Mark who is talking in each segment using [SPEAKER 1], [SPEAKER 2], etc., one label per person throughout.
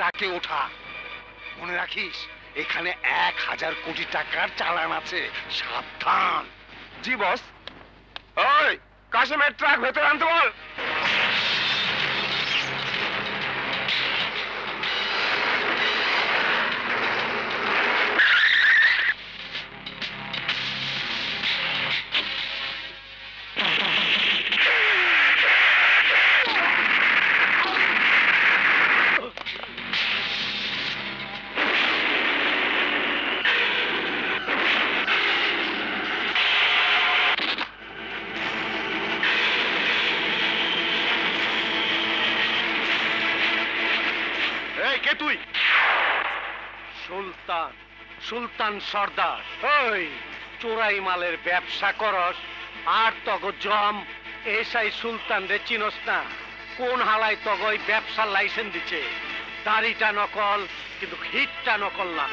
[SPEAKER 1] ট্রাকে ওঠা। মনে রাখিস, এখানে এক হাজার কোটি টাকার চালান আছে। সাবধান।
[SPEAKER 2] জি, বস। ওই কাশেমের ট্রাক ভেতরে আনতে বল।
[SPEAKER 3] সুলতান সর্দার। ওই চোরাই মালের ব্যবসা করস, আর তগ জম, এসাই সুলতান রে চিনস না, কোন হালাই তগ ওই ব্যবসার লাইসেন্স দিছে? দাড়িটা নকল, কিন্তু হিটটা নকল না।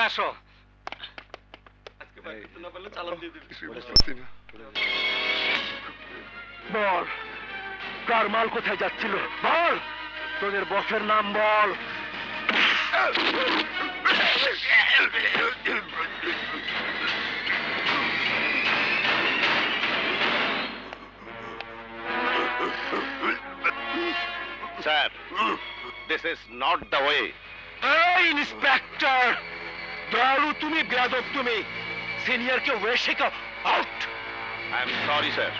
[SPEAKER 3] অগ্নি আসো বল কার মাল কোথায় যাচ্ছিল? বল তোদের বসের নাম বল।
[SPEAKER 1] Sir this is not the way
[SPEAKER 3] এই ইন্সপেক্টর! দয়ালু তুমি বেয়াদব তুমি সিনিয়রকে ওয়ে শেখাও out
[SPEAKER 1] I am sorry sir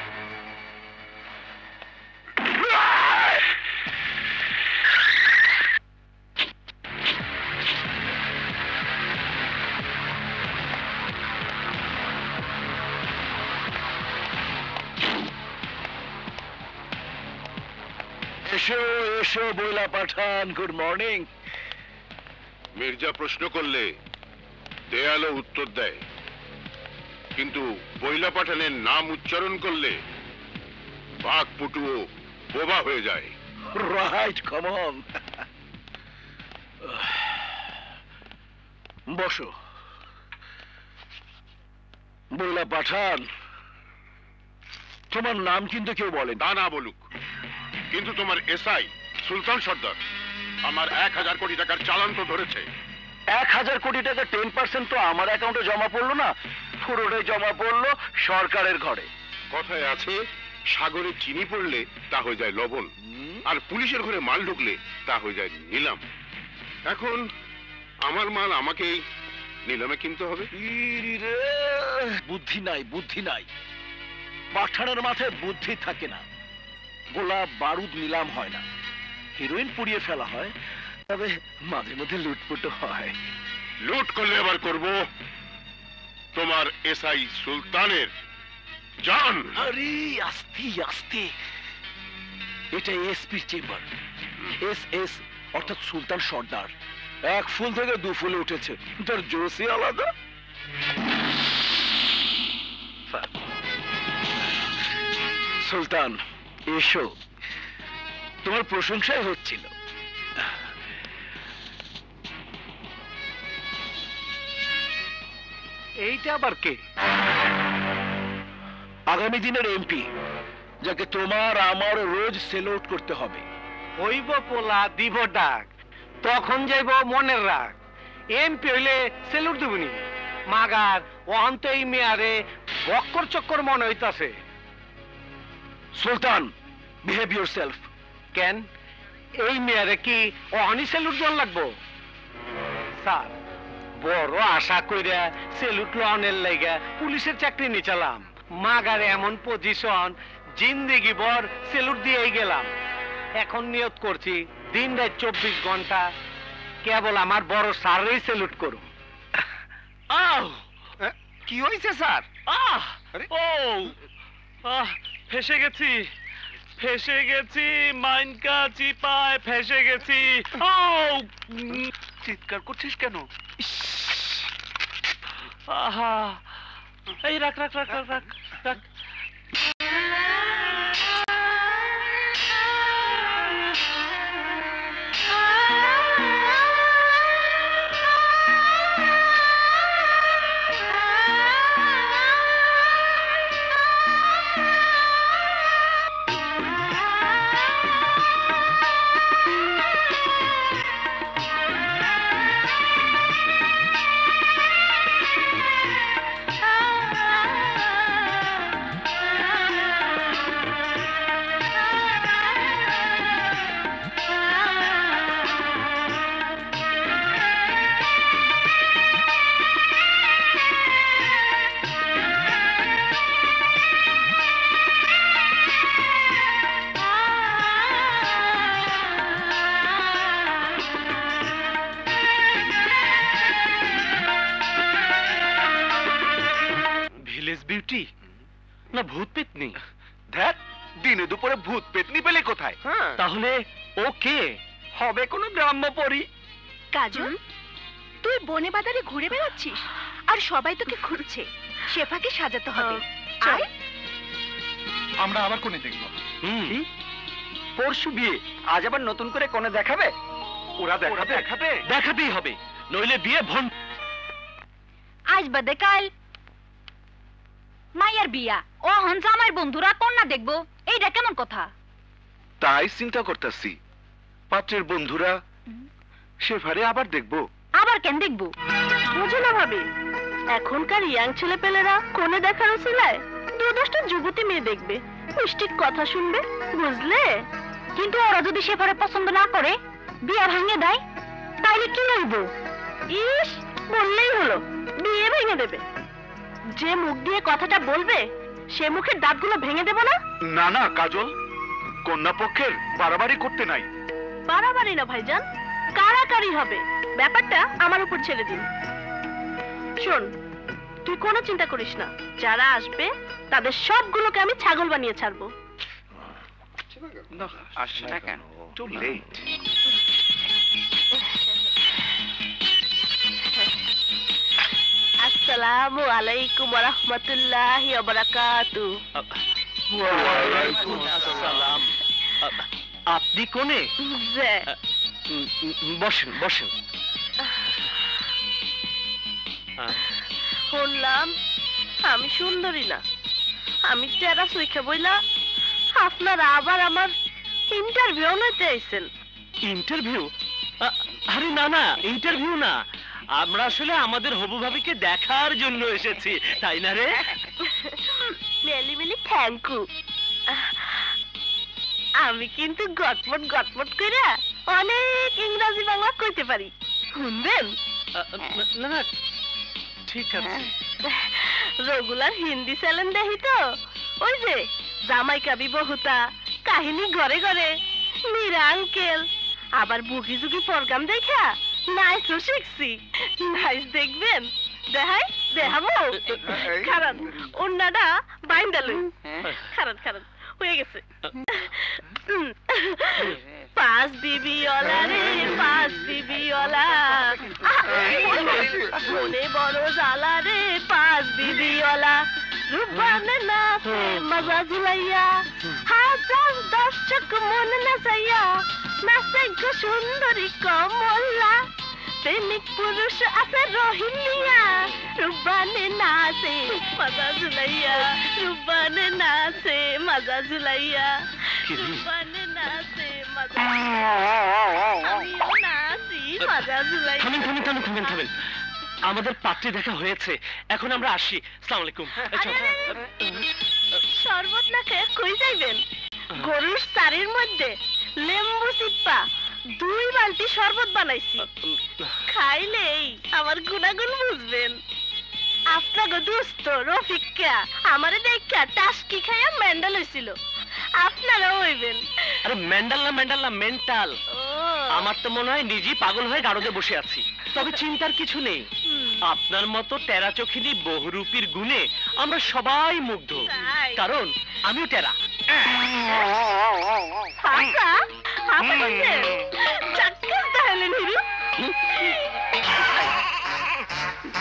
[SPEAKER 3] এসো এসো বইলা পাঠান গুড মর্নিং
[SPEAKER 1] মির্জা প্রশ্ন করলে দেয়ালও উত্তর দেয়। কিন্তু বইলা পাঠানের নাম উচ্চারণ করলে বাঘ পুটুও বোবা হয়ে যায়।
[SPEAKER 3] রাইট কম বসো। বইলা পাঠান তোমার নাম কিন্তু কেউ বলে
[SPEAKER 1] তা না বলুক। কিন্তু তোমার এসআই সুলতান সর্দার আমার এক হাজার কোটি টাকার চালান তো ধরেছে।
[SPEAKER 3] এক হাজার কোটি টাকা টেন পার্সেন্ট তো আমার অ্যাকাউন্টে জমা পড়ল না পুরোটাই জমা পড়ল সরকারের ঘরে।
[SPEAKER 1] কথায় আছে সাগরে চিনি পড়লে তা হয়ে যায় লবণ আর পুলিশের ঘরে মাল ঢুকলে তা হয়ে যায় নিলাম। এখন আমার মাল আমাকেই নিলামে কিনতে হবে।
[SPEAKER 3] বুদ্ধি নাই বুদ্ধি নাই। পাঠানের মাথায় বুদ্ধি থাকে না। গোলা বারুদ নিলাম হয় না। হিরোইন পুড়িয়ে ফেলা হয় তবে মাঝে মধ্যে লুটপুট হয়।
[SPEAKER 1] লুট করলে আবার করব তোমার এসআই সুলতানের জান।
[SPEAKER 3] আরে আস্তে আস্তে। এটা এসপির চেম্বার। এস এস অর্থাৎ সুলতান সর্দার। এক ফুল থেকে দু ফুলে উঠেছে। তার জোশই আলাদা। সুলতান এসো। তোমার প্রশংসাই হচ্ছিল। এইটা আবার কে? আগামী দিনের এমপি যাকে তোমার আমার রোজ সেলউট করতে হবে। হইব পোলা দিব ডাক তখন যাইব মনের রাগ। এমপি হইলে সেলুট দিবনি। মাগার অহন্ত এই মেয়ারে বক্কর চক্কর মনে হইতাছে। সুলতান বিহেভ ইউর সেলফ কেন? এই মেয়ারে কি অহনি সেলুট জন লাগবো? স্যার বড় আশা কইরা সেলুট লনের লাইগা পুলিশের চাকরি নিচালাম।
[SPEAKER 4] মাগারে এমন পজিশন জিন্দেগি বর সেলুট দিয়েই গেলাম। এখন নিয়ত করছি দিন রাত চব্বিশ ঘণ্টা কেবল আমার বড় স্যারেই সেলুট করুন। আহ!
[SPEAKER 5] কি হয়েছে স্যার?
[SPEAKER 4] আহ? ও! আহ ফেসে গেছি। ফেসে গেছি মাইন মাইনকা চিপায় ফেসে গেছি। ও! চিৎকার করছিস কেন আহা এই রাখ রাখ রাখ রাখ রাখ রাখ
[SPEAKER 5] ব্রাহ্মপরি
[SPEAKER 6] কাজল তুই বনে বাজারে ঘুরে বেড়াচ্ছিস আর সবাই তোকে খুঁজছে। শেফাকে সাজাতে হবে।
[SPEAKER 5] চল।
[SPEAKER 6] আয়।
[SPEAKER 5] আমরা আবার কোনে দেখব।
[SPEAKER 4] হুম।
[SPEAKER 5] পরশু বিয়ে আজ আবার নতুন করে কোনে দেখাবে? ওরা দেখাবে। দেখাবে।
[SPEAKER 4] দেখাতেই হবে। নইলে বিয়ে ভন
[SPEAKER 6] আজ বাদে কাল। মাইয়ার বিয়া। ও হনসা আমার বন্ধুরা কন্যা দেখব। এইটা কেমন কথা?
[SPEAKER 5] তাই চিন্তা করতেছি। পাত্রের বন্ধুরা শেফারে আবার দেখব।
[SPEAKER 6] আবার কেন দেখব? বুঝো না ভাবি। এখনকার ইয়াং ছেলে পেলেরা কোনে দেখার উচিলায় দু দশটা যুবতী মেয়ে দেখবে। মিষ্টির কথা শুনবে বুঝলে? কিন্তু ওরা যদি সেপারে পছন্দ না করে বিয়ে ভাঙে দেয় তাইলে কি হইব? ইস বললেই হলো বিয়ে ভেঙে দেবে। যে মুখ দিয়ে কথাটা বলবে সে মুখের দাঁতগুলো ভেঙে দেবো না?
[SPEAKER 5] না না কাজল কন্যা পক্ষের বাড়াবাড়ি করতে নাই।
[SPEAKER 6] বাড়াবাড়ি না ভাইজান কারাকারি হবে। ব্যাপারটা আমার উপর ছেড়ে দিন। শোন তুই কোনো চিন্তা করিস না। যারা আসবে তাদের সবগুলোকে আমি ছাগল বানিয়ে ছাড়বো। আসসালামু আলাইকুম রাহমাতুল্লাহি ওয়া বারাকাতু।
[SPEAKER 4] আসসালাম। আপনি কোনে? বসেন বসেন।
[SPEAKER 6] শুনলাম আমি সুন্দরী না। আমি টেরা সুইখে বইলা আপনারা আবার আমার ইন্টারভিউ নিতে আইছেন।
[SPEAKER 4] ইন্টারভিউ আরে না না ইন্টারভিউ না। আমরা আসলে আমাদের হবু ভাবিকে দেখার জন্য এসেছি তাই না রে?
[SPEAKER 6] মেলি মেলি থ্যাংক ইউ। আমি কিন্তু গটমট গটমট কইরা অনেক ইংরাজি বাংলা কইতে পারি। শুনবেন?
[SPEAKER 4] না- ঠিক আছে।
[SPEAKER 6] রেগুলার হিন্দি চ্যানেল দেখি তো। ওই যে জামাই কাবি বহুতা কাহিনী ঘরে ঘরে মীরা আঙ্কেল আবার বুকি জুকি প্রোগ্রাম দেখা নাইসও শিখছি নাইস দেখবেন। দেখাই দেখাবো। কারণ অন্যটা বাইন্ডালু খারাপ খারাপ। হয়ে গেছে পাঁচ অলা রে পাঁচ বিবি অলা মনে বড় জ্বালা রে পাঁচ বিবি অলা রূপানে মজা ঝুলাইয়া হাজার দর্শক মন নাচাইয়া নাচে সুন্দরী কমলা। প্রেমিক পুরুষ আছে রহিমিয়া রূপানে নাচে মজা ঝুলাইয়া রূপানে নাচে মজা ঝুলাইয়া।
[SPEAKER 4] কিরে?
[SPEAKER 6] নাচে মজা আমিও নাচি মজা ঝুলাইয়া।
[SPEAKER 4] থামেন থামেন থামেন থামেন থামেন। আমাদের পাত্রী দেখা হয়েছে। এখন আমরা আসি। সালাম আলাইকুম।
[SPEAKER 6] আরে, শরবত না খেয়ে কই যাইবেন? গরুর সারির মধ্যে লেম্বু চিপ্পা দুই বালতি শরবত বানাইছি। খাইলেই আমার গুণাগুণ বুঝবেন। আপনাকে দুস্থ রফিকা আমারে দেখা টাস্কি খাইয়া মেন্ডাল হইছিল। আপনারা হইবেন।
[SPEAKER 4] আরে মেন্ডাল না মেন্ডাল না মেন্টাল। আমার তো মনে হয় নিজেই পাগল হয়ে গাড়োতে বসে আছি। তবে চিন্তার কিছু নেই। আপনার মতো টেরা চোখিনী বহুরূপীর গুণে আমরা সবাই মুগ্ধ। কারণ আমিও টেরা।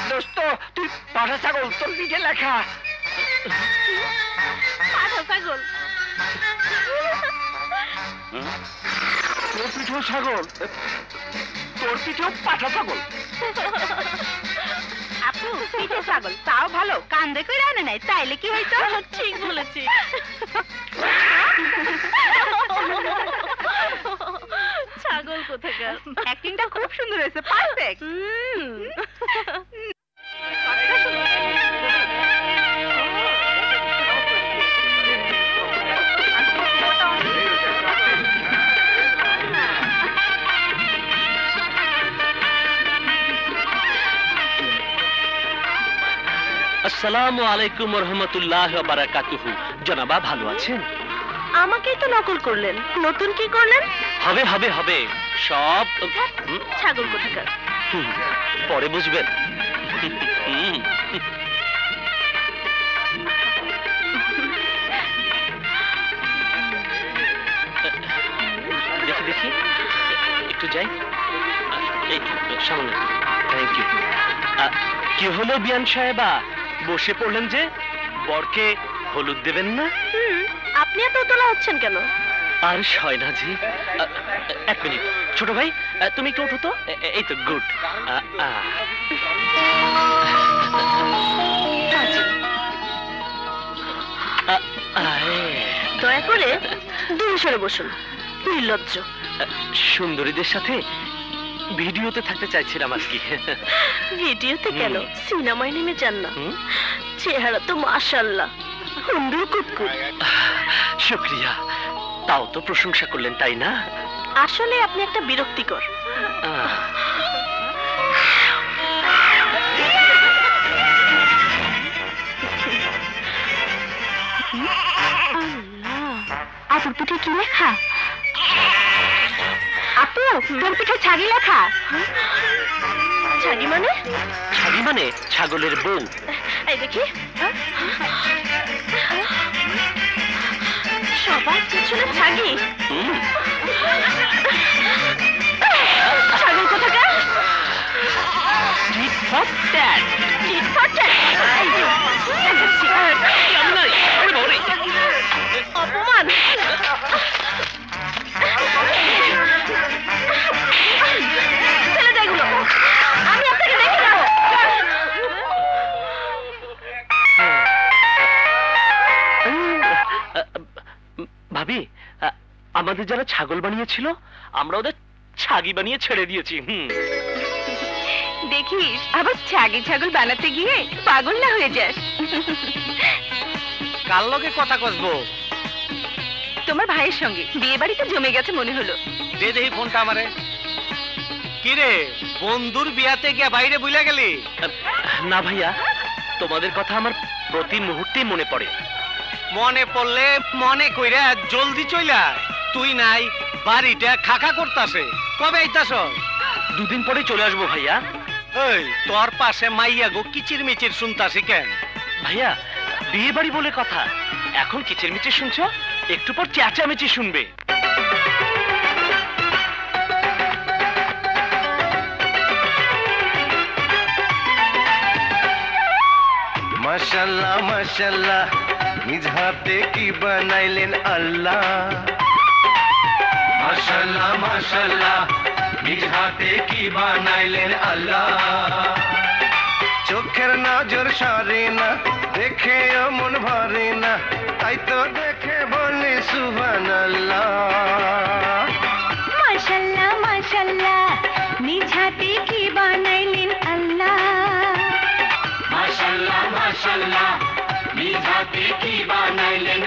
[SPEAKER 2] দোস্ত তুই পাঠা ছাগল তোর পিঠে লেখা।
[SPEAKER 6] পাঠা ছাগল।
[SPEAKER 2] তোর পিঠেও ছাগল তোর পিঠেও পাঠা ছাগল।
[SPEAKER 6] আপু পিঠে ছাগল তাও ভালো কান্দে কই রানে নাই তাইলে কি হইতো? ঠিক বলেছি ছাগল কোথাকার? অ্যাক্টিংটা খুব সুন্দর হয়েছে পারফেক্ট
[SPEAKER 4] আসসালামু আলাইকুম রহমতুল্লাহ বারাকাতুহু। জনাবা ভালো আছেন?
[SPEAKER 6] আমাকেই তো নকল করলেন। নতুন কি করলেন?
[SPEAKER 4] হবে হবে হবে। সব
[SPEAKER 6] ছাগল কোথাকার?
[SPEAKER 4] পরে বুঝবেন। দেখি দেখি। একটু যাই। সামনে। থ্যাংক ইউ কি হলো বিয়ান সাহেবা? বসে পড়লেন যে বরকে হলুদ দেবেন না?
[SPEAKER 6] আপনি এত তোলা হচ্ছেন কেন?
[SPEAKER 4] আর সয়নাজি আ, এক মিনিট। ছোট ভাই তুমি একটু ওঠো তো। এই তো গুড।
[SPEAKER 6] দয়া করে দূরে সরে বসুন। নির্লজ্জ।
[SPEAKER 4] সুন্দরীদের সাথে ভিডিওতে থাকতে চাইছিলাম আর কি।
[SPEAKER 6] ভিডিওতে কেন? সিনেমায় নেমে যান না। চেহারা তো মাশাল্লাহ। হুন্ডুর কুতকুত
[SPEAKER 4] শুক্রিয়া। তাও তো প্রশংসা করলেন তাই না?
[SPEAKER 6] আসলে আপনি একটা বিরক্তিকর। আপুর পিঠে কি লেখা আপু তোর পিঠে ছাগি লেখা। ছাগি মানে?
[SPEAKER 4] ছাগি মানে ছাগলের বউ।
[SPEAKER 6] এই দেখি। সবার পিছনে ছাগি ছাগল কোথাকার?
[SPEAKER 4] Tit ভাবি আমাদের যারা ছাগল বানিয়েছিল আমরা ওদের ছাগি বানিয়ে ছেড়ে দিয়েছি হুম।
[SPEAKER 6] দেখিস আবার ছাগি ছাগল বানাতে গিয়ে পাগল না হয়ে যাস।
[SPEAKER 2] কার লগে কথা কসবো?
[SPEAKER 6] তোমার ভাইয়ের সঙ্গে বিয়ে বাড়িতে জমে গেছে মনে হলো।
[SPEAKER 2] দে দেখি ফোনটা আমারে। কি রে বন্ধুর বিয়াতে গিয়া বাইরে বুইলা গেলি?
[SPEAKER 4] না ভাইয়া তোমাদের কথা আমার প্রতি মুহূর্তেই মনে পড়ে।
[SPEAKER 2] মনে পড়লে মনে কইরা জলদি চইলা তুই নাই বাড়িটা খাখা করতাছে। কবে আইতাছ?
[SPEAKER 4] দুদিন পরে চলে আসব ভাইয়া।
[SPEAKER 2] এই তোর পাশে মাইয়া গো কিচির মিচির শুনতাছি কেন?
[SPEAKER 4] ভাইয়া বিয়ে বাড়ি বলে কথা। এখন কিচির মিচির শুনছো? একটু পর চেঁচামেচি শুনবে।
[SPEAKER 7] মাশাল্লাহ মাশাল্লাহ। নিজ হাতে কি বানাইলেন আল্লাহ? মাশাল্লাহ মাশাল্লাহ নিজ হাতে কি বানাইলেন আল্লাহ? চোখের নজর সরে না দেখে মন ভরে না তাই তো দেখে বলি সুহান
[SPEAKER 6] মাশাল্লাহ মাশাল্লাহ নিজ হাতে কি বানাইলেন আল্লাহ?
[SPEAKER 7] মাশাল্লাহ মাশাল্লাহ নিজ হাতে কি বানাইলেন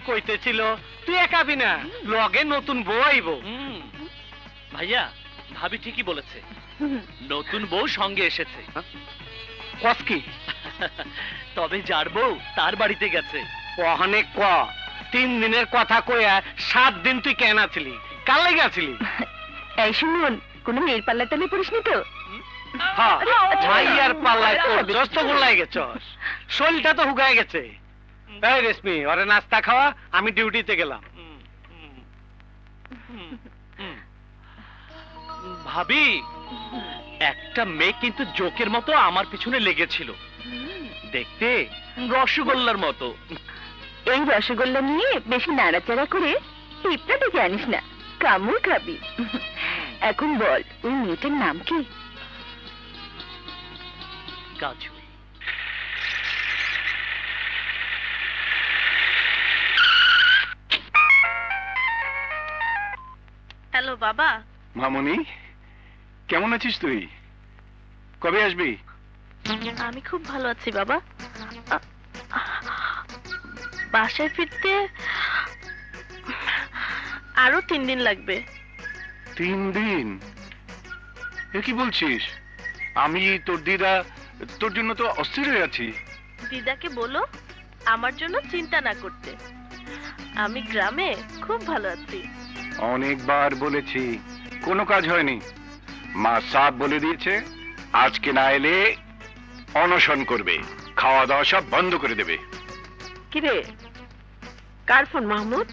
[SPEAKER 2] কইতেছিল তুই একাবি না লগে নতুন বউ আইব।
[SPEAKER 4] ভাইয়া ভাবি ঠিকই বলেছে। নতুন বউ সঙ্গে এসেছে।
[SPEAKER 2] কস কি?
[SPEAKER 4] তবে যার বউ তার বাড়িতে গেছে।
[SPEAKER 2] অনেক ক? তিন দিনের কথা কইয়া সাত দিন তুই কেন আছিলি? কাল লেগে আছিলি?
[SPEAKER 6] এই শুনুন কোনো মেয়ের পড়িসনি তো?
[SPEAKER 2] হ্যাঁ মাইয়ার পাল্লায় পড়ছস তো গুলাই গেছস শরীরটা তো হুগায় গেছে। এই রেশমি ওরে নাস্তা খাওয়া আমি ডিউটিতে গেলাম।
[SPEAKER 4] ভাবি একটা মেয়ে কিন্তু জোকের মতো আমার পিছনে লেগেছিল। দেখতে রসগোল্লার মতো।
[SPEAKER 6] এই রসগোল্লা নিয়ে বেশি নাড়াচাড়া করে টিপটা জানিস না কামড় খাবি। এখন বল ওই মেয়েটার নাম কি?
[SPEAKER 4] কাজু।
[SPEAKER 6] হ্যালো বাবা।
[SPEAKER 8] মামনি কেমন আছিস তুই? কবে আসবি?
[SPEAKER 6] আমি খুব ভালো আছি বাবা। বাসায় ফিরতে আরও তিন দিন লাগবে।
[SPEAKER 8] তিন দিন? এ কি বলছিস? আমি তোর দিদা তোর জন্য তো অস্থির হয়ে আছি।
[SPEAKER 6] দিদাকে বলো আমার জন্য চিন্তা না করতে। আমি গ্রামে খুব ভালো আছি।
[SPEAKER 8] অনেকবার বলেছি কোনো কাজ হয়নি। মা সাপ বলে দিয়েছে আজকে না এলে অনশন করবে খাওয়া দাওয়া সব বন্ধ করে দেবে।
[SPEAKER 6] কিরে? কার ফোন মাহমুদ?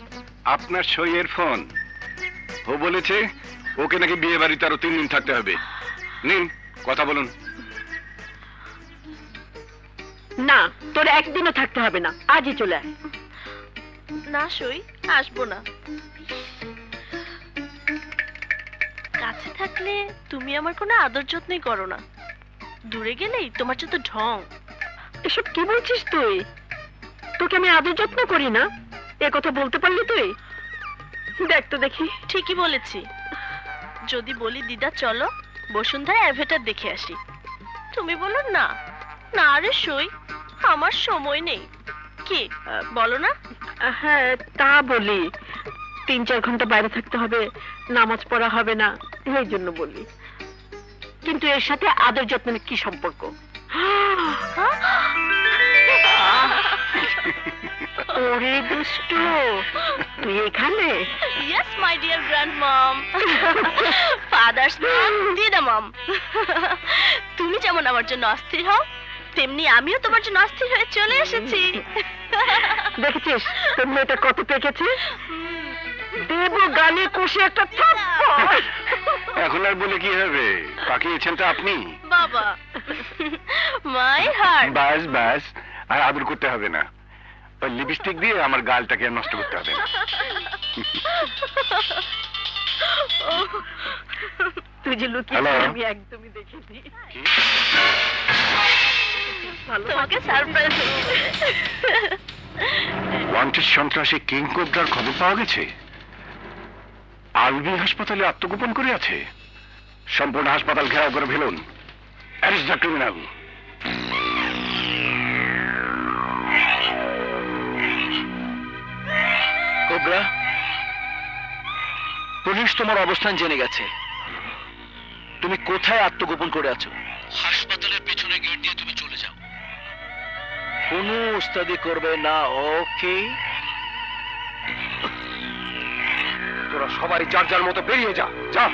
[SPEAKER 8] আপনার সইয়ের ফোন। ও বলেছে ওকে নাকি বিয়ে বাড়িতে আরও তিন দিন থাকতে হবে। নিন কথা বলুন।
[SPEAKER 6] না তোর একদিনও থাকতে হবে না। আজই চলে আয়। না সই আসব না। কাছে থাকলে তুমি আমার কোনো আদর যত্নই করো না। দূরে গেলেই তোমার যত ঢং। এসব কি বলছিস তুই? তোকে আমি আদর যত্ন করি না? এ কথা বলতে পারলি তুই? দেখ তো দেখি। ঠিকই বলেছি। যদি বলি দিদা চলো বসুন্ধরা অ্যাভেটার দেখে আসি। তুমি বলো না না রে সই আমার সময় নেই। কি বলো না। হ্যাঁ তা বলি। তিন চার ঘণ্টা বাইরে থাকতে হবে নামাজ পড়া হবে না এই জন্য বলি কিন্তু এর সাথে আদর যত্নের কি সম্পর্ক? ওরে দুষ্টু তুই এখানে? Yes my dear father's mom দিদা মম তুমি যেমন আমার জন্য অস্থির হও তেমনি আমিও তোমার জন্য অস্থির হয়ে চলে এসেছি। দেখেছিস তোর মেয়েটা কত পেকেছে? দেব গালে কষে একটা থাপ্পড়।
[SPEAKER 8] এখন আর বলে কি হবে? পাকিয়েছেন তো আপনি।
[SPEAKER 6] বাবা মাই হার্ট।
[SPEAKER 8] ব্যাস ব্যাস আর আদর করতে হবে না। ওই লিপস্টিক দিয়ে আমার গালটাকে আর নষ্ট করতে হবে
[SPEAKER 6] তুই যে লুকিয়ে আমি একদমই দেখিনি। তোমাকে সারপ্রাইজ
[SPEAKER 8] ওয়ান্টেড সন্ত্রাসী কিং কোবরার খবর পাওয়া গেছে? আলবি হাসপাতালে আত্মগোপন করে আছে। সম্পূর্ণ হাসপাতাল ঘেরাও করে ফেলুন। Arrest the criminal
[SPEAKER 4] Cobra police তোমার অবস্থান জেনে গেছে। তুমি কোথায় আত্মগোপন করে আছো? হাসপাতালের পেছনে গেট দিয়ে তুমি চলে যাও। কোনো উস্তাদি করবে না ওকে
[SPEAKER 8] তোরা সবাই যার যার মতো বেরিয়ে যা যা।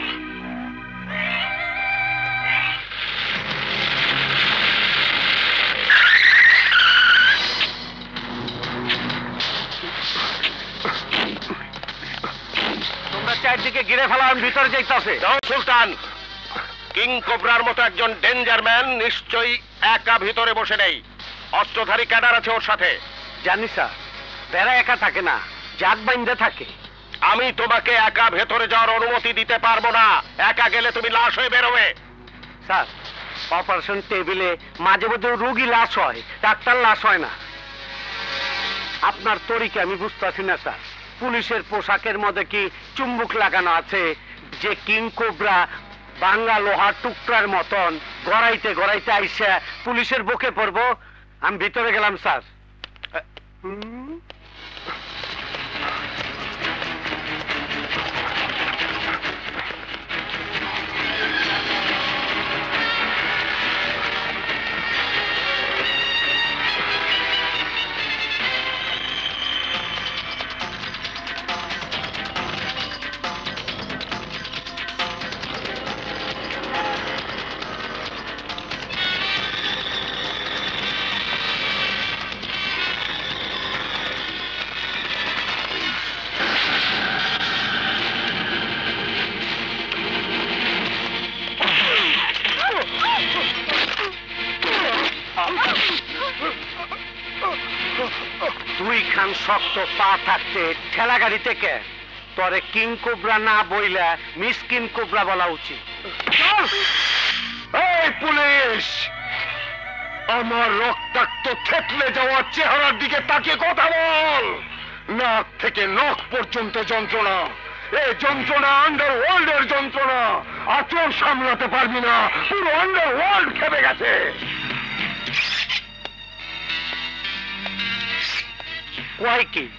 [SPEAKER 2] তোমরা চারদিকে ঘিরে ফেলাম আমি ভিতরে যাইতেছে।
[SPEAKER 8] সুলতান। কিং কোবরার মতো একজন ডেঞ্জার ম্যান নিশ্চয়ই একা ভিতরে বসে নেই। অস্ত্রধারী ক্যাডার আছে ওর সাথে।
[SPEAKER 2] জানি স্যার একা থাকে না, জাগ বাইন্দে থাকে।
[SPEAKER 8] আমি তোমাকে একা ভেতরে যাওয়ার অনুমতি দিতে পারব না। একা গেলে তুমি লাশ হয়ে বেরোবে।
[SPEAKER 2] স্যার অপারেশন টেবিলে মাঝে মধ্যে রোগী লাশ হয় ডাক্তার লাশ হয় না। আপনার তরিকে আমি বুঝতেছি না স্যার। পুলিশের পোশাকের মধ্যে কি চুম্বুক লাগানো আছে? যে কিং কোবরা বাংলা লোহার টুকরার মতন গড়াইতে গড়াইতে আইসা পুলিশের বুকে পড়ব? আমি ভিতরে গেলাম স্যার। দুই পা থাকতে ঠেলা গাড়ি থেকে। তরে কিং কোবরা না বইলা মিস কিং কোবরা বলা উচিত।
[SPEAKER 8] এই পুলিশ! আমার রক্তাক্ত থেতলে যাওয়ার চেহারার দিকে তাকিয়ে কথা বল! নাক থেকে নখ পর্যন্ত যন্ত্রণা। এই যন্ত্রণা আন্ডার ওয়ার্ল্ডের যন্ত্রণা সামলাতে পারবি না। পুরো আন্ডার ওয়ার্ল্ড খেপে গেছে।
[SPEAKER 2] কয় কি?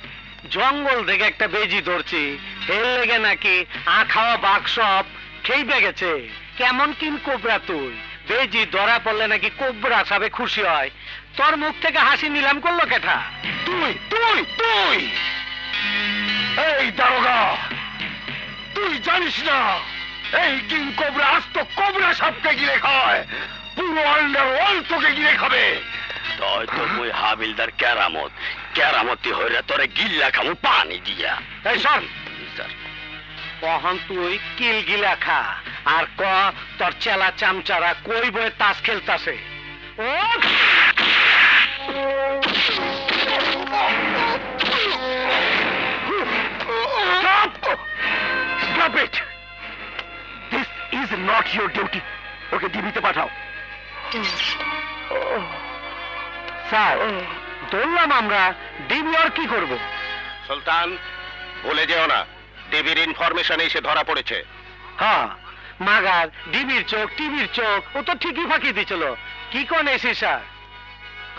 [SPEAKER 2] জঙ্গল থেকে একটা বেজি ধরছি। এর লেগে নাকি আ খাওয়া বাঘ সব খেইবে গেছে। কেমন কিন কোবরা তুই? বেজি ধরা পড়লে নাকি কোবরা সবে খুশি হয়। তোর মুখ থেকে হাসি নিলাম করল কেঠা?
[SPEAKER 8] তুই তুই তুই! এই দারোগা! তুই জানিস না, এই কিং কোবরা আজ তো কোবরা সাপকে গিলে খায়। পুরো আন্ডার ওয়ার্ল্ড তোকে গিলে খাবে। মুই হাবিলদার কেরামত কেরামতি হইরে তোরে গিল্লা খামু পানি দিয়া।
[SPEAKER 2] এই শোন কখন তুই কিল গিলা খা আর ক তোর চেলা চামচারা কই বয়ে তাস খেলতাছে? ও
[SPEAKER 8] Stop! It! This is not your duty. ওকে ডিবিতে পাঠাও।
[SPEAKER 2] স্যার ধরলাম আমরা ডিবি আর কি করব?
[SPEAKER 8] সুলতান ভুলে যেও না ডিবির ইনফরমেশন এসে ধরা পড়েছে।
[SPEAKER 2] হ্যাঁ মাগার ডিবির চোখ টিভির চোখ ও তো ঠিকই ফাঁকি দিছিল কি কোন এসি স্যার?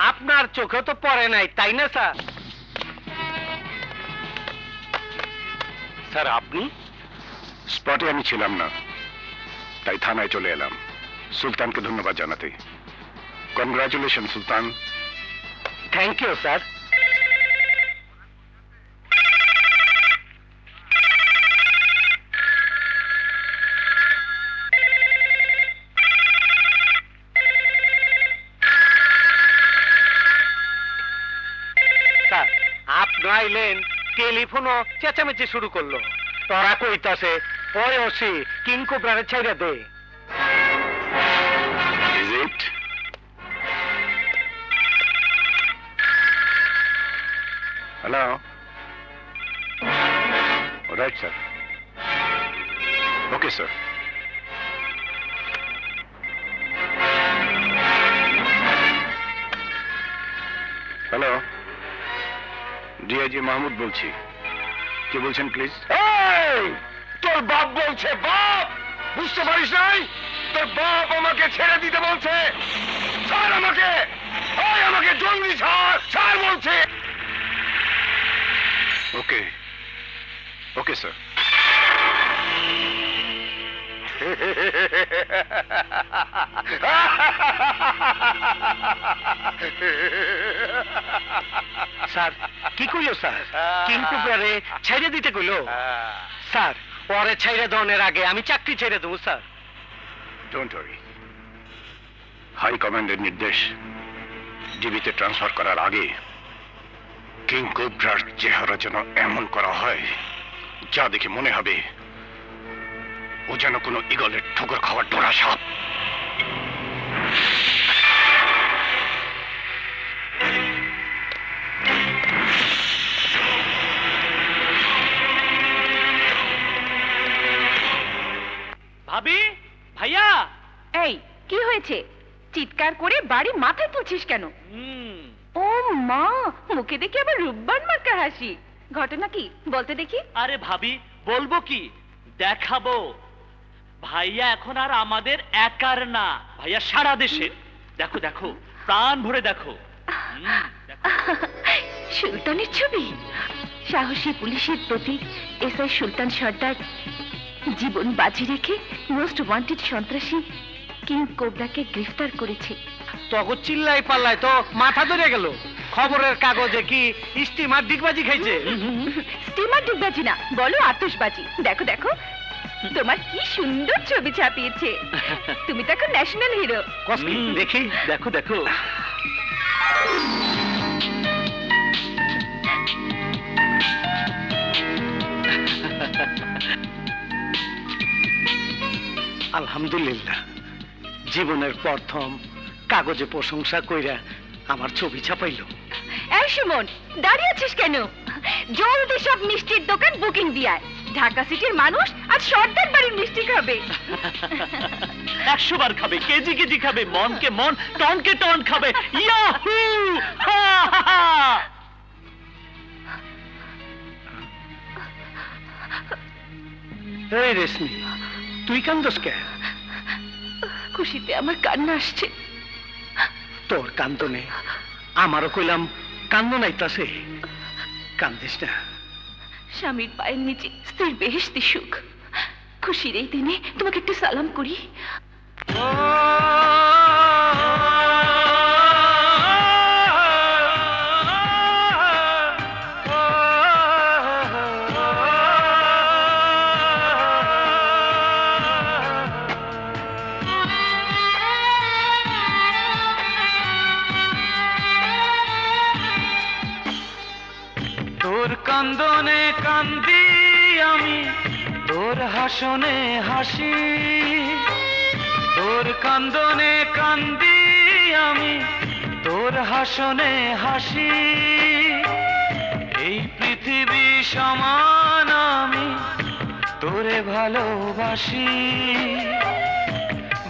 [SPEAKER 2] আপনার চোখে তো পড়ে নাই তাই না স্যার?
[SPEAKER 8] স্যার আপনি? স্পটে আমি ছিলাম না তাই থানায় চলে এলাম। সুলতানকে ধন্যবাদ জানাতে। Congratulation Sultan.
[SPEAKER 2] Thank you sir আইলেন টেলিফোনও চেঁচামেচি শুরু করল। তোরা কইতাছে ওই ওসি কিং কোবরারে ছেড়ে দে।
[SPEAKER 8] Hello? All right, sir. Okay, sir. Hello DIG Mahmud বলছি। কি বলছেন প্লিজ তোর বাপ বলছে বাপ! বুঝতে পারিস নাই? তোর বাপ আমাকে ছেড়ে দিতে বলছে। ছাড় আমাকে! আমাকে জলদি ছাড়! ছাড় বলছে! ওকে ওকে স্যার
[SPEAKER 2] স্যার কি কইলো স্যার কিং কোবরারে ছেড়ে দিতে কইলো? স্যার পরে ছেড়ে দেওয়ার আগে আমি চাকরি ছেড়ে দেবো স্যার
[SPEAKER 8] ডোন্ট ওয়ারি হাই কমান্ডের নির্দেশ ডিবিতে ট্রান্সফার করার আগে কিং কোবরার চেহারা যেন এমন করা হয় যা দেখে মনে হবে ও যেন কোনো ইগলের ঠোকর খাওয়ার ডোরা সাপ
[SPEAKER 4] ভাবি? ভাইয়া?
[SPEAKER 9] এই কি হয়েছে? চিৎকার করে বাড়ি মাথায় তুলছিস কেন? ও মা মুখে দেখে আবার রূপবান মার্কা হাসি। ঘটনা কি? বলতে দেখি।
[SPEAKER 4] আরে ভাবি বলব কি? দেখাবো। ভাইয়া এখন আর আমাদের একার না। ভাইয়া সারা দেশে। দেখো দেখো প্রাণ ভরে দেখো।
[SPEAKER 9] সুলতানের ছবি? সাহসী পুলিশের প্রতীক এসআই সুলতান সর্দার। জীবন বাজি রেখে মোস্ট ওয়ান্টেড সন্ত্রাসী কিং কোবরাকে গ্রেফতার করেছে।
[SPEAKER 4] তখন চিল্লাই পাল্লাই তো মাথা ধরে গেল। খবরের কাগজে কি স্টিমার ডিগবাজি খাইছে?
[SPEAKER 9] স্টিমার ডিগবাজি না বলো আতশবাজি। দেখো দেখো। তোমার কি সুন্দর ছবি ছাপিয়েছে। তুমি তো এখন ন্যাশনাল হিরো
[SPEAKER 4] দেখি দেখো দেখো। আলহামদুলিল্লাহ। জীবনের প্রথম কাগজে প্রশংসা কইরা আমার ছবি ছাপাইলো।
[SPEAKER 9] এই সুমন দাঁড়িয়ে আছিস কেন? জলদি সব মিষ্টির দোকান বুকিং দিয়ায় ঢাকা সিটির মানুষ আজ সর্দার বাড়ির মিষ্টি খাবে।
[SPEAKER 4] একশো বার খাবে কেজি কেজি খাবে মনকে মন টনকে টন খাবে। ইয়াহু। এই রেশমি তুই কান্দস কে?
[SPEAKER 9] খুশিতে আমার কান্না আসছে।
[SPEAKER 4] তোর কান্দনে। আমারও কইলাম কান্দ নাইতাছে কান্দিস না।
[SPEAKER 9] স্বামীর পায়ের নিচে স্ত্রীর বেহেস্তি সুখ। খুশির এই দিনে তোমাকে একটু সালাম করি।
[SPEAKER 10] কান্দনে কান্দি আমি, তোর হাসনে হাসি। তোর কান্দনে কান্দি আমি, তোর হাসনে হাসি। এই পৃথিবী সমান আমি, তোরে ভালোবাসি।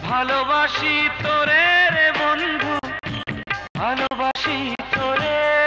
[SPEAKER 10] ভালোবাসি তোরে রে বন্ধু,
[SPEAKER 11] ভালোবাসি তোরে তোরে।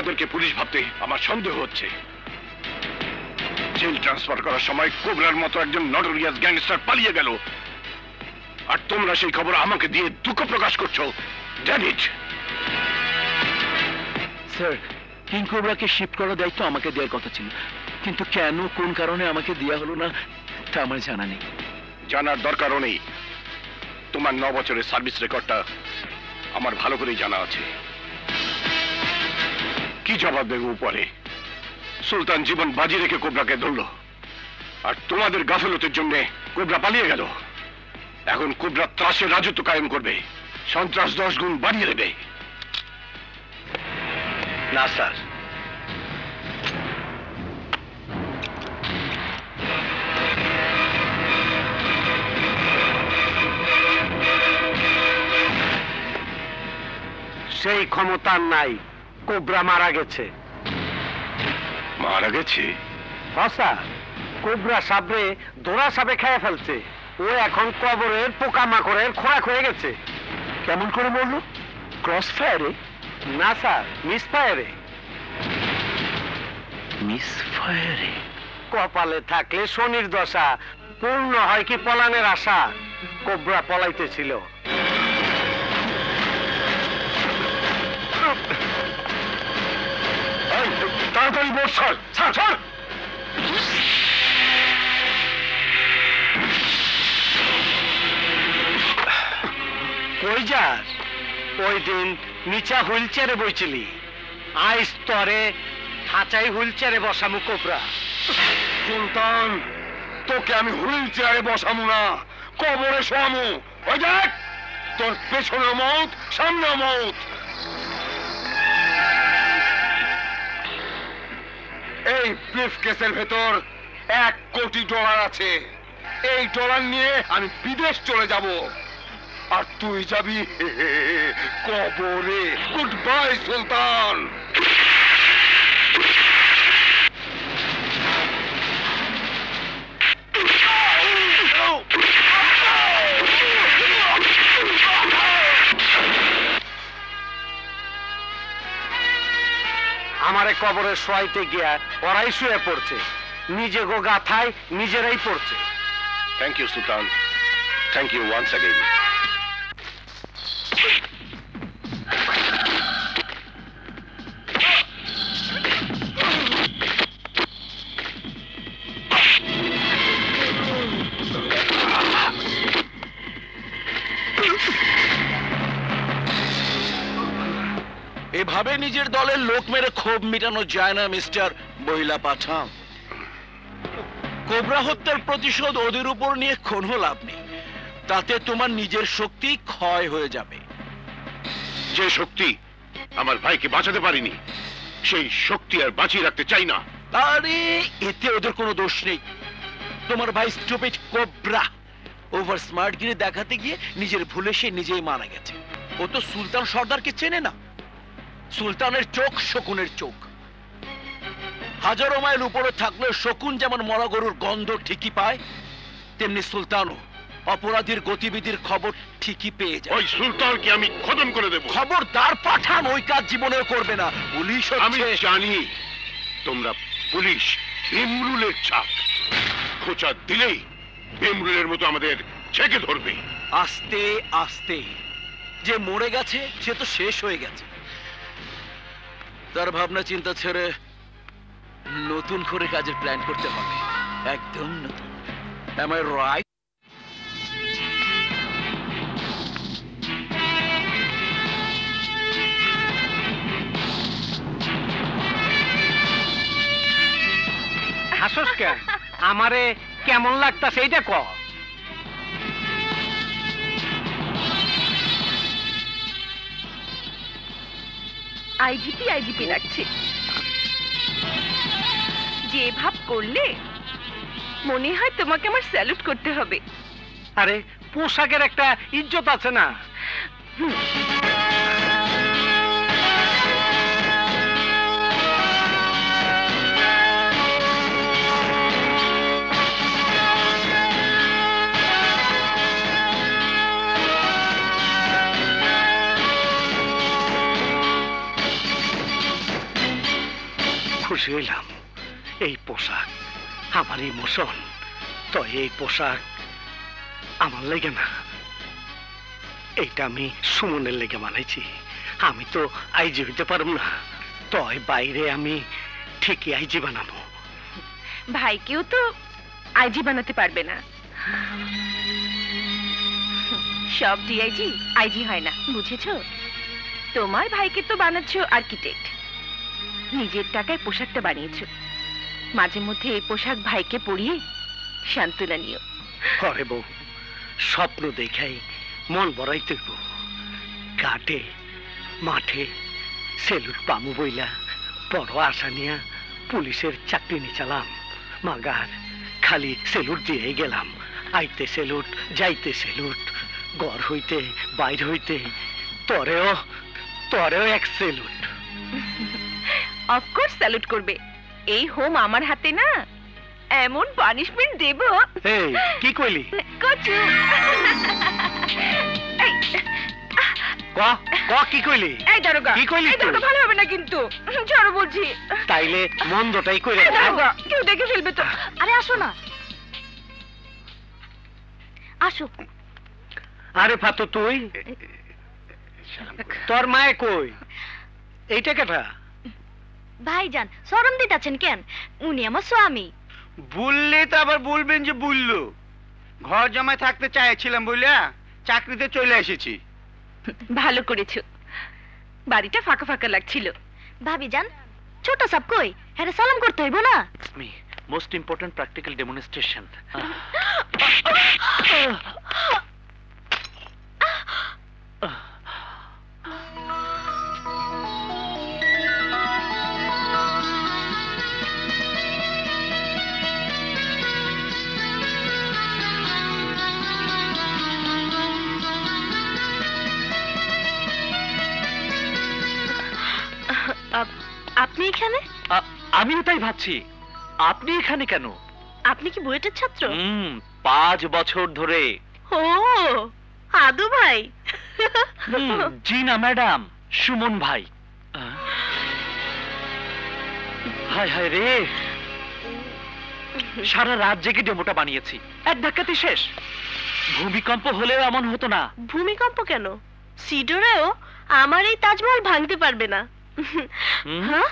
[SPEAKER 8] তোমাদেরকে পুলিশ ভাবতে আমার সন্দেহ হচ্ছে। জেল ট্রান্সফার করার সময় কোবরার মতো একজন নটোরিয়াস গ্যাংস্টার পালিয়ে গেল। আর তোমরা সেই খবর আমাকে দিয়ে দুঃখ প্রকাশ করছ। ড্যামিট
[SPEAKER 3] স্যার কিং কোবরাকে শিফট করার দায়িত্ব আমাকে দেওয়ার কথা ছিল। কিন্তু কেন কোন কারণে আমাকে দেওয়া হলো না তা আমার জানা নেই।
[SPEAKER 8] জানার দরকারও নেই। তোমার ন বছরের সার্ভিস রেকর্ডটা আমার ভালো করেই জানা আছে। কি জবাব দেবে উপরে? সুলতান জীবন বাজি রেখে কোবরাকে ধরল। আর তোমাদের গাফলতের জন্য কোবরা পালিয়ে গেল। এখন কোবরা ত্রাসের রাজত্ব কায়েম করবে। সন্ত্রাস দশ গুণ বাড়িয়ে দেবে।
[SPEAKER 2] না স্যার। সেই ক্ষমতা নাই। কোবরা মারা গেছে।
[SPEAKER 8] মারা গেছে?
[SPEAKER 2] হসা কোবরা সাবরে দোরা সাবে খেয়ে ফেলছে। ও এখন কবরের পোকামাকড়ের খোরাক হয়ে গেছে।
[SPEAKER 3] কেমন করে বলল? ক্রস ফায়ারে?
[SPEAKER 2] না স্যার মিস ফায়ারে।
[SPEAKER 3] মিস ফায়ারে?
[SPEAKER 2] কপালে থাকলে শনির দশা পূর্ণ হয় কি পলানের আশা। কোবরা পলাইতেছিল।
[SPEAKER 8] ছাড় ছাড় ছাড়
[SPEAKER 2] কই যাস? ওই দিন নিচা হুইল চেয়ারে বইছিলি। আই স্তরে চেয়ারে বসামু কোবরা
[SPEAKER 8] তোকে আমি হুইল চেয়ারে বসামু না কবরে শোয়ামু। ওই দেখ তোর পেছনে মৌত সামনে মৌত। এই ব্রিফ কেসের ভেতর
[SPEAKER 3] এক কোটি ডলার আছে। এই ডলার নিয়ে আমি বিদেশ চলে যাব। আর তুই যাবি কবরে। Good bye, Sultan.
[SPEAKER 2] আমারে কবরের শোয়াইতে গিয়া ওরাই শুয়ে পড়ছে। নিজে গো গাথায় নিজেরাই পড়ছে।
[SPEAKER 1] Thank you Sultan thank you once again
[SPEAKER 3] এভাবে নিজের দলের লোক মেরে ক্ষোভ মেটানো যায় না মিস্টার বইলা পাঠাম কোবরা হত্যার প্রতিশোধ ওদের উপর নিয়ে কোনো লাভ নেই। তাতে তোমার নিজের শক্তি ক্ষয় হয়ে যাবে।
[SPEAKER 1] যে শক্তি আমার ভাইকে বাঁচাতে পারিনি সেই শক্তি আর বাঁচিয়ে রাখতে চাই না।
[SPEAKER 3] আরে এতে ওদের কোনো দোষ নেই। তোমার ভাই স্টুপিড কোবরা। ওভার স্মার্ট গিরে দেখাতে গিয়ে নিজের ভুলে সে নিজেই মারা গেছে। ও তো সুলতান সর্দারকে চেনে না। সুলতানের চোখ শকুনের চোখ। হাজারো মাইল উপরে থাকলে শকুন যেমন মরা গরুর গন্ধ ঠিকই পায় তেমনি সুলতানও অপরাধীর গতিবিধির খবর ঠিকই পেয়ে যায়।
[SPEAKER 1] ওই সুলতানকে আমি খতম করে দেব।
[SPEAKER 3] খবরদার পাঠান ওই কাজ জীবনেও করবে না। পুলিশ
[SPEAKER 1] আমি জানি তোমরা পুলিশ ভীমরুলের ছাপ। খোঁচা দিলেই ভীমরুলের মতো আমাদের ছেকে ধরবে।
[SPEAKER 3] আস্তে আস্তে। যে মরে গেছে সে তো শেষ হয়ে গেছে। তার ভাবনা চিন্তা ছেড়ে নতুন করে কাজের প্ল্যান করতে হবে। একদম নতুন?
[SPEAKER 2] হাসস কেন? আমারে কেমন লাগতাছে এইটা ক
[SPEAKER 9] আইজিপি আইজিপি লাগছে যে ভাব করলে মনে হয় তোমাকে আমার স্যালুট করতে হবে।
[SPEAKER 2] আরে, পোশাকের একটা ইজ্জত আছে না? খুশি হইলাম। এই পোশাক, আমার ইমোশন, তো এই পোশাক আমার লেগে না। এইটা আমি সুমনের লেগে বানাইছি। আমি তো আইজি হইতে পারব না। তয় বাইরে আমি ঠিকই আইজি বানাবো।
[SPEAKER 9] ভাইকেও তো আইজি বানাতে পারবে না। সব ডিআইজি আইজি হয় না, বুঝেছ? তোমার ভাইকে তো বানাচ্ছ আর্কিটেক্ট নিজের টাকায় পোশাকটা বানিয়েছো। মাঝে মধ্যে এই পোশাক ভাইকে পরিয়ে সান্ত্বনা নিও।
[SPEAKER 2] করে বউ, স্বপ্ন দেখাই মন বড়াই তৈব ঘাটে, মাঠে, সেলুট পামু বইলা, বড় আশা নিয়া পুলিশের চাকরি নিচালাম মাগার, খালি সেলুট দিয়ে গেলাম। আইতে সেলুট, যাইতে সেলুট, ঘর হইতে, বাইর হইতে, তরেও তরেও এক সেলুট।
[SPEAKER 9] অফকোর্স স্যালুট করবে এই হোম আমার হাতে না এমন পানিশমেন্ট দেব
[SPEAKER 2] এই কি কইলি
[SPEAKER 9] কচু
[SPEAKER 2] ক ক কি কইলি
[SPEAKER 9] এই দারোগা
[SPEAKER 2] কি কইলি
[SPEAKER 9] দারোগা ভালো হবে না কিন্তু ছাড়ো বলছি
[SPEAKER 2] তাইলে মন্দটাই কইরে
[SPEAKER 9] এই দারোগা কেউ দেখে ফেলবে তো আরে আসো না আসো
[SPEAKER 2] আরে ফাতো তুই তোর মায়ে কই এইটা কেটা
[SPEAKER 6] ভাইজান শরম দিতেছেন কেন? উনি আমার স্বামী।
[SPEAKER 12] বললে তো আবার বলবেন যে বলল। ঘর জমায় থাকতে চাইছিলাম বইলা চাকরিতে চলে এসেছি।
[SPEAKER 9] ভালো করেছ। বাড়িটা ফাঁকা ফাঁকা লাগছিল।
[SPEAKER 6] ভাবিজান ছোট সব কই? হ্যাঁ সালাম করতে হইব না?
[SPEAKER 2] মোস্ট ইম্পর্টেন্ট প্র্যাকটিক্যাল ডেমনস্ট্রেশন
[SPEAKER 6] আপনি এখানে?
[SPEAKER 4] আমিও তাই ভাবছি। আপনি এখানে কেন?
[SPEAKER 6] আপনি কি বুয়েটের ছাত্র?
[SPEAKER 4] হুম পাঁচ বছর ধরে।
[SPEAKER 6] ও আদু ভাই।
[SPEAKER 4] জি না ম্যাডাম সুমন ভাই। হায় হায় রে। সারা রাত জেগে ডেমোটা বানিয়েছি। এক ধাক্কাতে শেষ। ভূমিকম্প হলেও এমন হতো না।
[SPEAKER 6] ভূমিকম্প কেন? সিডোরেও আমার এই তাজমহল ভাঙতে পারবে না।
[SPEAKER 4] হুম?
[SPEAKER 6] হ্যাঁ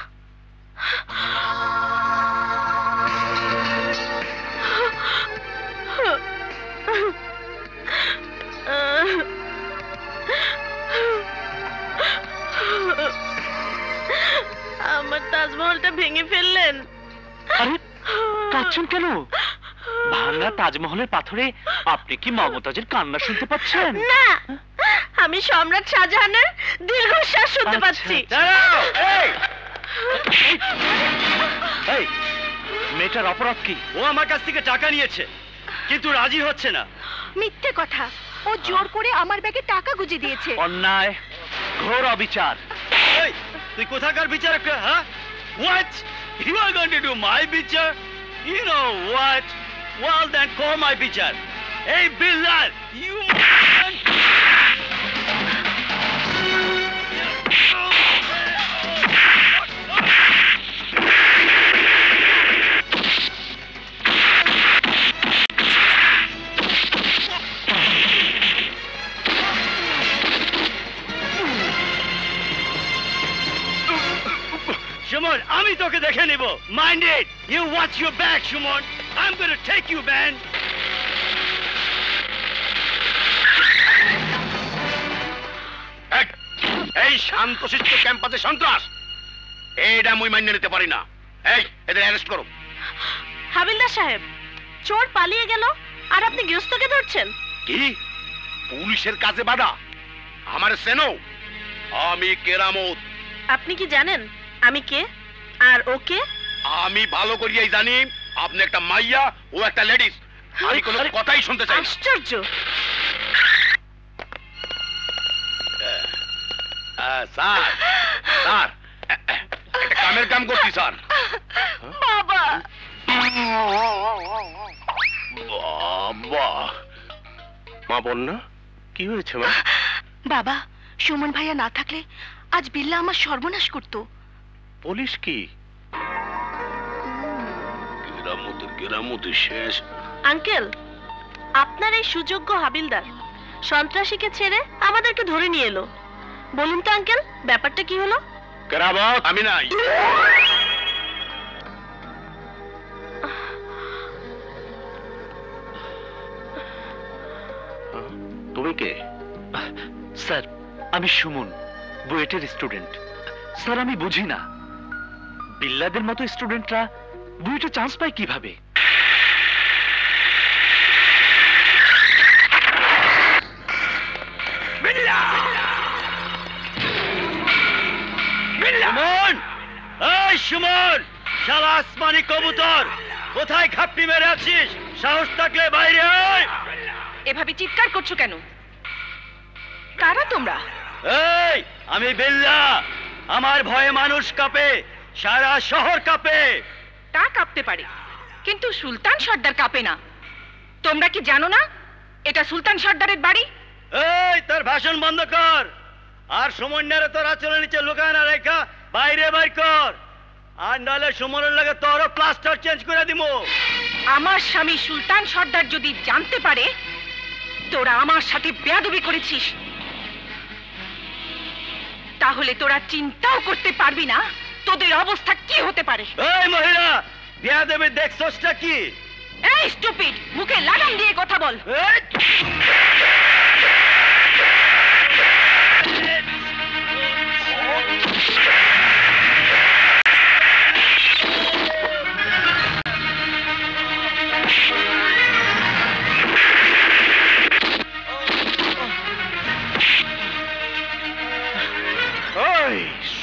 [SPEAKER 6] আমার তাজমহলটা ভেঙে ফেললেন
[SPEAKER 4] আরে কাঁদছেন কেন ভাঙা তাজমহলের পাথরে আপনি কি মমতাজের কান্না শুনতে পাচ্ছেন?
[SPEAKER 6] না আমি সম্রাট শাহজাহানের দীর্ঘশ্বাস শুনতে
[SPEAKER 4] আচ্ছা,
[SPEAKER 6] পাচ্ছি।
[SPEAKER 4] দাঁড়াও, এই! মেয়েটার অপরাধ কি?
[SPEAKER 12] ও আমার কাছ থেকে টাকা নিয়েছে কিন্তু রাজি হচ্ছে না।
[SPEAKER 9] মিথ্যে কথা। ও জোর করে আমার ব্যাগে টাকা গুজে দিয়েছে।
[SPEAKER 4] অন্যায় ঘোর অবিচার।
[SPEAKER 12] তুই কোথাকার বিচার রে, হ্যাঁ? What you are going to do my বিচার? You know what well then call my বিচার এই বিল্লাল ইউ সুমন আমি তোকে দেখে নিব mind it you watch your back Suman going to take you man এই শান্তশিষ্ট ক্যাম্পাসে সন্ত্রাস। এইটা মুই মান্য নিতে পারি না। এই এদের অ্যারেস্ট করো।
[SPEAKER 6] হাবিলদার সাহেব চোর পালিয়ে গেল আর আপনি গৃহস্থকে ধরছেন।
[SPEAKER 12] কি? পুলিশের কাছে বাধা? আমার সেনো আমি কেরামত।
[SPEAKER 6] আপনি কি জানেন আমি কে আর ওকে
[SPEAKER 12] আমি ভালো করিয়াই জানি। আপনি একটা মাইয়া ও একটা লেডিস। আমি কোনো কথাই শুনতে চাই।
[SPEAKER 6] আশ্চর্য।
[SPEAKER 12] স্যার স্যার একটা কামের কাম করছি স্যার।
[SPEAKER 6] বাবা।
[SPEAKER 13] বাবা। মা বন্যা কি হয়েছে মা?
[SPEAKER 9] বাবা সুমন ভাইয়া না থাকলে আজ বিল্লা আমার সর্বনাশ করতো।
[SPEAKER 13] পুলিশ কি?
[SPEAKER 12] কেরামতি শেষ।
[SPEAKER 6] আঙ্কেল আপনার এই সুযোগ্য হাবিলদার সন্ত্রাসীকে ছেড়ে আমাদেরকে ধরে নিয়ে এলো। বলুন তো আঙ্কেল ব্যাপারটা কি হলো?
[SPEAKER 12] কেরামত আমি নাই।
[SPEAKER 13] তুমি কে?
[SPEAKER 4] স্যার আমি সুমন বুয়েটের স্টুডেন্ট। স্যার আমি বুঝি না। বিল্লাদের মতো স্টুডেন্টরা বুয়েটে চান্স পায় কীভাবে?
[SPEAKER 12] সুমন শালা আসমানি কবুতর কোথায় খাপ্পি মেরে আছিস? সাহস থাকলে বাইরে আয়।
[SPEAKER 9] এভাবে চিৎকার করছ কেন? কারা তোমরা?
[SPEAKER 12] এই আমি বিল্লা। আমার ভয়ে মানুষ কাঁপে সারা শহর কাঁপে।
[SPEAKER 9] তা কাঁপতে পারে কিন্তু সুলতান সর্দার কাঁপে না। তোমরা কি জানো না? এটা সুলতান সর্দারের বাড়ি।
[SPEAKER 12] এই তোর ভাষণ বন্ধ কর। আর সমন্যারে তোর আচরণ নিচে লুকায় না রেখা বাইরে বাইর কর। আর নাহলে সুমনের লাগে তোরও প্লাস্টার চেঞ্জ করে দিমু।
[SPEAKER 9] আমার স্বামী সুলতান সর্দার যদি জানতে পারে তোরা আমার সাথে বেয়াদবি করেছিস। তাহলে তোরা চিন্তাও করতে পারবি না তোদের অবস্থা কি হতে পারে।
[SPEAKER 12] এই মহিলা বিয়া দেবে দেখছসটা কি?
[SPEAKER 9] এই স্টুপিড মুখে লাগাম দিয়ে কথা বল।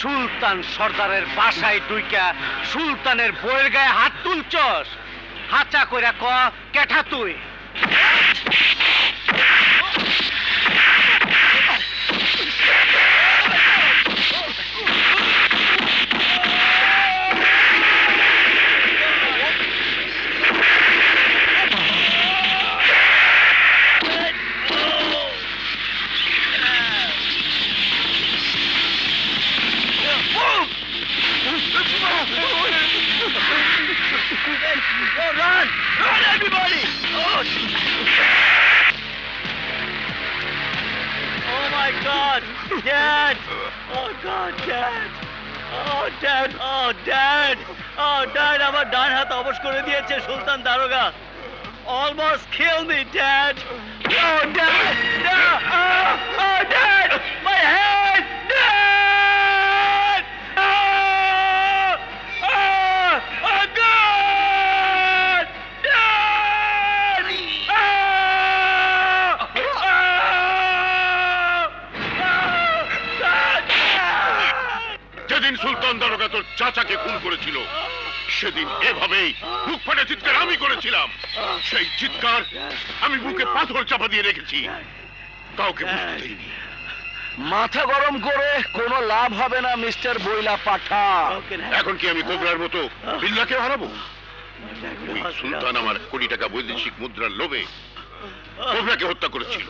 [SPEAKER 2] সুলতান সর্দারের বাসায় ডুইকা সুলতানের বইয়ের গায়ে হাত তুলছস। হাঁচা কইরা ক কেঠা তুই।
[SPEAKER 12] Oh! Oh, oh my God! Dad! Oh Dad! Oh, Dad! Oh, Dad! Oh, Dad! আমার ডান হাত অবশ করে দিয়েছে সুলতান দারোগা Almost Dad! Oh, Dad! No! Oh, oh, Dad! My head! Dad! Oh! Oh! Oh, God! Dad! Oh! Oh! Oh! God!
[SPEAKER 1] যেদিন সুলতান দারোগা তোর চাচাকে খুন করেছিল। সেদিন এভাবেই বুক ফাটা চিৎকার আমি করেছিলাম। সেই চিৎকার আমি বুকে পাথর চাপা দিয়ে রেখেছি। কাউকে বুঝতে দেইনি।
[SPEAKER 3] মাথা গরম করে কোনো লাভ হবে না মিস্টার বইলা পাঠা।
[SPEAKER 1] এখন কি আমি কোবরার মতো বিল্লাকে হারাবো? ওই সুলতান আমার কোটি টাকা বৈদেশিক মুদ্রার লোভে কোবরাকে হত্যা করেছিল।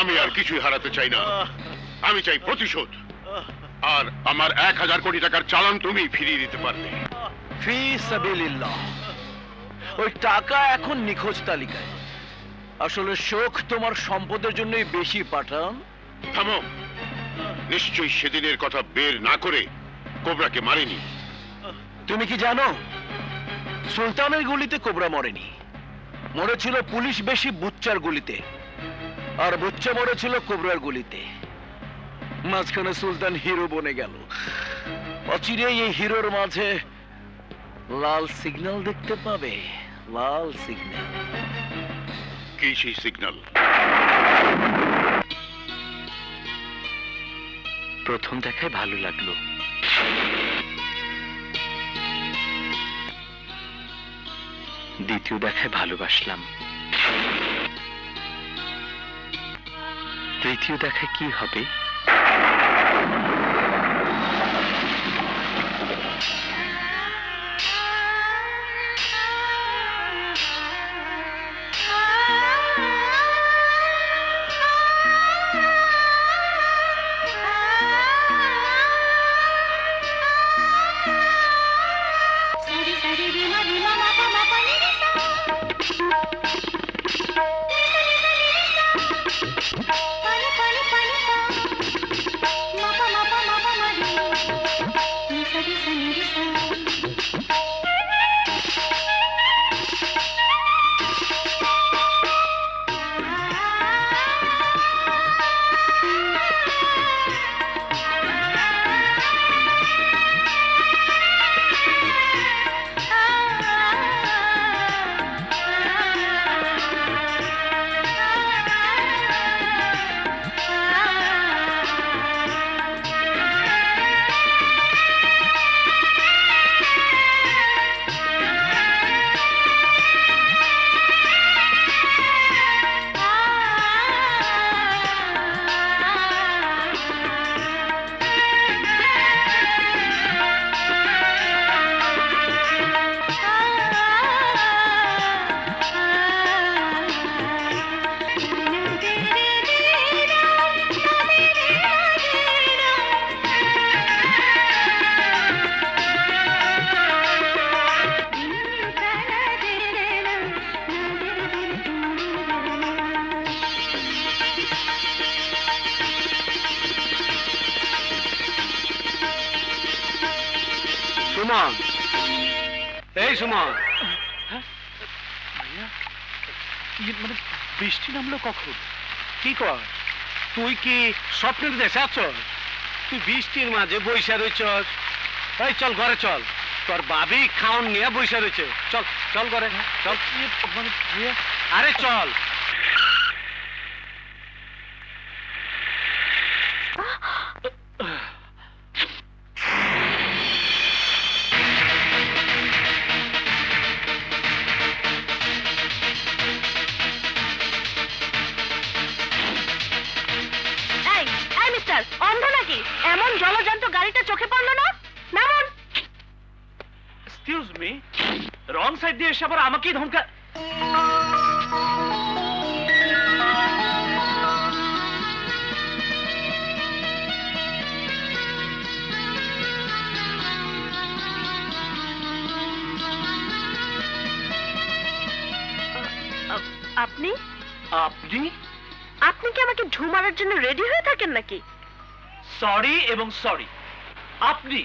[SPEAKER 1] আমি আর কিছুই হারাতে চাই না। আমি চাই প্রতিশোধ। আর আমার এক হাজার কোটি টাকার চালান তুমি ফিরিয়ে দিতে পারবে
[SPEAKER 3] ফি সাবিলিল্লাহ। ওই টাকা এখন নিখোঁজ তালিকায়। আসলে শোক তোমার সম্পদের জন্যই বেশি পাঠান।
[SPEAKER 1] থামো। নিশ্চয়ই সেদিনের কথা বের না করে কোবরাকে মারেনি।
[SPEAKER 3] তুমি কি জানো? সুলতানের গুলিতে কোবরা মরেনি। মরেছিল পুলিশ বেশি বুচ্চার গুলিতে। আর বুচ্চা মরেছিল কোবরার গুলিতে। মাঝখানে সুলতান হিরো বনে গেল। অচিরেই এই হিরোর মাঝে লাল সিগন্যাল দেখতে পাবে। লাল সিগন্যাল
[SPEAKER 1] কি সেই সিগন্যাল
[SPEAKER 2] প্রথম দেখায় ভালো লাগল। দ্বিতীয় দেখায় ভালোবাসলাম। তৃতীয় দেখায় কি হবে? তুই কি স্বপ্নের দেশে আছো তুই বৃষ্টির মাঝে বৈশা রয়েছ এই চল ঘরে চল। তোর বাবি খাওন নিয়ে বৈশা রয়েছে চল চল ঘরে চল।
[SPEAKER 3] মানে ভাইয়া
[SPEAKER 2] আরে চল।
[SPEAKER 3] এসে আবার আমাকেই ধমকা
[SPEAKER 6] আপনি?
[SPEAKER 4] আপনি?
[SPEAKER 6] আপনি কি আমাকে ঢু মারার জন্য রেডি হয়ে থাকেন নাকি?
[SPEAKER 4] সরি এবং সরি। আপনি?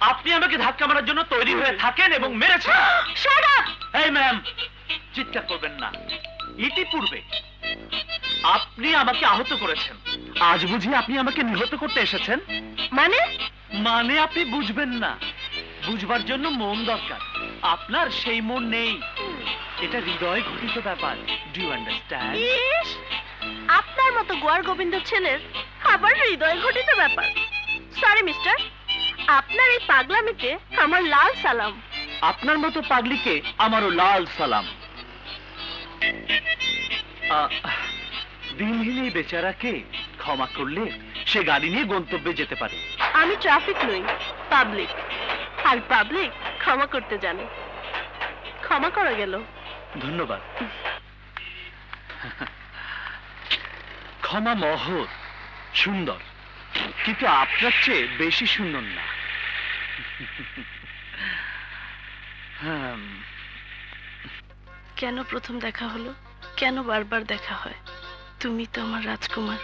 [SPEAKER 4] আপনি আমাকে ধাক্কা মারার জন্য তৈরি হয়ে থাকেন এবং মেরেছেন। এই ম্যাম চিৎকার করবেন না। ইতিপূর্বে আপনি আমাকে আহত করেছেন। আজ বুঝি আপনি আমাকে নিহত করতে এসেছেন।
[SPEAKER 6] মানে?
[SPEAKER 4] মানে আপনি বুঝবেন না। বুঝবার জন্য মন দরকার। আপনার সেই মন নেই। এটা হৃদয় ঘটিত ব্যাপার। ডু আন্ডারস্ট্যান্ড
[SPEAKER 6] আপনার মতো গোয়ার গোবিন্দ ছেলের আবার হৃদয় ঘটিত ব্যাপার। সরি মিস্টার আপনার এই পাগলামিতে আমার লাল সালাম।
[SPEAKER 4] আপনার মতো পাগলিকে আমারও লাল সালাম। এই বেচারাকে ক্ষমা করলে সে গাড়ি নিয়ে গন্তব্যে যেতে পারে।
[SPEAKER 6] আমি ট্রাফিক নই পাবলিক আর পাবলিক ক্ষমা করতে জানে। ক্ষমা করা গেল।
[SPEAKER 4] ধন্যবাদ। ক্ষমা মহৎ সুন্দর। কিন্তু আপনার চেয়ে বেশি সুন্দর না।
[SPEAKER 6] কেন প্রথম দেখা হলো? কেন বারবার দেখা হয়? তুমি তো আমার রাজকুমার।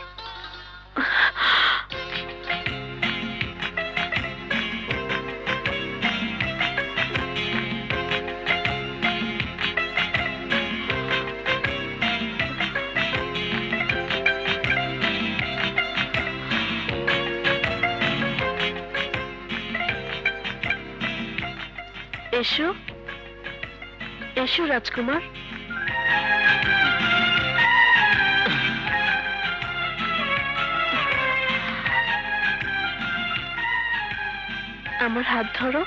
[SPEAKER 6] এসো। এসো রাজকুমার। আমার হাত ধরো।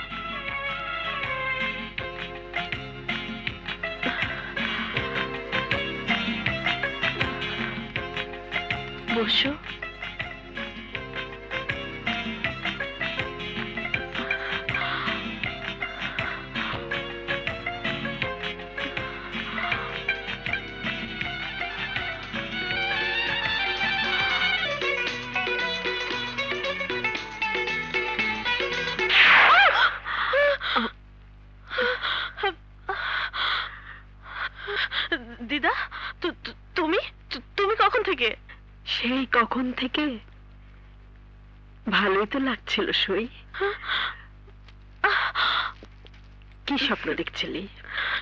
[SPEAKER 6] বসো। সই কি স্বপ্ন দেখছিলি?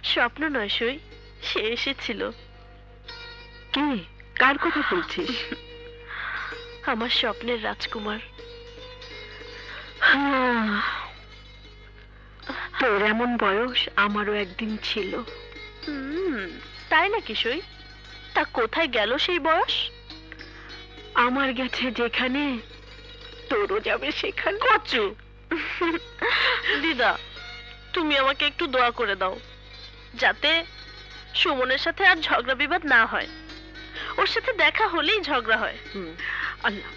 [SPEAKER 6] স্বপ্ন নয় সই। সে এসেছিল। কে? কার কথা বলছিস? আমার স্বপ্নের রাজকুমার। তোর এমন বয়স আমারও একদিন ছিল। তাই নাকি সই? তা কোথায় গেল সেই বয়স? আমার গেছে যেখানে তোরও যাবে সেখানে। কচু। দিদা তুমি আমাকে একটু দোয়া করে দাও যাতে সুমনের সাথে আর ঝগড়া বিবাদ না হয়। ওর সাথে দেখা হলেই ঝগড়া হয়। আল্লাহ।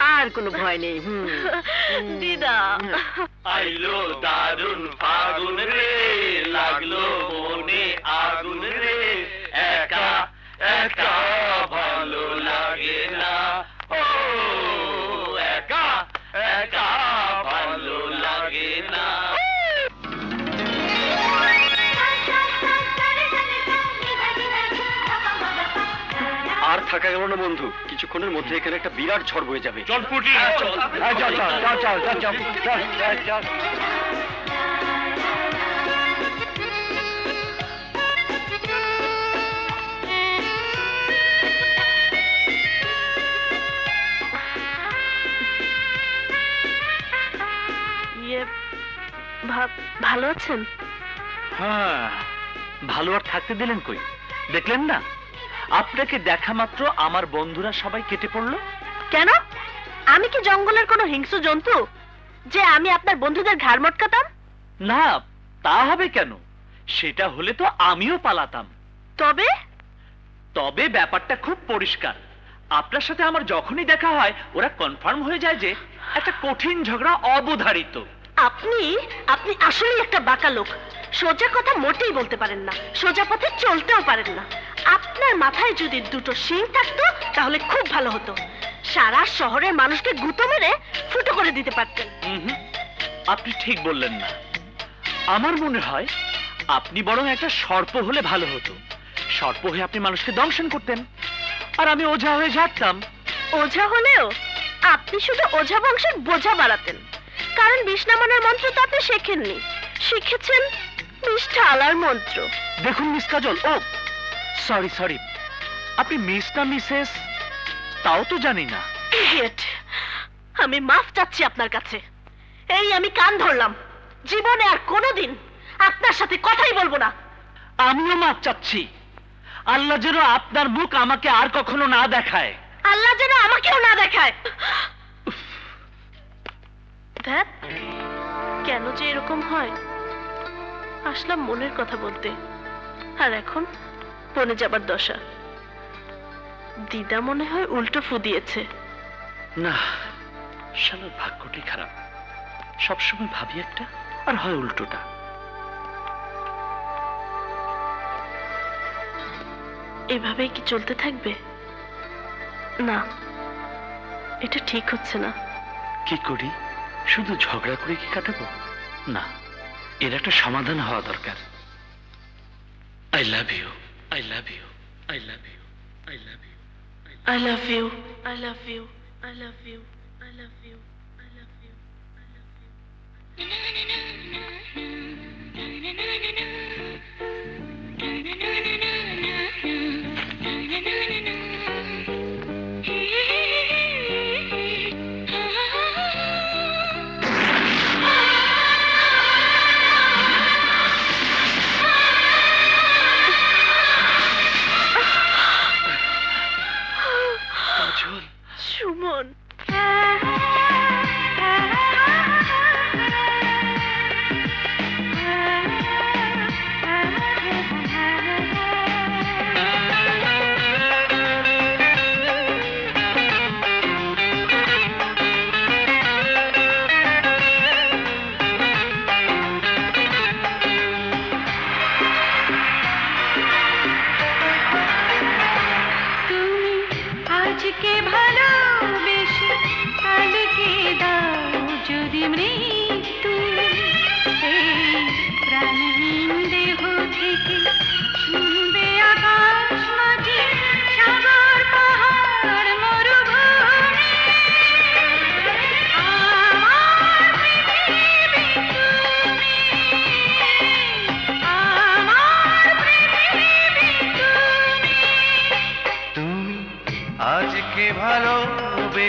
[SPEAKER 6] আর কোনো ভয় নেই দিদা।
[SPEAKER 4] আইলো দারুণ ফাগুন রে লাগল মনে আগুন রে একা একা ভালো লাগে না। ও একা একা ভালো লাগে না।
[SPEAKER 14] আর থাকা গেল না বন্ধু কিছুক্ষণের মধ্যে এখানে একটা বিরাট ঝড় বয়ে যাবে।
[SPEAKER 4] চল ফুটি চল
[SPEAKER 14] হ্যাঁ, চল চল চল চল চল।
[SPEAKER 6] ভালো আছেন?
[SPEAKER 4] হ্যাঁ ভালো আর থাকতে দিলেন কই? দেখলেন না? আপনাকে দেখা মাত্র আমার বন্ধুরা সবাই কেটে পড়ল।
[SPEAKER 6] কেন? আমি কি জঙ্গলের কোনো হিংস্র জন্তু? যে আমি আপনার বন্ধুদের ঘাড় মটকাতাম?
[SPEAKER 4] না তা হবে কেন? সেটা হলে তো আমিও পালাতাম।
[SPEAKER 6] তবে?
[SPEAKER 4] তবে ব্যাপারটা খুব পরিষ্কার। আপনার সাথে আমার যখনই দেখা হয় ওরা কনফার্ম হয়ে যায় যে একটা কঠিন ঝগড়া অবধারিত।
[SPEAKER 6] আপনি আপনি আসলেই একটা বাঁকা লোক। সোজা কথা মোটেই বলতে পারেন না। সোজা পথে চলতেও পারেন না। আপনার মাথায় যদি দুটো শিং থাকতো তাহলে খুব ভালো হতো। সারা শহরের মানুষকে গুঁতো মেরে ফুটো করে দিতে পারতেন।
[SPEAKER 4] আপনি ঠিক বললেন না। আমার মনে হয় আপনি বরং একটা সর্প হলে ভালো হতো। সর্প হয়ে আপনি মানুষকে দংশন করতেন। আর আমি ওঝা হয়ে ঝাড়তাম
[SPEAKER 6] ওঝা হলেও আপনি শুধু ওঝা বংশের বোঝা বাড়াতেন। কারণ বিষ নামানোর মন্ত্র তো আপনি শেখেননি। শিখেছেন বিষ ঢালার মন্ত্র।
[SPEAKER 4] দেখুন মিস কাজল ও সরি সরি। আপনি মিস না মিসেস তাও তো জানি না।
[SPEAKER 6] আমি মাফ চাচ্ছি আপনার কাছে। এই আমি কান ধরলাম। জীবনে আর কোনোদিন আপনার সাথে কথাই বলব না।
[SPEAKER 4] আমিও মাপ চাচ্ছি। আল্লাহ যেন আপনার মুখ আমাকে আর কখনো না দেখায়।
[SPEAKER 6] আল্লাহ যেন আমাকেও না দেখায়। ধ্যাত, কেন যে এরকম হয়? আসলাম মনের কথা বলতে। আর এখন বনে যাবার দশা। দিদা মনে হয় উল্টো ফু দিয়েছে
[SPEAKER 4] না শালার ভাগ্যটি খারাপ। সবসময় ভাবি একটা আর হয় উল্টোটা।
[SPEAKER 6] এভাবেই কি চলতে থাকবে? না এটা ঠিক হচ্ছে না।
[SPEAKER 4] কি করি? শুধু ঝগড়া করে কি কাটাবো না এর একটা সমাধান হওয়া দরকার I love you I love you I love you I love you
[SPEAKER 6] I love you. I love you. I love you. I love you. I love you. I love you.
[SPEAKER 4] Kajal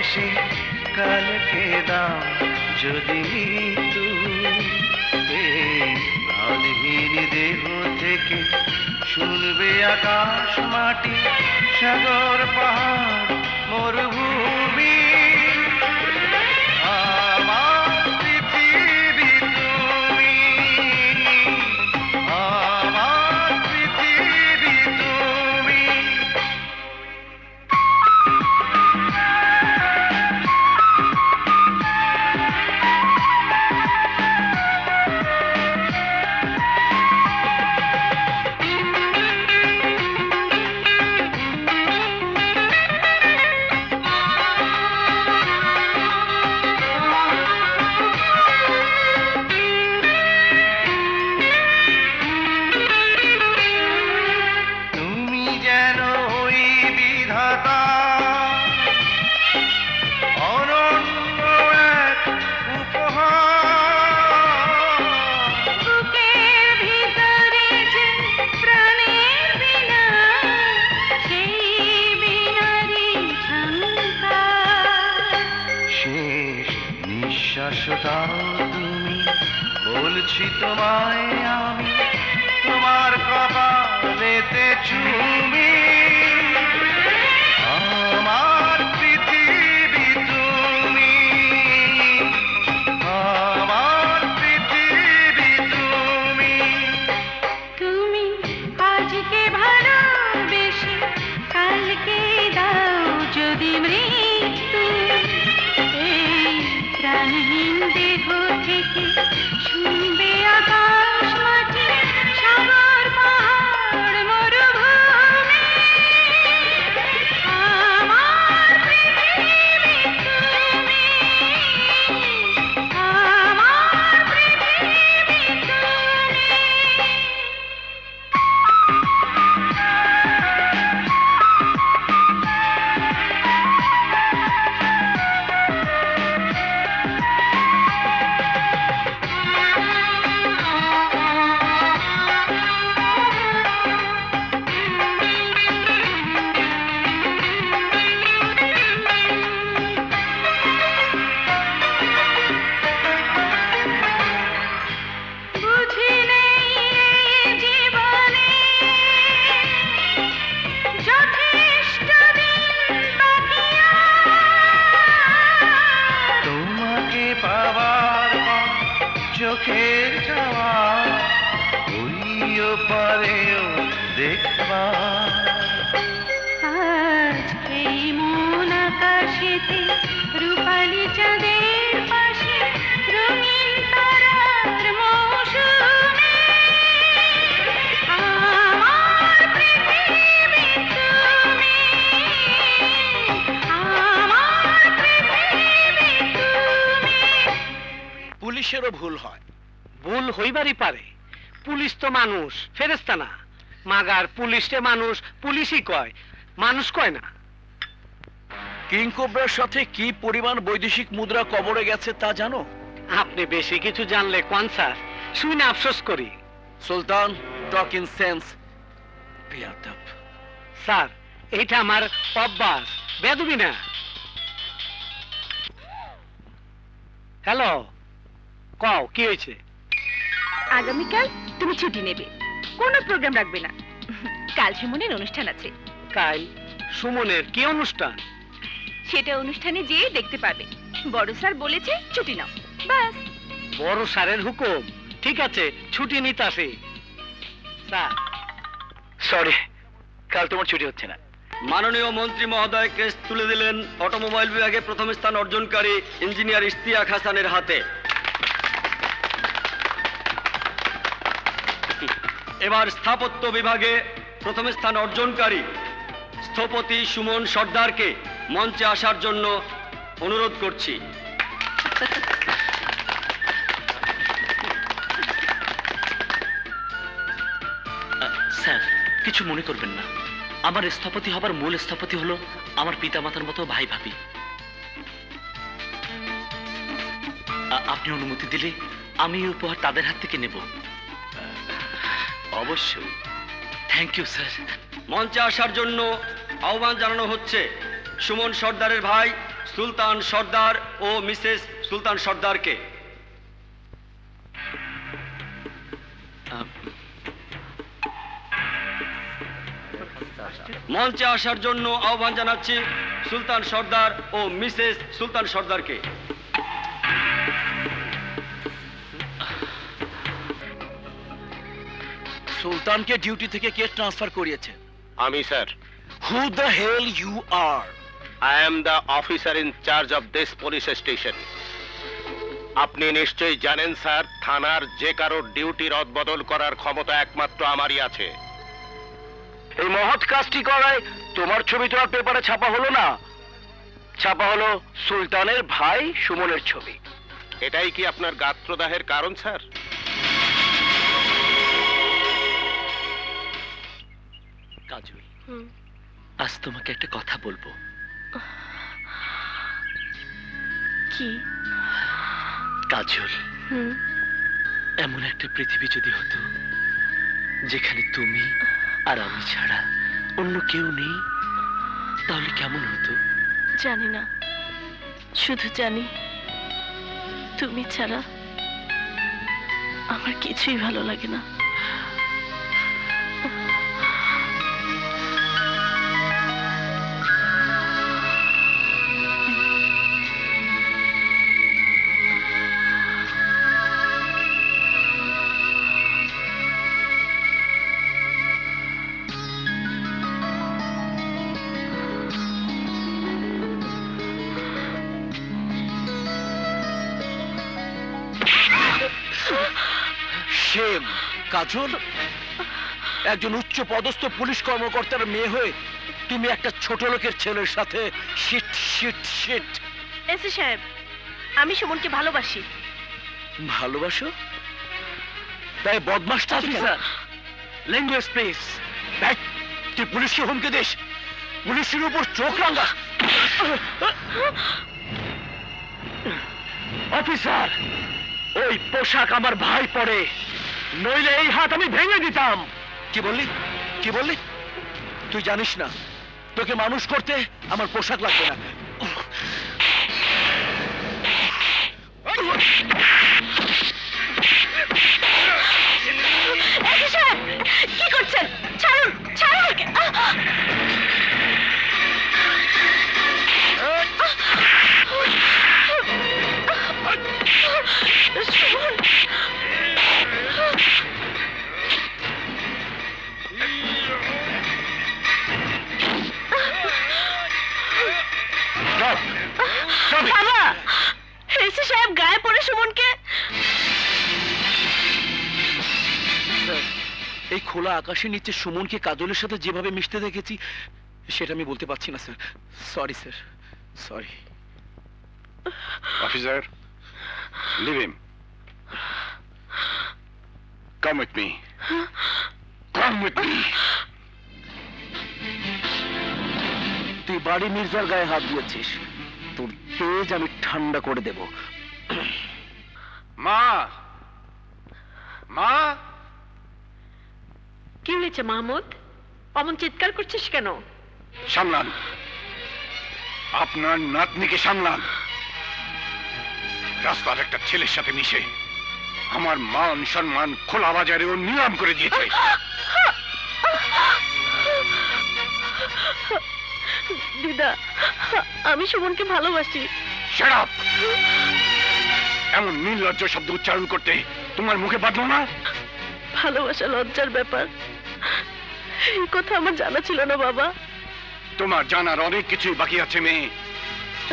[SPEAKER 7] ভালোবেসে কালকে দাও যদি মৃত্যু দেহ থেকে শুনবে আকাশ মাটি সাগর পাহাড় মরুভূমি
[SPEAKER 10] বলছি তোমায় আমি তোমার কপালেতে চুমি
[SPEAKER 2] মানুষ ফেরেস্তা না। মাগার পুলিশে মানুষ পুলিশই কয় মানুষ কয় না।
[SPEAKER 3] কিং কোবরার সাথে কি পরিমাণ বৈদেশিক মুদ্রা কবরে গেছে তা জানো?
[SPEAKER 2] আপনি বেশি কিছু জানলে কোন স্যার? শুনে আফসোস করি।
[SPEAKER 3] Sultan talk in sense
[SPEAKER 2] sir এইটা আমার অভ্যাস। বেদবি না। হ্যালো কও কি হয়েছে?
[SPEAKER 9] আগামীকাল তুমি ছুটি নেবে। কোনো প্রোগ্রাম রাখবে না। কাল সুমনের অনুষ্ঠান আছে।
[SPEAKER 2] কাল সুমনের কি অনুষ্ঠান?
[SPEAKER 9] সেটা অনুষ্ঠানে যেয়ে দেখতে পাবে। বড় স্যার বলেছে ছুটি নাও। বাস।
[SPEAKER 2] বড় স্যারের হুকুম। ঠিক আছে ছুটি নিতে আসি স্যার।
[SPEAKER 3] সরি কাল তোমার ছুটি হচ্ছে না।
[SPEAKER 12] মাননীয় মন্ত্রী মহোদয় কেস তুলে দিলেন। অটোমোবাইল বিভাগে প্রথম স্থান অর্জনকারী ইঞ্জিনিয়ার ইশতিয়াক হাসানের হাতে। এবার স্থাপত্য বিভাগে প্রথম স্থান অর্জনকারী স্থপতি সুমন সর্দারকে মঞ্চে আসার জন্য অনুরোধ করছি।
[SPEAKER 15] স্যার, কিছু মনে করবেন না। আমার স্থপতি হবার মূল স্থপতি হলো আমার পিতামাতার মতো ভাই ভাবি। আপনি অনুমতি দিলে আমি এই উপহার তাদের হাত থেকে নেব।
[SPEAKER 3] অবশ্যই।
[SPEAKER 15] থ্যাংক ইউ স্যার
[SPEAKER 12] মঞ্চে আসার জন্য আহ্বান জানানো হচ্ছে সুমন সর্দারের ভাই, সুলতান সর্দার ও মিসেস সুলতান সর্দারকে। মঞ্চে আসার জন্য আহ্বান জানাচ্ছি সুলতান সর্দার ও মিসেস সুলতান সর্দারকে।
[SPEAKER 3] সুলতানকে ডিউটি থেকে কে ট্রান্সফার করিয়েছে।
[SPEAKER 13] আমি sir.
[SPEAKER 3] Who the hell you are
[SPEAKER 13] I am the officer in charge of this police station আপনি নিশ্চয়ই জানেন স্যার থানার যে কারও ডিউটি রদবদল করার ক্ষমতা একমাত্র আমারই আছে।
[SPEAKER 3] এই মহৎ কাজটি করায় তোমার ছবি তো আর পেপারে ছাপা হলো না? ছাপা হলো সুলতানের ভাই সুমনের ছবি।
[SPEAKER 13] এটাই কি আপনার গাত্রদাহের কারণ স্যার?
[SPEAKER 15] আজ তোমাকে একটা কথা বলব।
[SPEAKER 6] কি?
[SPEAKER 15] কাজল। এমন একটা পৃথিবী যদি হতো যেখানে তুমি আর আমি ছাড়া অন্য কেউ নেই তাহলে কেমন হতো?
[SPEAKER 6] জানি না। শুধু জানি তুমি ছাড়া আমার কিছুই ভালো লাগে না।
[SPEAKER 3] কাজল একজন উচ্চ পদস্থ পুলিশ কর্মকর্তার মেয়ে হয়ে তুমি একটা ছোট লোকের ছেলের সাথে শিট শিট শিট
[SPEAKER 6] এসি সাহেব আমি সুমনকে ভালোবাসি।
[SPEAKER 3] ভালোবাসো? তাই বদমাসটা আছে কেন?
[SPEAKER 15] ল্যাঙ্গুয়েজ প্লিজ
[SPEAKER 3] দেখ, তুই পুলিশকে হুমকি দিস। পুলিশের উপর চোখ রাঙা।
[SPEAKER 2] অফিসার ওই পোশাক আমার ভাই পরে। নইলে এই হাত আমি ভেঙে দিতাম।
[SPEAKER 3] কি বললি? কি বললি? তুই জানিস না তোকে মানুষ করতে আমার পোশাক লাগবে না।
[SPEAKER 6] কি করছেন? ছাড়ুন ছাড়ুন আহ! সুমন সুমনকে।
[SPEAKER 3] এই খোলা আকাশের নিচে সুমনকে কাজলের সাথে যেভাবে মিশতে দেখেছি সেটা আমি বলতে পারছি না sir. Sorry sir. Sorry
[SPEAKER 8] officer leave him come with me come with me
[SPEAKER 3] তুই বাড়ি মির্জার গায়ে হাত দিয়েছিস। তোর তেজ আমি ঠান্ডা করে দেব।
[SPEAKER 8] মা! মা!
[SPEAKER 16] কি হয়েছে মাহমুদ? অমন চিৎকার করছিস কেন?
[SPEAKER 8] সামলান। আপনার নাতনিকে সামলান। রাস্তার একটা ছেলের সাথে মিশে আমার মান সম্মান খোলা বাজারে ও নিলাম করে দিয়েছে।
[SPEAKER 6] দিদা আমি সুমনকে ভালোবাসি।
[SPEAKER 8] Up! এমন নির্লজ্জ শব্দ উচ্চারণ করতে তোমার মুখে বাঁধলো না?
[SPEAKER 6] ভালোবাসা লজ্জার ব্যাপার। এই কথা আমার জানা ছিল না বাবা।
[SPEAKER 8] তোমার জানার অনেক কিছুই বাকি আছে মেয়ে।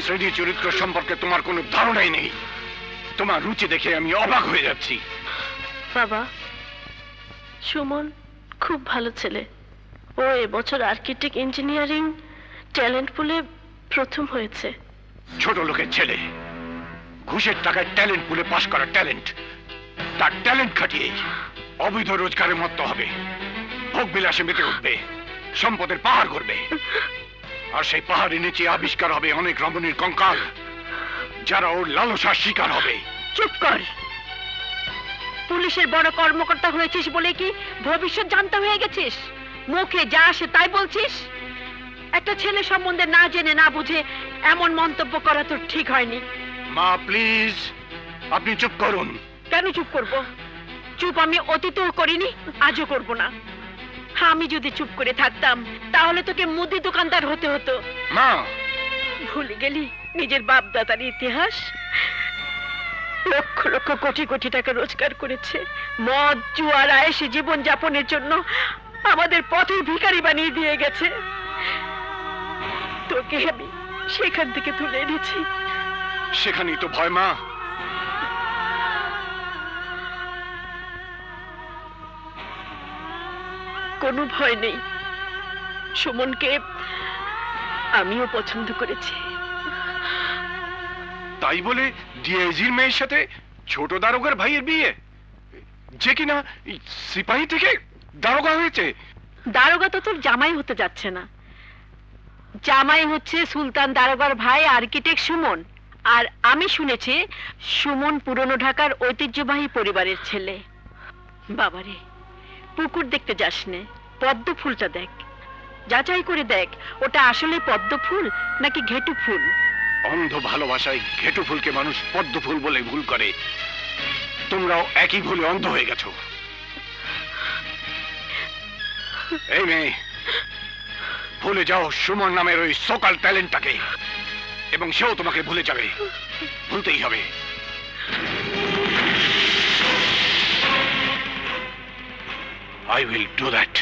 [SPEAKER 8] শ্রেণি চরিত্র সম্পর্কে তোমার কোনো ধারণাই নেই। তোমার রুচি দেখে আমি অবাক হয়ে যাচ্ছি।
[SPEAKER 6] বাবা সুমন খুব ভালো ছেলে। ও এবছর আর্কিটেক্ট ইঞ্জিনিয়ারিং ট্যালেন্ট পুলে প্রথম হয়েছে।
[SPEAKER 8] ছোট লোকের ছেলে। ঘুষের টাকায় ট্যালেন্ট পুলে পাশ করা ট্যালেন্ট। তার ট্যালেন্ট খাটিয়ে অবৈধ রোজগারের মতো হবে। ভোগ বিলাসে মেতে উঠবে। সম্পদের পাহাড় করবে আর সেই পাহাড়ের নিচে আবিষ্কার হবে অনেক রমণীর কঙ্কাল। যারা ওর লালসার শিকার হবে।
[SPEAKER 16] চুপ কর। পুলিশের বড় কর্মকর্তা হয়েছিস বলে কি ভবিষ্যৎ জানতে হয়ে গেছিস? মুখে যা আসে তাই বলছিস? একটা ছেলে সম্বন্ধে না জেনে না বুঝে এমন মন্তব্য করা তো ঠিক হয়নি।
[SPEAKER 8] মা প্লিজ আপনি চুপ করুন।
[SPEAKER 16] কেন চুপ করব? চুপ আমি অতীতও করিনি আজও করব না। আমি যদি চুপ করে থাকতাম তাহলে তোকে মুদি দোকানদার হতে হতো।
[SPEAKER 8] মা।
[SPEAKER 16] ভুলে গেলি নিজের বাপ দাদার ইতিহাস? লক্ষ লক্ষ কোটি কোটি টাকা রোজগার করেছে। মদ জুয়ার আয়েসে জীবন যাপনের জন্য আমাদের পথের ভিখারি বানিয়ে দিয়ে গেছে। তোকে আমি সেখান থেকে তুলে এনেছি।
[SPEAKER 8] সেখানেই তো ভয় মা।
[SPEAKER 16] কোনো ভয় নেই। সুমনকে আমিও পছন্দ করেছি।
[SPEAKER 8] তাই বলে ডিআইজির মেয়ের সাথে ছোট দারোগার ভাইয়ের বিয়ে? যে কিনা সিপাহী থেকে দারোগা হয়েছে।
[SPEAKER 16] দারোগা তো তোর জামাই হতে যাচ্ছে না। জামাই হচ্ছে সুলতান দারোগার ভাই আর্কিটেক্ট সুমন। আর আমি শুনেছি, সুমন পুরনো ঢাকার ঐতিহ্যবাহী পরিবারের ছেলে। বাবারে, পুকুর দেখতে যাস নে পদ্ম ফুলটা দেখ। যাচাই করে দেখ, ওটা আসলে পদ্ম ফুল নাকি ঘেটু ফুল?
[SPEAKER 8] অন্ধ ভালোবাসায় ঘেটু ফুলকে মানুষ পদ্ম ফুল বলে ভুল করে। তোমরাও একই ভুলে অন্ধ হয়ে গেছো। এই মেয়ে ভুলে যাও সুমন নামের ওই সকাল ট্যালেন্টটাকে। এবং সেও তোমাকে ভুলে যাবে। ভুলতেই হবে। I will do that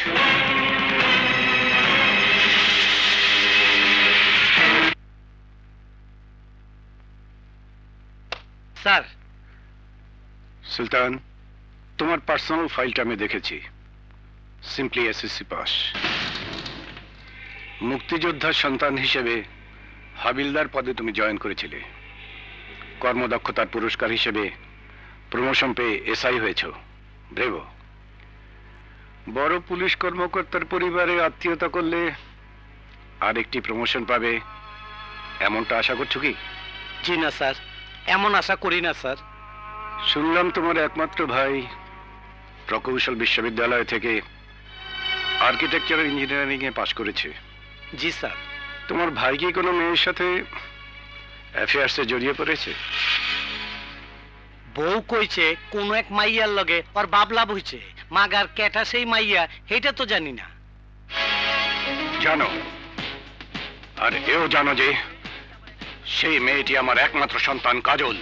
[SPEAKER 2] sir.
[SPEAKER 8] Sultan তোমার পার্সোনাল ফাইলটা আমি দেখেছি। সিম্পলি এসএসসি পাস মুক্তিযোদ্ধার সন্তান হিসেবে হাবিলদার পদে তুমি জয়েন করেছিলে। কর্মদক্ষতার পুরস্কার হিসেবে প্রমোশন পেয়ে এসআই হয়েছ। ব্রেভো। বড় পুলিশ কর্মকর্তার পরিবারে আত্মীয়তা করলে আর একটি প্রমোশন পাবে এমনটা আশা করছ কি?
[SPEAKER 2] জি না স্যার। এমন আশা করি না স্যার।
[SPEAKER 8] শুনলাম তোমার একমাত্র ভাই প্রকৌশল বিশ্ববিদ্যালয় থেকে আর্কিটেকচার ইঞ্জিনিয়ারিং এ পাশ করেছে।
[SPEAKER 2] জি স্যার।
[SPEAKER 8] তোমার ভাই কি কোনো মেয়ের সাথে অ্যাফেয়ার্সে জড়িয়ে পড়েছে?
[SPEAKER 2] বউ কইছে কোন এক মাইয়ার লগে ওর বাবলা বইছে মাগার কেটা সেই মাইয়া এটা তো জানি না।
[SPEAKER 8] জানো আর এও জানো যে সেই মেয়েটি আমার একমাত্র সন্তান কাজল।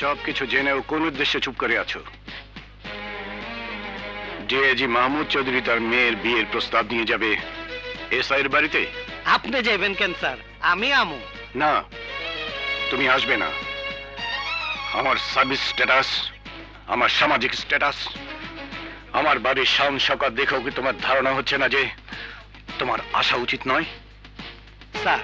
[SPEAKER 8] সবকিছু জেনেও কোন উদ্দেশ্যে চুপ করে আছো? ডিএজি মাহমুদ চৌধুরী তার মেয়ের বিয়ের প্রস্তাব নিয়ে যাবে। এসআইয়ের বাড়িতে?
[SPEAKER 2] আপনি যাইবেন কেন স্যার? আমি আমু।
[SPEAKER 8] না তুমি আসবে না। আমার সার্ভিস স্ট্যাটাস আমার সামাজিক স্ট্যাটাস আমার বাড়ির শান শকাত দেখেও কি তোমার ধারণা হচ্ছে না যে তোমার আসা উচিত নয়?
[SPEAKER 2] স্যার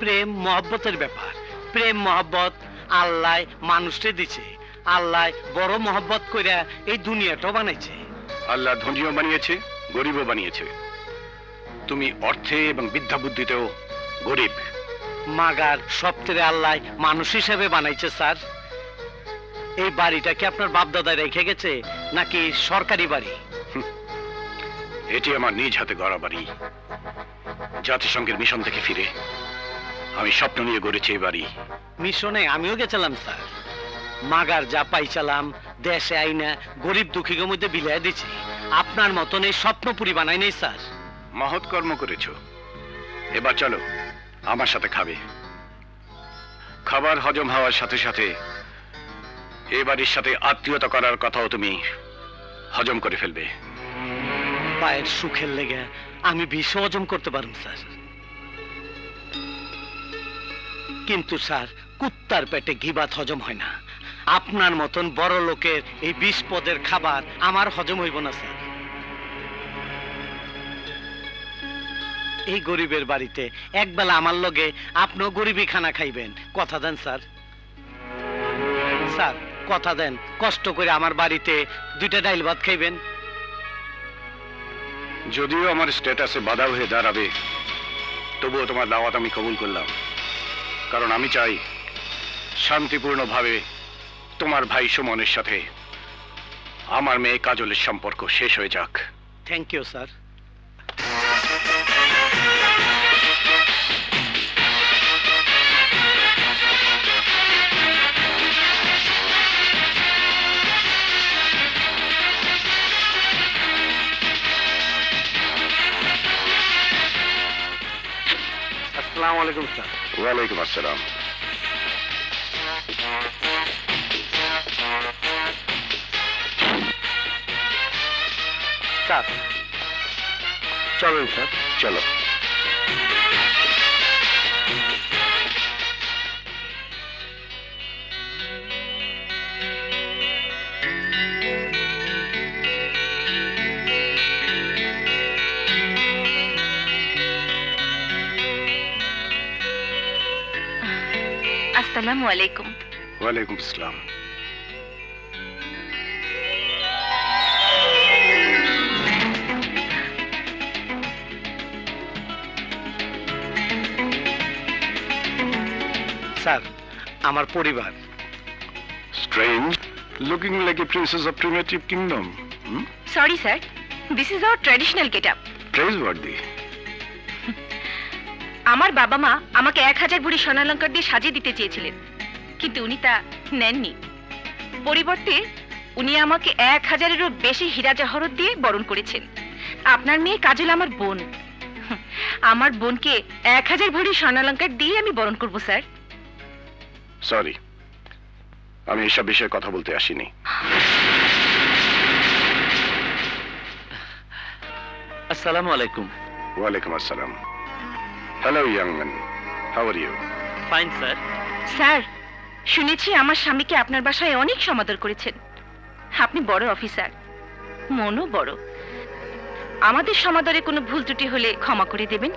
[SPEAKER 2] প্রেম মহব্বতের ব্যাপার। প্রেম মহব্বত আল্লাহ মানুষকে দিছে। আল্লাহ বড় মহব্বত কইরা এই দুনিয়াটাও বানাইছে।
[SPEAKER 8] আল্লাহ ধনীও বানিয়েছে গরিবও বানিয়েছে। তুমি অর্থে এবং বিদ্যা বুদ্ধিতেও গরিব।
[SPEAKER 2] মাগার সপ্তাহে আল্লাহ মানুষ হিসেবে বানাইছে স্যার। এই বাড়িটা কি আপনার বাপদাদা রেখে গেছে নাকি সরকারি বাড়ি?
[SPEAKER 8] এটি আমার নিজ হাতে গড়া বাড়ি। জাতিসংঘের মিশন থেকে ফিরে আমি স্বপ্ন নিয়ে গড়েছি এই বাড়ি।
[SPEAKER 2] মিশনে আমিও গেছিলাম স্যার। মাগার যা পাইছিলাম দেশে আইনা গরিব দুঃখীর মধ্যে বিলাই দিছি। আপনার মতন এই স্বপ্নপুরি বানাই নেই স্যার।
[SPEAKER 8] মহৎ কর্ম করেছ। এবার চলো আমার সাথে খাবে। খাবার হজম হওয়ার সাথে সাথে এ বাড়ির সাথে আত্মীয়তা করার কথাও তুমি হজম করে ফেলবে।
[SPEAKER 2] পায়ের সুখের লেগে আমি বিষ হজম করতে পারুম স্যার। কিন্তু স্যার কুত্তার পেটে ঘিবাত হজম হয় না। আপনার মতন বড় লোকের এই বিষ পদের খাবার আমার হজম হইব না, স্যার। এই গরিবের বাড়িতে একবেলা আমার লগে আপনিও গরিবই খানা খাইবেন। কথা দেন, স্যার। স্যার, কথা দেন, কষ্ট করে আমার বাড়িতে দুইটা ডাইল ভাত খাইবেন।
[SPEAKER 8] যদিও আমার স্ট্যাটাসে বাধা হয়ে দাঁড়াবে, তবুও তোমার দাওয়াত আমি কবুল করলাম। কারণ আমি চাই শান্তিপূর্ণভাবে তোমার ভাই সুমনের সাথে। আমার মেয়ে কাজলের সম্পর্ক শেষ হয়ে যাক।
[SPEAKER 2] থ্যাংক ইউ স্যার আসসালামু আলাইকুম স্যার।
[SPEAKER 8] ওয়ালাইকুম আসসালাম।
[SPEAKER 2] স্যার চলেন স্যার
[SPEAKER 8] চলো
[SPEAKER 9] আসসালামু আলাইকুম
[SPEAKER 8] ওয়ালাইকুম আসসালাম
[SPEAKER 2] স্যার আমার পরিবার।
[SPEAKER 8] Strange looking like a princess of primitive kingdom
[SPEAKER 9] sorry sir this is our traditional get up
[SPEAKER 8] praiseworthy
[SPEAKER 9] আমার বাবা মা আমাকে এক হাজার ভরি স্বর্ণালঙ্কার দিয়ে সাজিয়ে দিতে চেয়েছিলেন কিন্তু উনি তা নেননি। পরিবর্তে উনি আমাকে এক হাজারেরও বেশি হীরা জহরত দিয়ে বরণ করেছেন। আপনার মেয়ে কাজল আমার বোন। আমার বোনকে এক হাজার ভরি স্বর্ণালঙ্কার দিয়ে আমি বরণ করব স্যার।
[SPEAKER 8] সরি আমি এসব বিষয়ে কথা বলতে আসিনি।
[SPEAKER 4] আসসালামু আলাইকুম।
[SPEAKER 8] ওয়ালাইকুম আসসালাম। Hello young man how are you
[SPEAKER 4] fine sir
[SPEAKER 9] sir শুনেছি আমার স্বামীকে আপনার বাসায় অনেক সমাদর করেছেন। আপনি বড় অফিসার। মনও বড়। আমাদের সমাদরে কোনো ভুল ত্রুটি হলে ক্ষমা করে দেবেন।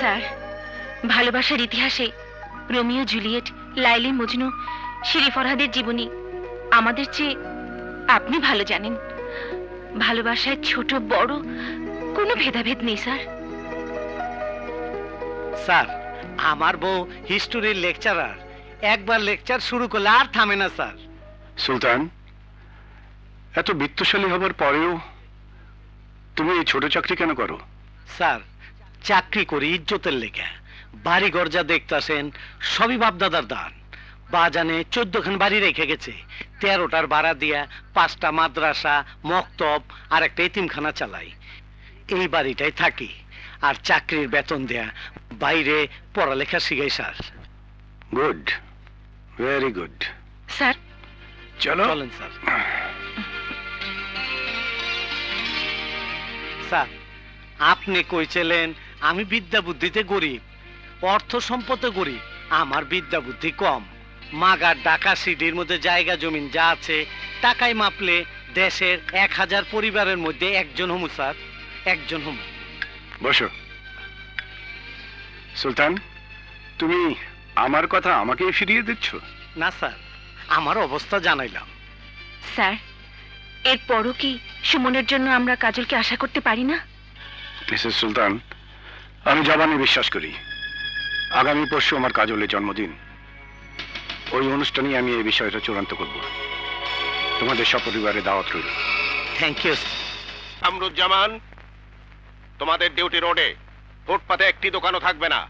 [SPEAKER 9] স্যার ভালোবাসার ইতিহাসে রোমিও জুলিয়েট লাইলি মজনু শিরি ফরহাদের জীবনী আমাদের চেয়ে আপনি ভালো জানেন। ভালোবাসায় ছোট বড় কোনো ভেদাভেদ নেই স্যার।
[SPEAKER 2] স্যার আমার বউ হিস্টোরির লেকচারার। একবার লেকচার শুরু করলে আর থামে না স্যার।
[SPEAKER 8] সুলতান এত বিত্তশালী হবার পরেও তুমি এই ছোট চাকরি কেন করো?
[SPEAKER 2] স্যার চাকরি করি ইজ্জতের লেখা। বাড়ি যা দেখতাছেন সবই বাপদাদার দান। বাজানে চোদ্দখান বাড়ি রেখে গেছে। তেরোটার ভাড়া দিয়া পাঁচটা মাদ্রাসা মক্তব আর একটা এতিমখানা চালাই। এই বাড়িটাই থাকি। আর চাকরির বেতন দেয়া বাইরে পড়ালেখা শিখাই sir.
[SPEAKER 8] Good. Very good.
[SPEAKER 9] Sir.
[SPEAKER 8] চলো।
[SPEAKER 2] চলেন স্যার। স্যার আপনি কইছিলেন আমি বিদ্যা বুদ্ধিতে গরিব। অর্থ সম্পদে গরিব আমার বিদ্যা বুদ্ধি কম। মাগার ডাকা সিটির মধ্যে জায়গা জমিন যা আছে টাকায় মাপলে দেশের এক হাজার পরিবারের মধ্যে একজন হমু স্যার। একজন হমু।
[SPEAKER 8] বসো। সুলতান তুমি আমার কথা আমাকেই ফিরিয়ে দিচ্ছ?
[SPEAKER 2] না স্যার। আমার অবস্থা জানাইলাম।
[SPEAKER 9] স্যার এরপরও কি সুমনের জন্য আমরা কাজলকে আশা করতে পারি না?
[SPEAKER 8] মিসেস সুলতান আমি জবানে বিশ্বাস করি। আগামী পরশু আমার কাজলের জন্মদিন। ওই অনুষ্ঠানে আমি এই বিষয়টা চূড়ান্ত করব। তোমাদের সপরিবারে দাওয়াত রইল।
[SPEAKER 2] থ্যাংক ইউ
[SPEAKER 13] আমরুজ্জামান তোমাদের ডিউটি রোডে ফুটপাতে একটি দোকানও থাকবে না।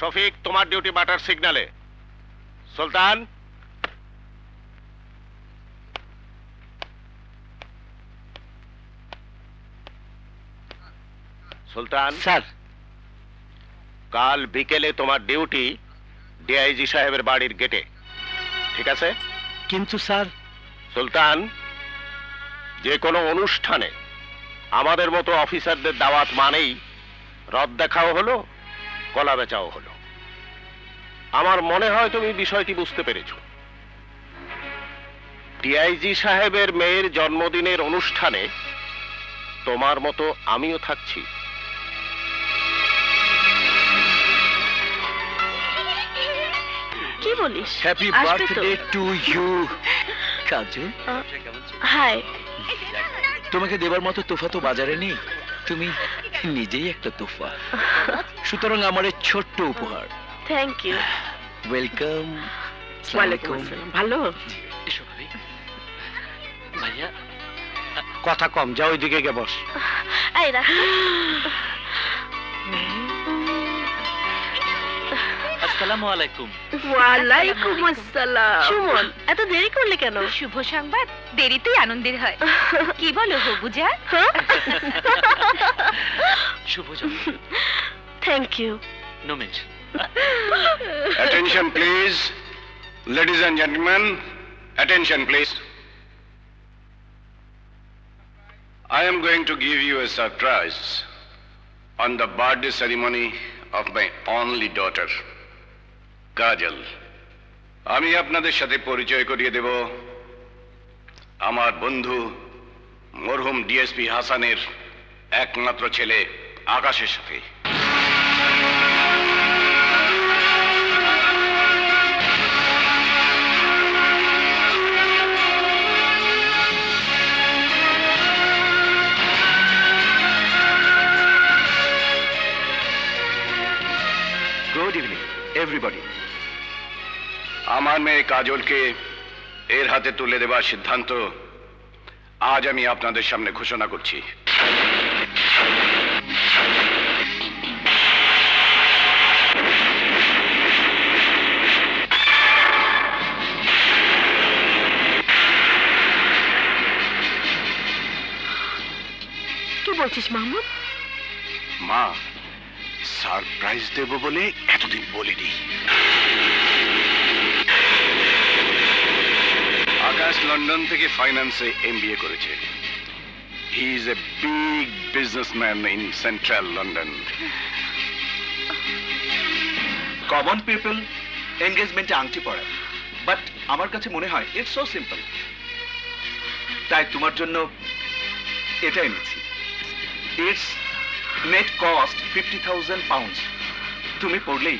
[SPEAKER 13] শফিক তোমার ডিউটি বাটার সিগনালে। সুলতান? সুলতান?
[SPEAKER 2] স্যার
[SPEAKER 13] কাল বিকেলে তোমার ডিউটি ডিআইজি সাহেবের বাড়ির গেটে। ঠিক আছে?
[SPEAKER 2] কিন্তু স্যার।
[SPEAKER 13] সুলতান যে কোনো অনুষ্ঠানে আমাদের মতো অফিসারদের দাওয়াত মানেই রদ দেখাও হলো কলা বেচাও হলো। আমার মনে হয় তুমি বিষয়টি বুঝতে পেরেছ। ডিআইজি সাহেবের মেয়ের জন্মদিনের অনুষ্ঠানে তোমার মতো আমিও থাকছি।
[SPEAKER 6] কি বলিস?
[SPEAKER 3] Happy? Birthday to you Kajal?
[SPEAKER 6] Hi.
[SPEAKER 3] তোমাকে দেবার মতো তোফা তো বাজারে নেই। তুমি নিজেই একটা তোফা। সুতরাং আমার এই ছোট্ট উপহার।
[SPEAKER 6] থ্যাংক ইউ
[SPEAKER 3] ওয়েলকাম
[SPEAKER 6] ওয়ালাইকুম ভালো?
[SPEAKER 3] এসো ভাবি। ভাইয়া
[SPEAKER 2] কথা কম যা ওইদিকে গে বস।
[SPEAKER 6] এই রাখ।
[SPEAKER 4] আসসালামু আলাইকুম
[SPEAKER 6] ওয়ালাইকুম আসসালাম সুমন এত দেরি করলে কেন
[SPEAKER 9] শুভ সংবাদ দেরিতেই আনন্দের হয় কি বলো হবুজা
[SPEAKER 4] শুভ
[SPEAKER 6] thank you
[SPEAKER 4] no mention
[SPEAKER 8] Attention, please. Ladies and gentlemen, attention, please. I am going to give you a surprise on the birthday ceremony of my only daughter, Kajal. আমি আপনাদের সাথে পরিচয় করিয়ে দেব আমার বন্ধু মরহুম ডিএসপি হাসানের একমাত্র ছেলে আকাশের সাথে এভরিবডি আমার মেয়ে কাজলকে এর হাতে তুলে দেবার সিদ্ধান্ত আজ আমি আপনাদের সামনে ঘোষণা করছি।
[SPEAKER 6] কি বলছিস মাহমুদ?
[SPEAKER 8] মা সারপ্রাইজ দেব বলে এতদিন বলিনি। আকাশ লন্ডন থেকে ফাইন্যান্সে এমবিএ করেছে। He is a big businessman in central London
[SPEAKER 17] common people এঙ্গেজমেন্টে আংটি পড়ায় বাট আমার কাছে মনে হয় ইটস সো সিম্পল তাই তোমার জন্য এটা এনেছি। Its net cost fifty thousand pounds তুমি পড়লেই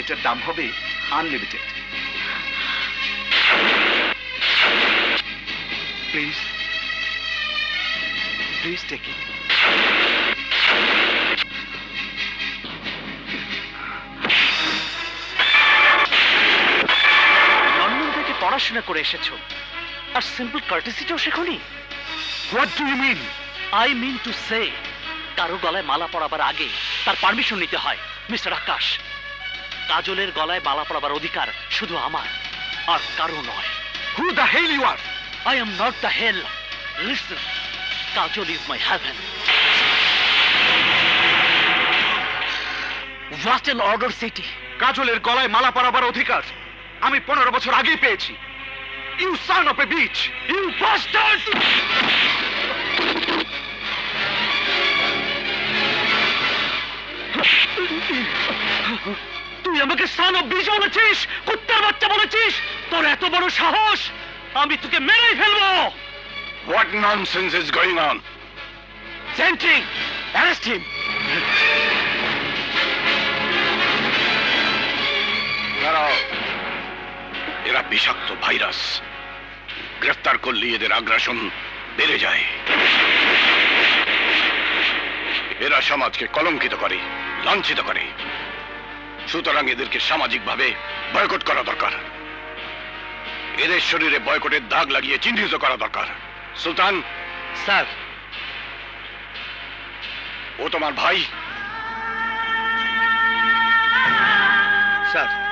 [SPEAKER 17] এটার দাম হবে আনলিমিটেড টেক ইট
[SPEAKER 4] লন্ডন থেকে পড়াশোনা করে এসেছ। আর সিম্পল কার্টেসিটাও শেখনি? What do you mean I mean to say কারও গলায় মালা পরাবার আগে তার পারমিশন নিতে হয় মিস্টার আকাশ। কাজলের গলায় মালা পরাবার অধিকার শুধু আমার আর কারও নয়। Who the hell you are I am not the hell listen Kajal is my heaven what an audacity
[SPEAKER 17] কাজলের গলায় মালা পরাবার অধিকার আমি পনেরো বছর আগেই পেয়েছি। You son of a bitch you bastard
[SPEAKER 2] তুই আমাকে সান অফ বিষ বলেছিস, কুত্তার বাচ্চা বলেছিস, তোর এত বড় সাহস! আমি তোকে মেরেই ফেলব।
[SPEAKER 8] What nonsense is going on
[SPEAKER 2] sentry arrest him
[SPEAKER 8] দাঁড়াও। এরা বিষাক্ত ভাইরাস। গ্রেফতার করলে এদের আগ্রাসন বেড়ে যায়। এরা সমাজকে কলঙ্কিত করে লাঞ্ছিত করে। সুতরাং এদেরকে সামাজিকভাবে বয়কট করা দরকার। এদের শরীরে বয়কটের দাগ লাগিয়ে চিহ্নিত করা দরকার। সুলতান।
[SPEAKER 2] স্যার।
[SPEAKER 8] ও তোমার ভাই।
[SPEAKER 2] স্যার।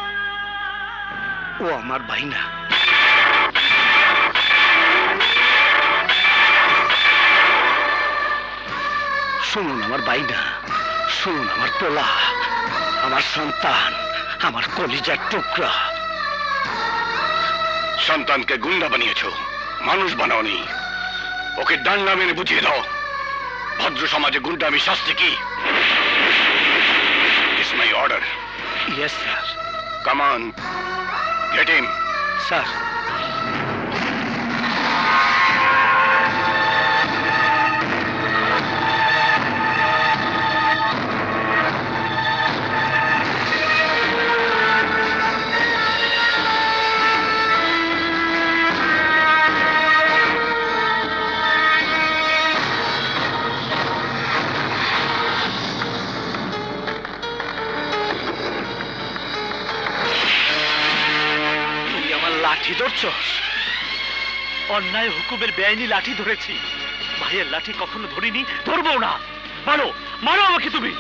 [SPEAKER 2] ও আমার ভাই না শুনুন আমার ভাই না শুনুন আমার পোলা। আমার সন্তান। আমার কলিজার টুকরা।
[SPEAKER 8] সন্তানকে গুন্ডা বানিয়েছ। মানুষ বানাওনি। ওকে ডান্ডা মেনে বুঝিয়ে দাও। ভদ্র সমাজে গুন্ডামি শাস্তি কি? Is my order
[SPEAKER 2] yes sir
[SPEAKER 8] come on get him
[SPEAKER 2] sir লাঠি অন্যায় হুকুমের বেআইনি লাঠি ধরেছি। ভাইয়ের লাঠি কখনো ধরিনি ধরবো না। মারো মারো আমাকে তুমি।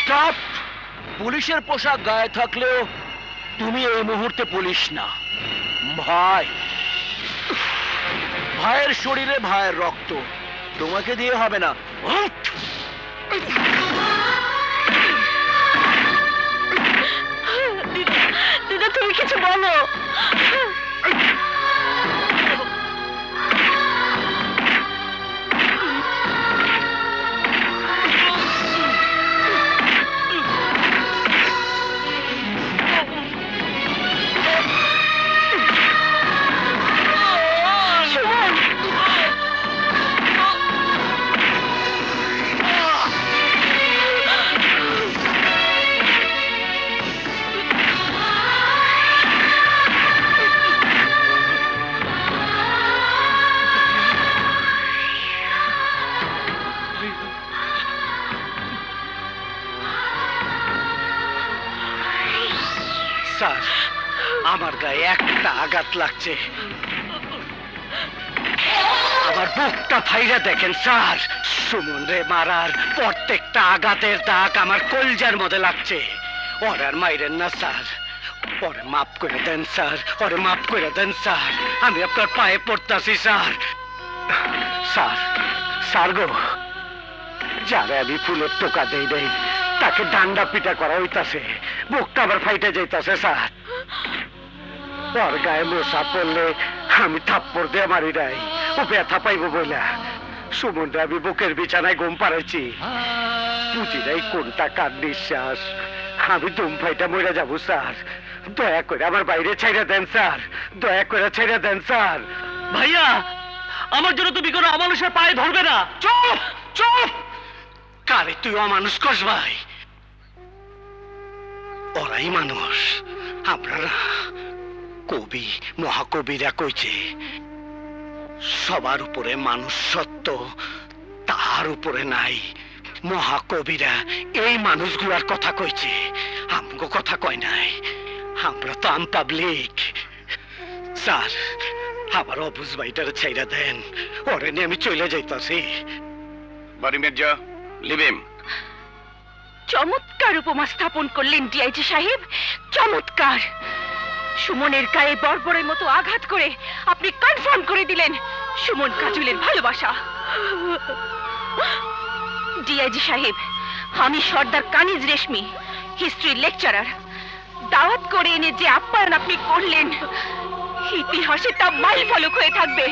[SPEAKER 2] স্টপ! পুলিশের পোশাক গায়ে থাকলেও তুমি এই মুহূর্তে পুলিশ না। ভাই। ভাইয়ের শরীরে ভাইয়ের রক্ত। তোমাকে দিয়ে হবে না।
[SPEAKER 6] দিদা তুমি কিছু বলো।
[SPEAKER 2] স্যার আমার গায়ে একটা আঘাত লাগছে। আমার বুকটা ফাইরা দেখেন, স্যার। সুমন মারার প্রত্যেকটা আঘাতের দাগ আমার কলজার মধ্যে লাগছে। ওরার মাইরেন না, স্যার। ওরে মাফ করে দেন, স্যার। ওরে মাফ করে দেন, স্যার। আমি আপনার পায়ে পড়তাছি, স্যার। স্যার স্যার গো। যারে আমি ফুলের টোকা দেই দেই, তাকে ডান্ডা পিটা করা হইতাছে। বুকটা আবার ফাইটে যাইতাছে স্যার। ওর গায়ে মশা পড়লে আমি থাপ্পড় দিয়ে মারি নাই। ও ব্যথা পাইব বইলা। সুমনরে আমি বুকের বিছানায় ঘুম পাড়াইছি। বুঝি নাই কোনটা কার নিঃশ্বাস। আমি দুম ফাইটা মরে যাব স্যার। দয়া করে আমার বাইরে ছেড়ে দেন স্যার। দয়া করে ছেড়ে দেন স্যার।
[SPEAKER 4] ভাইয়া আমার জন্য তুমি কোনো অমানুষের পায়ে ধরবে না।
[SPEAKER 2] চুপ চুপ। কারে তুই অমানুষ কস ভাই? ওরাই মানুষ। আপনারা কবি, মহাকবিরা কইছে, সবার উপরে মানুষ সত্য তার উপরে নাই। মহাকবিরা এই মানুষগুলার কথা কইছে, আমগো কথা কয় নাই। আমরা তো আম পাবলিক। স্যার, আবার অবুজ ভাইটার ছাইরা দেন। ওরে নিয়ে আমি চলে যাইতাছি।
[SPEAKER 8] বাড়ি মির্জা লিভ হিম
[SPEAKER 9] চমৎকার উপমা স্থাপন করলেন ডিআইজি সাহেব। চমৎকার। সুমনের গায়ে বর্বরের মতো আঘাত করে আপনি কনফার্ম করে দিলেন সুমন কাজলের ভালোবাসা। ডিআইজি সাহেব, আমি সর্দার কানিজ রেশমি হিস্ট্রি লেকচারার দাওয়াত করে এনে যে আপ্যায়ন আপনি করলেন, ইতিহাসে তা মাইল ফলক হয়ে থাকবে।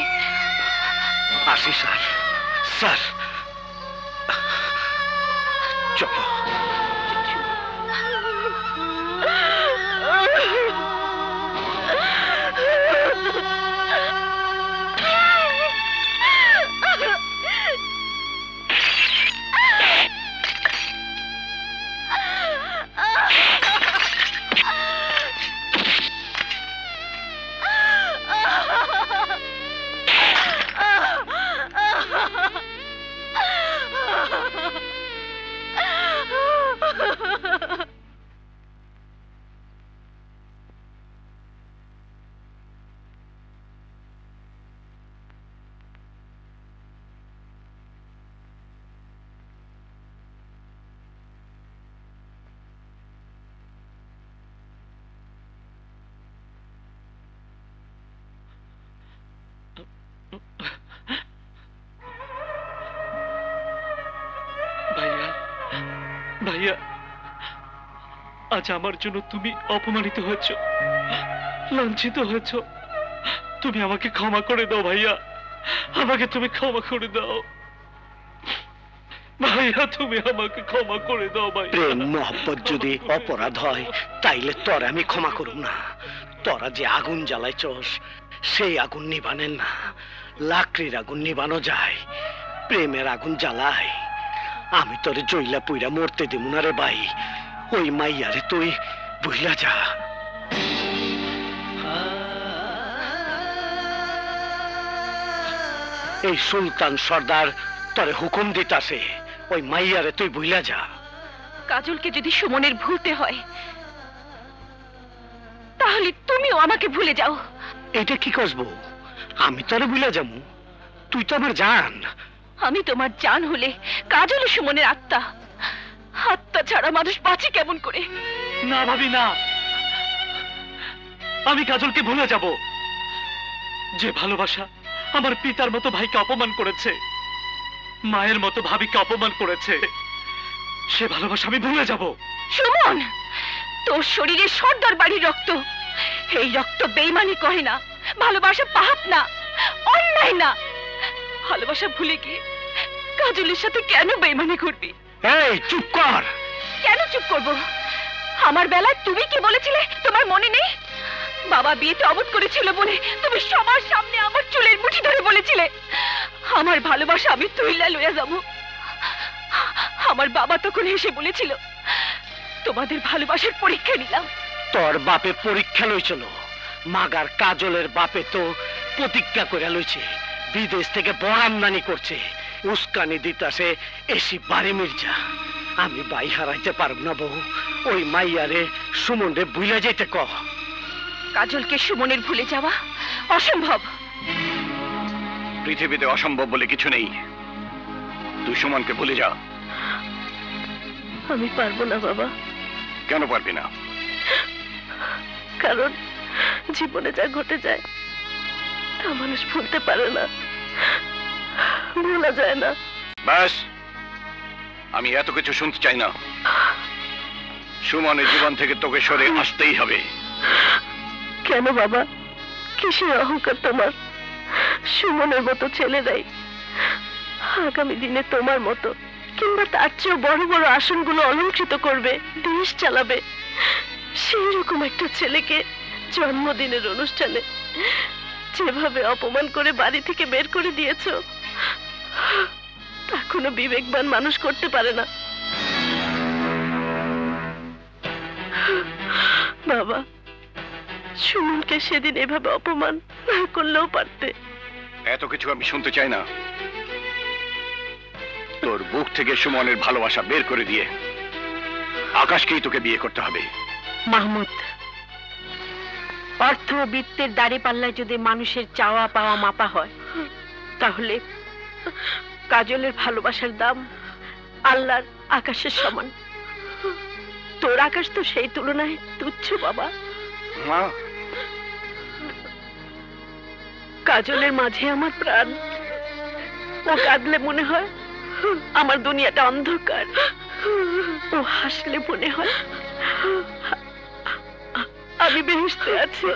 [SPEAKER 2] আসি, স্যার। স্যার। চলো।
[SPEAKER 4] আজ আমার জন্য তুমি অপমানিত হয়েছ। লাঞ্ছিত হয়েছ। তুমি আমাকে ক্ষমা করে দাও ভাইয়া। আমাকে তুমি ক্ষমা করে দাও। ভাইয়া, তুমি আমাকে ক্ষমা করে দাও ভাইয়া।
[SPEAKER 2] প্রেম, মোহব্বত যদি অপরাধ হয়, তাইলে তোর আমি ক্ষমা করব না। তোরা যে আগুন জ্বালাইছস, সেই আগুন নিবানেন না। লাকড়ির আগুন নিবানো যায়। প্রেমের আগুন জ্বালায়। আমি তোর জইলা পুইরা মরতে দিব না রে ভাই। ওই মাইয়ারে তুই বুঝলা যা। এই সুলতান সর্দার তোরে হুকুম দিতাছে ওই মাইয়ারে তুই বুঝলা যা।
[SPEAKER 9] কাজলকে যদি সুমনের ভুলতে হয় তাহলে তুমিও আমাকে ভুলে যাও।
[SPEAKER 2] এটা কি কসবো? আমি তোরে বুঝলা যাব তুই তো আমার জান।
[SPEAKER 9] আমি তোমার জান হলে কাজল সুমনের আত্মা আত্মা ছাড়া মানুষ বাঁচে কেমন করে?
[SPEAKER 4] না ভাবি না। আমি কাজলকে ভুলে যাব। যে ভালোবাসা আমার পিতার মতো ভাইকে অপমান করেছে মায়ের মতো ভাবিকে অপমান করেছে সে ভালোবাসা আমি ভুলে যাব।
[SPEAKER 9] সুমন তোর শরীরে সর্দার বাড়ির রক্ত। এই রক্ত বেইমানি করে না ভালোবাসা পাপ না অন্যায় না। ভালোবাসা ভুলে গিয়ে কাজলের সাথে কেন বেইমানি করবি?
[SPEAKER 2] এই চুপ কর।
[SPEAKER 9] কেন চুপ করব? আমার বেলায় তুমি কি বলেছিলে? তোমার মনে নেই? বাবা বিয়েতে অবধ করেছিল বলে তুমি সবার সামনে আমার চুলের মুঠি ধরে বলেছিলে। আমার ভালোবাসা আমি তুইলা লইয়া যাব। আমার বাবা তখন হেসে বলেছিল তোমাদের ভালোবাসার পরীক্ষা নিলাম।
[SPEAKER 2] তোর বাপে পরীক্ষা লইছিল। মাগার কাজলের বাপে তো প্রতিজ্ঞা করে লইছে বিদেশ থেকে বড় আমদানি করছে। উস্কানি দিতাছে এসি বাড়ি মির্জা। আমি বাই হারাইতে পারব না বউ ওই মাইয়ারে সুমন রে বুইলা যেতে কহ
[SPEAKER 9] কাজলকে সুমনের ভুলে যাওয়া অসম্ভব।
[SPEAKER 8] পৃথিবীতে অসম্ভব বলে কিছু নেই। তুই সুমনকে ভুলে যা।
[SPEAKER 6] আমি পারব না বাবা।
[SPEAKER 8] কেন পারবি না?
[SPEAKER 6] কারণ জীবনে যা ঘটে যায় তা মানুষ ভুলতে পারে না। ভোলা যায় না।
[SPEAKER 8] ব্যাস আমি এত কিছু শুনতে চাই না। সুমনের জীবন থেকে তোকে সরে আসতেই হবে।
[SPEAKER 6] কেন বাবা? কিসের অহংকার তোমার? সুমনের মতো ছেলেরাই আগামী দিনে তোমার মতো কিংবা তার চেয়েও বড় বড় আসনগুলো অলঙ্কৃত করবে দেশ চালাবে সেই রকম একটা ছেলেকে জন্মদিনের অনুষ্ঠানে যেভাবে অপমান করে বাড়ি থেকে বের করে দিয়েছ তা কোনো বিবেকবান মানুষ করতে পারে না। বাবা সুমনকে সেদিন এভাবে অপমান না করলেও পারতে।
[SPEAKER 8] এত কিছু আমি শুনতে চাই না। তোর বুক থেকে সুমনের ভালোবাসা বের করে দিয়ে আকাশকেই তোকে বিয়ে করতে হবে।
[SPEAKER 16] মাহমুদ অর্থ ও বৃত্তের দাড়ি পাল্লায় যদি মানুষের চাওয়া পাওয়া মাপা হয় তাহলে কাজলের ভালোবাসার দাম আল্লাহর আকাশের সমান। তোর আকাশ তো সেই তুলনায় তুচ্ছ বাবা।
[SPEAKER 8] মা।
[SPEAKER 16] কাজলের মাঝে আমার প্রাণ। ও কাঁদলে মনে হয় আমার দুনিয়াটা অন্ধকার। ও হাসলে মনে হয় আমি বেহেশতে আছি।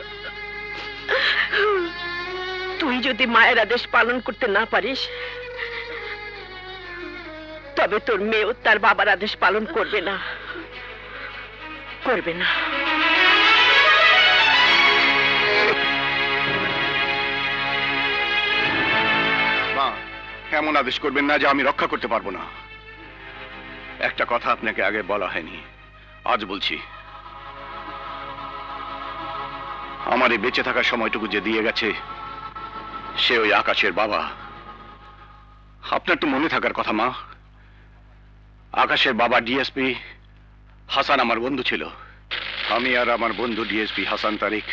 [SPEAKER 16] তুই যদি মায়ের আদেশ পালন করতে না পারিস, তবে তোর মেয়েও তার বাবার আদেশ পালন করবে না। করবে না।
[SPEAKER 10] এমন আদেশ করবেন না যে আমি রক্ষা করতে পারব না। একটা কথা আপনাকে আগে বলা হয়নি, আজ বলছি। আমার এই বেঁচে থাকার সময়টুকু যে দিয়ে গেছে সে ওই আকাশের বাবা। আপনার তো মনে থাকার কথা মা। আকাশের বাবা ডিএসপি হাসান আমার বন্ধু ছিল। আমি আর আমার বন্ধু ডিএসপি হাসান তারিক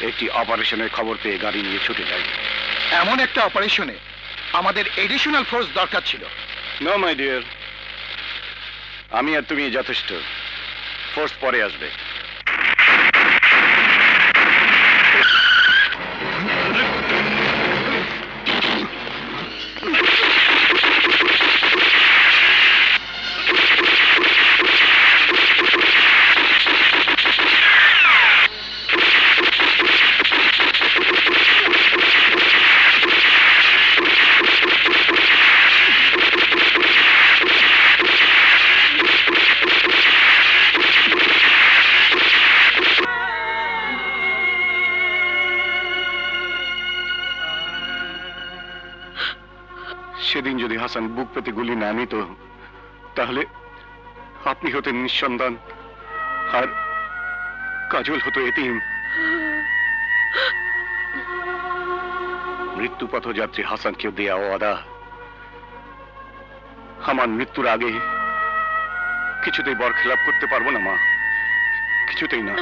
[SPEAKER 10] একটি অপারেশনের খবর পেয়ে গাড়ি নিয়ে ছুটে যাই।
[SPEAKER 5] এমন একটা অপারেশনে আমাদের এডিশনাল ফোর্স দরকার ছিল।
[SPEAKER 10] নো মাই ডিয়ার আমি আর তুমি যথেষ্ট। ফোর্স পরে আসবে। সেদিন যদি হাসান বুক পেতে গুলি না নিত, তাহলে আপনি হতেন নিঃসন্তান, আর কাজল হতো এতিম। মৃত্যু পথযাত্রী হাসানকে দেয়া ওয়াদা। আমার মৃত্যুর আগে কিছুতেই বরখেলাপ করতে পারব না, মা। কিছুতেই না।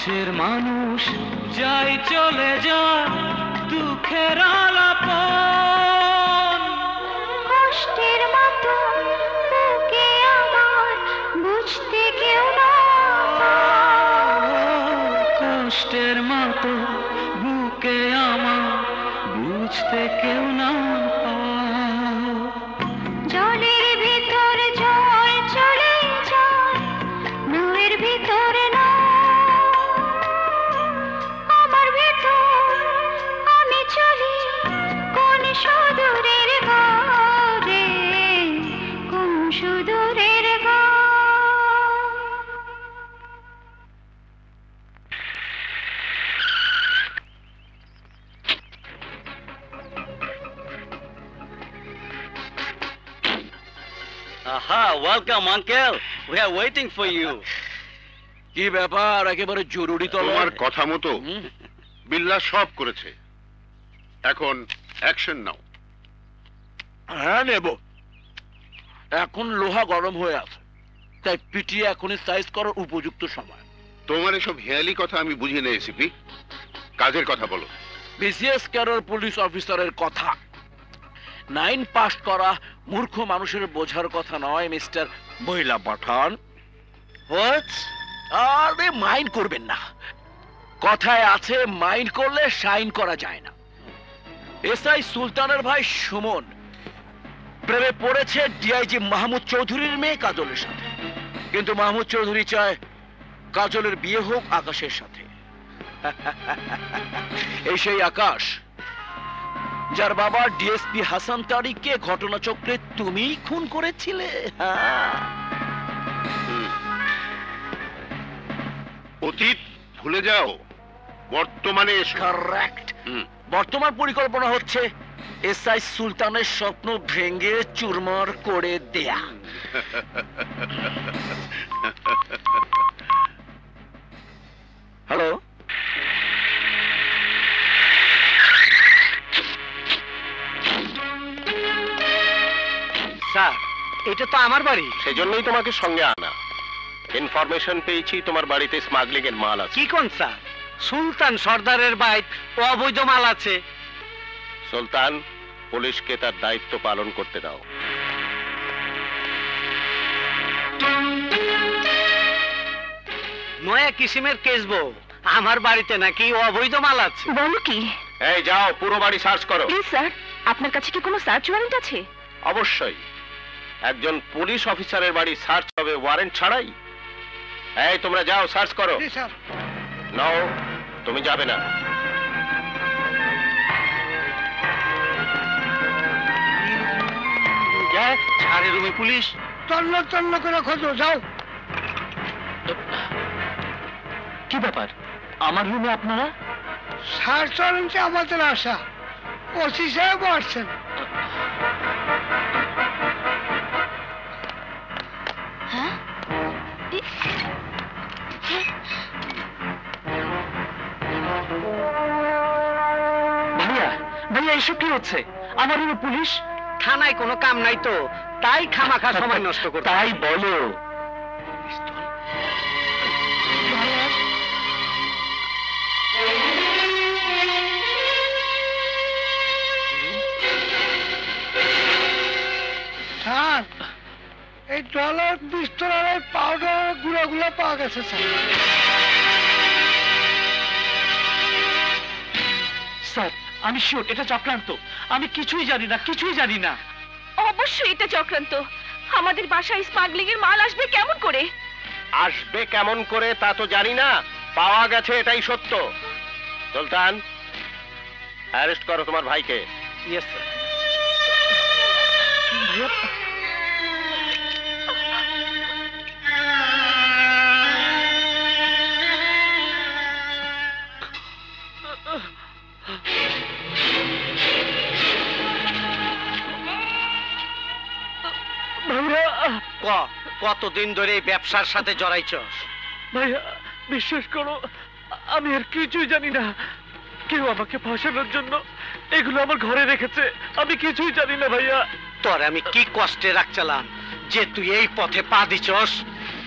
[SPEAKER 10] কাছের মানুষ যাই চলে যায় দুঃখের আলাপ
[SPEAKER 12] welcome uncle we are waiting for you
[SPEAKER 3] কি ব্যাপার? একেবারে জরুরি
[SPEAKER 1] তোমার কথা মতো বিল্লা সব করেছে। এখন অ্যাকশন নাও।
[SPEAKER 3] হ্যাঁ নেব। এখন লোহা গরম হয়ে আছে। তাই পিটিয়ে এখনই সাইজ করার উপযুক্ত সময়।
[SPEAKER 1] তোমার এসব হেয়ালি কথা আমি বুঝি না এসিপি কাজের কথা বলো।
[SPEAKER 3] বিসিএস ক্যাডার পুলিশ অফিসারের কথা। নাইন পাস করা মূর্খ মানুষের বোঝার কথা নয়, মিস্টার মহিলা পাঠান। আরে, মাইন্ড করবেন না। কথায় আছে, মাইন্ড করলে সাইন করা যায় না। এসআই সুলতানের ভাই সুমন প্রেমে পড়েছে ডিআইজি মাহমুদ চৌধুরীর মেয়ে কাজলের সাথে। কিন্তু মাহমুদ চৌধুরী চায় কাজলের বিয়ে হোক আকাশের সাথে। এই সেই আকাশ। যার বাবা ডিএসপি হাসান তারিখকে ঘটনাচক্রে তুমি খুন করেছিলে।
[SPEAKER 1] অতীত ভুলে যাও। বর্তমানে
[SPEAKER 3] বর্তমান পরিকল্পনা হচ্ছে এসআই সুলতানের স্বপ্ন ভেঙে চুরমার করে দেয়া। হ্যালো
[SPEAKER 2] স্যার এটা তো আমার বাড়ি।
[SPEAKER 3] সেজন্যই তোমাকে সঙ্গে আনা। ইনফরমেশন পেয়েছি তোমার বাড়িতে স্মাগলিং এর মাল আছে।
[SPEAKER 2] কি কোন স্যার? সুলতান সর্দারের বাইক অবৈধ মাল আছে।
[SPEAKER 3] সুলতান পুলিশকে তার দায়িত্ব পালন করতে দাও।
[SPEAKER 2] নয়া কিসিমের কেস বউ আমার বাড়িতে নাকি অবৈধ মাল আছে?
[SPEAKER 9] বলো কি?
[SPEAKER 3] এই যাও পুরো বাড়ি সার্চ করো।
[SPEAKER 9] প্লিজ স্যার আপনার কাছে কি কোনো সার্চ ওয়ারেন্ট আছে?
[SPEAKER 3] অবশ্যই। একজন পুলিশ অফিসারের বাড়ি সার্চ হবে ওয়ারেন্ট ছাড়াই। এই তোমরা যাও সার্চ করো। নাও তুমি যাবে না।
[SPEAKER 2] সারে রুমে পুলিশ।
[SPEAKER 18] তন্ন তন্ন করে খোঁজো যাও।
[SPEAKER 4] কি ব্যাপার? আমার রুমে আপনারা?
[SPEAKER 18] সার্চ ওয়ারেন্টে আমাদের আশা ওসি সাহেব আসছেন।
[SPEAKER 4] ভাইয়া ভাইয়া এসব কি হচ্ছে? আমার পুলিশ?
[SPEAKER 2] থানায় কোনো কাম নাই তো। তাই খামাখা সময় নষ্ট করতে
[SPEAKER 4] তাই বলো।
[SPEAKER 18] এই ডলার পিস্তলের পাউডার গুঁড়াগুলো পাওয়া গেছে স্যার।
[SPEAKER 4] স্যার আমি শিওর এটা চক্রান্ত। আমি কিছুই জানি না কিছুই জানি না।
[SPEAKER 9] অবশ্যই এটা চক্রান্ত। আমাদের বাসায় স্মাগলিং এর মাল আসবে কেমন করে?
[SPEAKER 3] আসবে কেমন করে তা তো জানি না। পাওয়া গেছে এটাই সত্য। সুলতান অ্যারেস্ট করো তোমার ভাইকে।
[SPEAKER 2] ইয়েস স্যার কতদিন ধরে এই ব্যবসার সাথে জড়াইছস
[SPEAKER 4] ভাইয়া বিশ্বাস করো আমি আর কিছুই জানি না। কেউ আমাকে ফাঁসানোর জন্য এগুলো আমার ঘরে রেখেছে। আমি কিছুই জানি না ভাইয়া।
[SPEAKER 2] তোর আমি কি কষ্টে রাখছিলাম যে তুই এই পথে পা দিছস?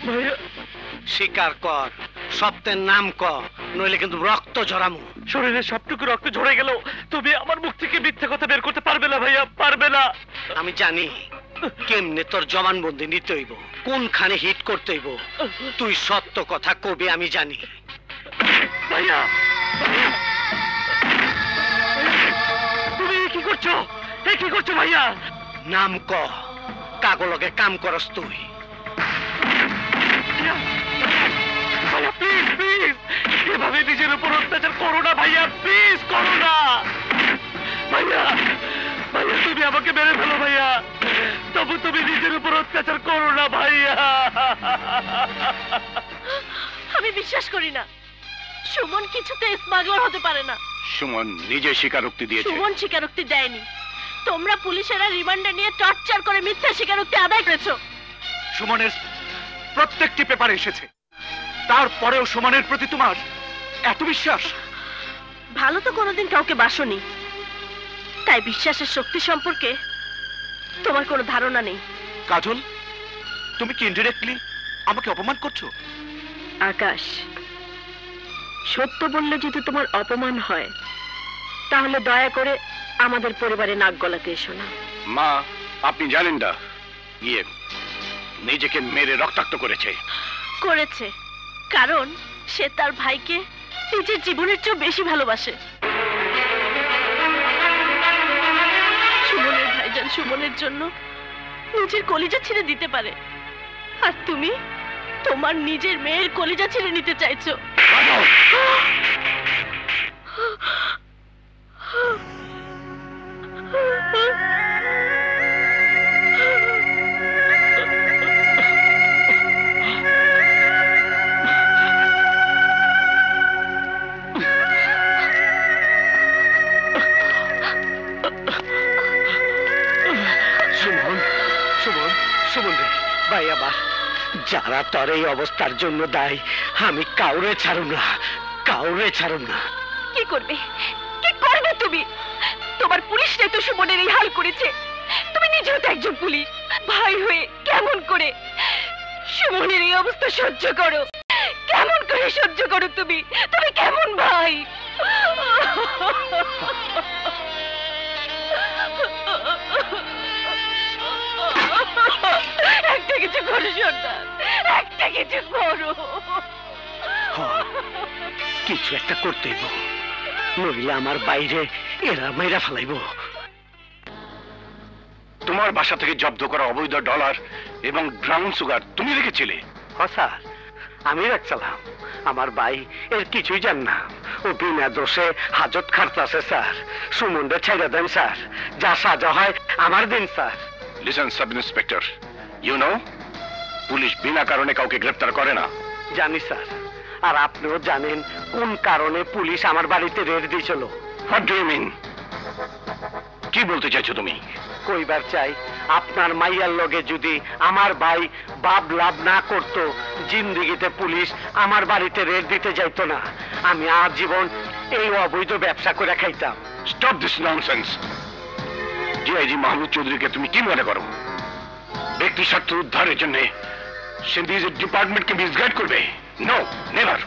[SPEAKER 4] ভাইয়া।
[SPEAKER 2] স্বীকার কর সপ্তের নাম ক নইলে কিন্তু রক্ত ঝরামু।
[SPEAKER 4] শরীরে সবটুকু রক্ত ঝরে গেল তুমি আমার মুখ থেকে মিথ্যে কথা বের করতে পারবে না ভাইয়া পারবে না।
[SPEAKER 2] আমি জানি কেমনে তোর জবানবন্দি নিতে হইব? কোনখানে হিট করতে হইব? তুই সত্য কথা কবে, আমি জানি।
[SPEAKER 4] তুমি কি করছ? কি করছ ভাইয়া?
[SPEAKER 2] নাম ক। কাগলগে কাম করস তুই।
[SPEAKER 4] প্লিজ প্লিজ এভাবে নিজের উপর অত্যাচার করো না ভাইয়া প্লিজ করো না। ভাইয়া ভাইয়া তুমি আমাকে মেরে ফেলো ভাইয়া। তবু তুমি নিজের উপর অত্যাচার করো না ভাইয়া।
[SPEAKER 6] আমি বিশ্বাস করি না। সুমন কিছুতে স্মাগলার হতে পারে না।
[SPEAKER 8] সুমন নিজে স্বীকারোক্তি দিয়েছে।
[SPEAKER 6] সুমন স্বীকারোক্তি দেয়নি। তোমরা পুলিশেরা রিমান্ডে নিয়ে টর্চার করে মিথ্যা স্বীকারোক্তি আদায় করেছ।
[SPEAKER 3] সুমনের প্রত্যেকটি পেপারে এসেছে। তারপরেও সুমনের প্রতি তোমার এত বিশ্বাস?
[SPEAKER 6] ভালো তো কোনোদিন কাউকে বাসনি। তাই বিশ্বাসের শক্তি সম্পর্কে তোমার কোনো ধারণা নেই।
[SPEAKER 3] কাজল তুমি কি ইনডিরেক্টলি আমাকে অপমান করছ?
[SPEAKER 16] আকাশ সত্য বললে যদি তোমার অপমান হয় তাহলে দয়া করে আমাদের পরিবারে নাক গলাতে এসো না।
[SPEAKER 8] মা আপনি জানেন না ইয়ে নিজেকে মেরে রক্তাক্ত করেছে।
[SPEAKER 6] করেছে কারণ সে তার ভাইকে নিজের জীবনের চেয়ে বেশি ভালোবাসে। সুমনের জন্য নিজের কলিজা ছিঁড়ে দিতে পারে। আর তুমি তোমার নিজের মেয়ের কলিজা ছিঁড়ে নিতে চাইছো।
[SPEAKER 2] সুমন যারা তোর এই অবস্থার জন্য দায়ী, আমি কাউরে ছাড়ুম না, কাউরে ছাড়ুম না।
[SPEAKER 9] কি করবে? কি করবে তুমি? তোমার পুলিশরাই তো সুমনের এই হাল করেছে। তুমি নিজেও তো একজন পুলিশ। ভাই হয়ে কেমন করে সুমনের এই অবস্থা সহ্য করো? কেমন করে সহ্য করো তুমি? তুমি কেমন ভাই? একটা কিছু করো সর্দার একটা কিছু করো
[SPEAKER 2] কিছু একটা করতেইব নইলে আমার বাইরে এরা মেরা ফেলাইব।
[SPEAKER 8] তোমার বাসা থেকে জব্দ করা অবৈধ ডলার এবং ব্রাউন সুগার তুমি রেখেছিলে?
[SPEAKER 2] স্যার। আমি রাখছিলাম। আমার ভাই এর কিছুই জান না। ও বিনা দোষে হাজত খাটতাছে স্যার। সুমনরে ছেড়ে দেন স্যার। যা সাজা হয় আমার দিন sir.
[SPEAKER 8] Listen sub inspector you know police বিনা কারণে কাউকে গ্রেফতার করে না।
[SPEAKER 2] জানি স্যার। আর আপনিও জানেন কোন কারণে পুলিশ আমার বাড়িতে রেড দিয়েছিল।
[SPEAKER 8] হোয়াট ডু ইউ মিন কি বলতে চাইছো তুমি?
[SPEAKER 2] কইবার চাই আপনার মাইয়ার লগে যদি আমার ভাই বাপ লাভ না করত জিন্দিগিতে পুলিশ আমার বাড়িতে রেড দিতে যাইতো না। আমি আজীবন এই অবৈধ ব্যবসা করে খাইতাম।
[SPEAKER 8] Stop this nonsense DIG Mahmud চৌধুরীকে তুমি কি মনে করো? ব্যক্তি স্বার্থ উদ্ধারের জন্য সে নিজের ডিপার্টমেন্টকে মিসগাইড করবে। নো নেভার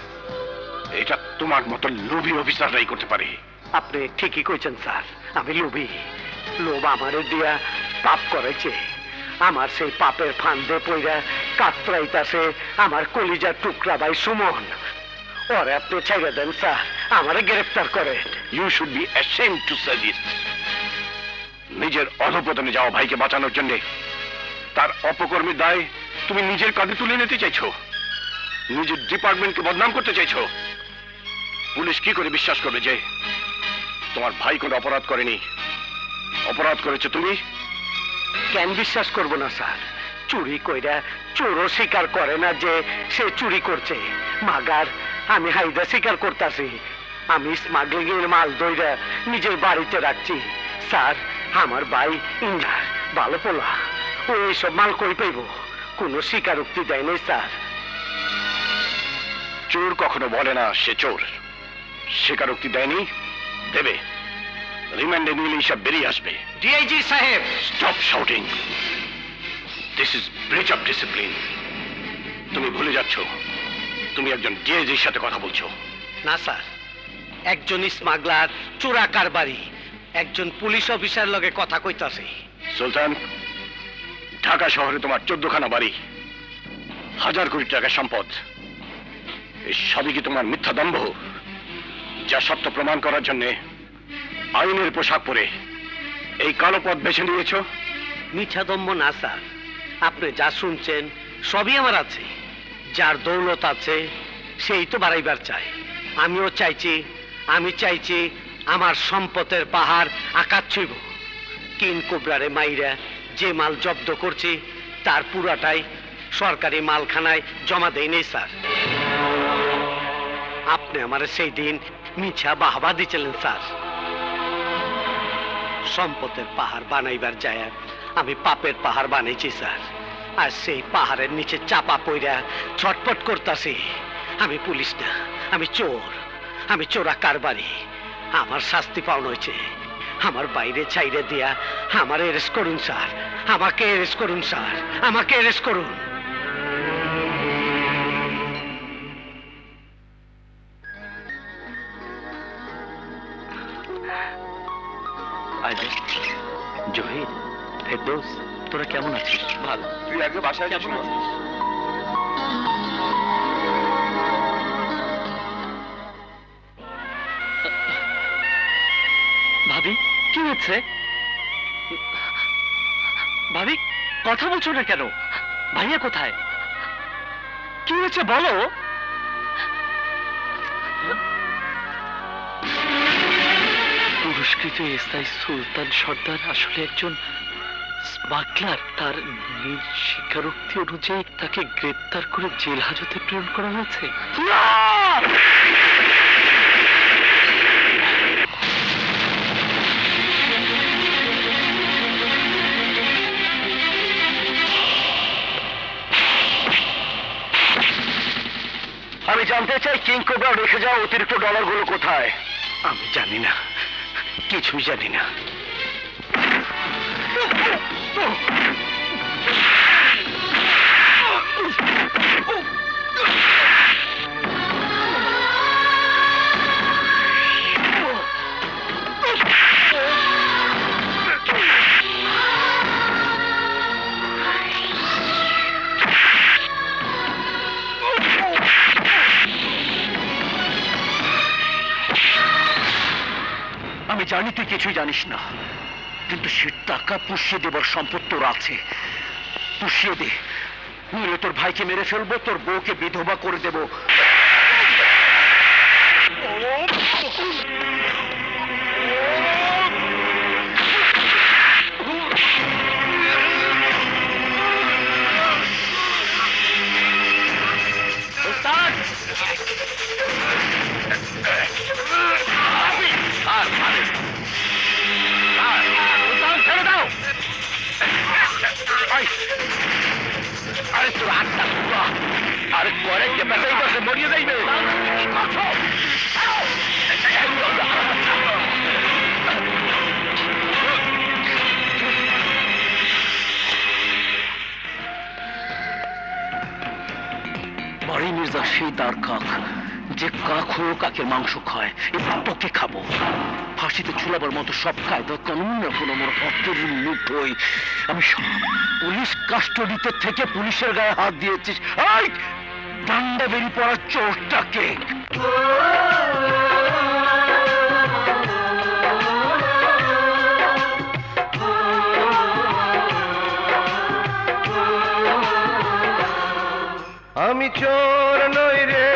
[SPEAKER 8] এটা তোমার মতো লোভী অফিসাররাই করতে পারে।
[SPEAKER 2] আপনি ঠিকই কইছেন স্যার। আমি লোভী। লোভ আমারে দিয়া পাপ করেছে। আমার সেই পাপের ফান্দে পইরা কাতরাইতাছে আমার কলিজার টুকরা ভাই সুমন। ওরে আপনি ছেড়ে দেন স্যার। আমারে গ্রেফতার করেন
[SPEAKER 8] you should be ashamed to say this নিজের অধপতনে যাওয়া ভাইকে বাঁচানোর জন্য তার অপকর্মের দায় তুমি নিজের কাঁধে তুলে নিতে চাইছো? নিজের ডিপার্টমেন্টকে বদনাম করতে চাইছো? পুলিশ কি করে বিশ্বাস করবে যে তোমার ভাই কোনো অপরাধ করেনি? অপরাধ করেছ তুমি?
[SPEAKER 2] কেন বিশ্বাস করব না, স্যার? চুরি কইরা চোরও স্বীকার করে না যে সে চুরি করছে। মাগার, আমি হাইদা স্বীকার করতাছি। আমি স্মাগলিং এর মাল দইরা নিজের বাড়িতে রাখছি। স্যার, আমার ভাই ইন্দার, ভালো পোলা। এইসব মাল কই পাইব? কোনো স্বীকারোক্তি দেয় নাই স্যার।
[SPEAKER 3] চোর কখনো বলে না সে চোর। স্বীকারোক্তি দেয়নি দেবে। রিমান্ডে নিলে সব বেরিয়ে আসবে।
[SPEAKER 2] ডিআইজি সাহেব!
[SPEAKER 3] Stop shouting this is breach of discipline তুমি ভুলে যাচ্ছ। তুমি একজন ডিআইজির সাথে কথা বলছো।
[SPEAKER 2] না স্যার। একজন স্মাগলার চোরা কারবারি একজন পুলিশ অফিসার লগে কথা কইতাছে।
[SPEAKER 3] সুলতান ঢাকা শহরে তোমার চোদ্দখানা বাড়ি। হাজার কোটি টাকা সম্পদ। এই সবই কি তোমার মিথ্যা দম্ভ? যা সত্য প্রমাণ করার জন্যে আইনের পোশাক পরে এই কালো পথ বেছে নিয়েছ?
[SPEAKER 2] মিছাদম্য না, স্যার। আপনি যা শুনছেন, সবই আমার আছে। যার দৌলত আছে, সেই তো বাড়াইবার চাই। আমিও চাইছি, আমি চাইছি আমার সম্পদের পাহাড় আকাশ ছুইব। কিন কোবরারে মাইরা যে মাল জব্দ করছি, তার পুরাটাই সরকারি মালখানায় জমা দেয় নেই, স্যার। আপনি আমার সেই দিন মিছা বাহবা দিছিলেন, স্যার। সম্পদের পাহাড় বানাইবার যায় আমি পাপের পাহাড় বানাইছি, স্যার। আর সেই পাহাড়ের নিচে চাপা পইরা ছটপট করতাছি। আমি পুলিশ না, আমি চোর, আমি চোরা কারবারি আমার শাস্তি পাওয়ানো হয়েছে আমার বাইরে ছাইরে দিয়া আমার এরেস্ট করুন স্যার। আমাকে এরেস্ট করুন স্যার। আমাকে এরেস্ট করুন।
[SPEAKER 4] জহির ফেরদৌস তোরা কেমন আছিস? ভালো।
[SPEAKER 3] তুই আগে বাসায়
[SPEAKER 4] কেমন আছিস? ভাবি, কি হচ্ছে? ভাবি, কথা বলছো না কেন? ভাইয়া কোথায়? কি হয়েছে বলো? পুরস্কৃত এসআই সুলতান সর্দার আসলে একজন স্মাগলার। তার নিজ স্বীকারোক্তি অনুযায়ী তাকে গ্রেপ্তার করে জেল হাজতে প্রেরণ করা হয়েছে।
[SPEAKER 3] আমি জানতে চাই কিং কোবরা রেখে যাওয়া অতিরিক্ত ডলারগুলো কোথায়?
[SPEAKER 2] আমি জানি না। কিছুই জানি না।
[SPEAKER 3] আমি জানি তুই কিছুই জানিস না। কিন্তু সে টাকা পুষিয়ে দেবার সম্পদ তোর আছে। পুষিয়ে দে। নইলে তোর ভাইকে মেরে ফেলব, তোর বউকে বিধবা করে দেবো। সব কায়দা কানুন এখন আমার হাতের মুঠোই আমি পুলিশ কাস্টডিতে থেকে পুলিশের গায়ে হাত দিয়েছিস। আই ডান্ডা বেরিয়ে পড়ার চোরটাকে।
[SPEAKER 7] আমি চোর নই রে,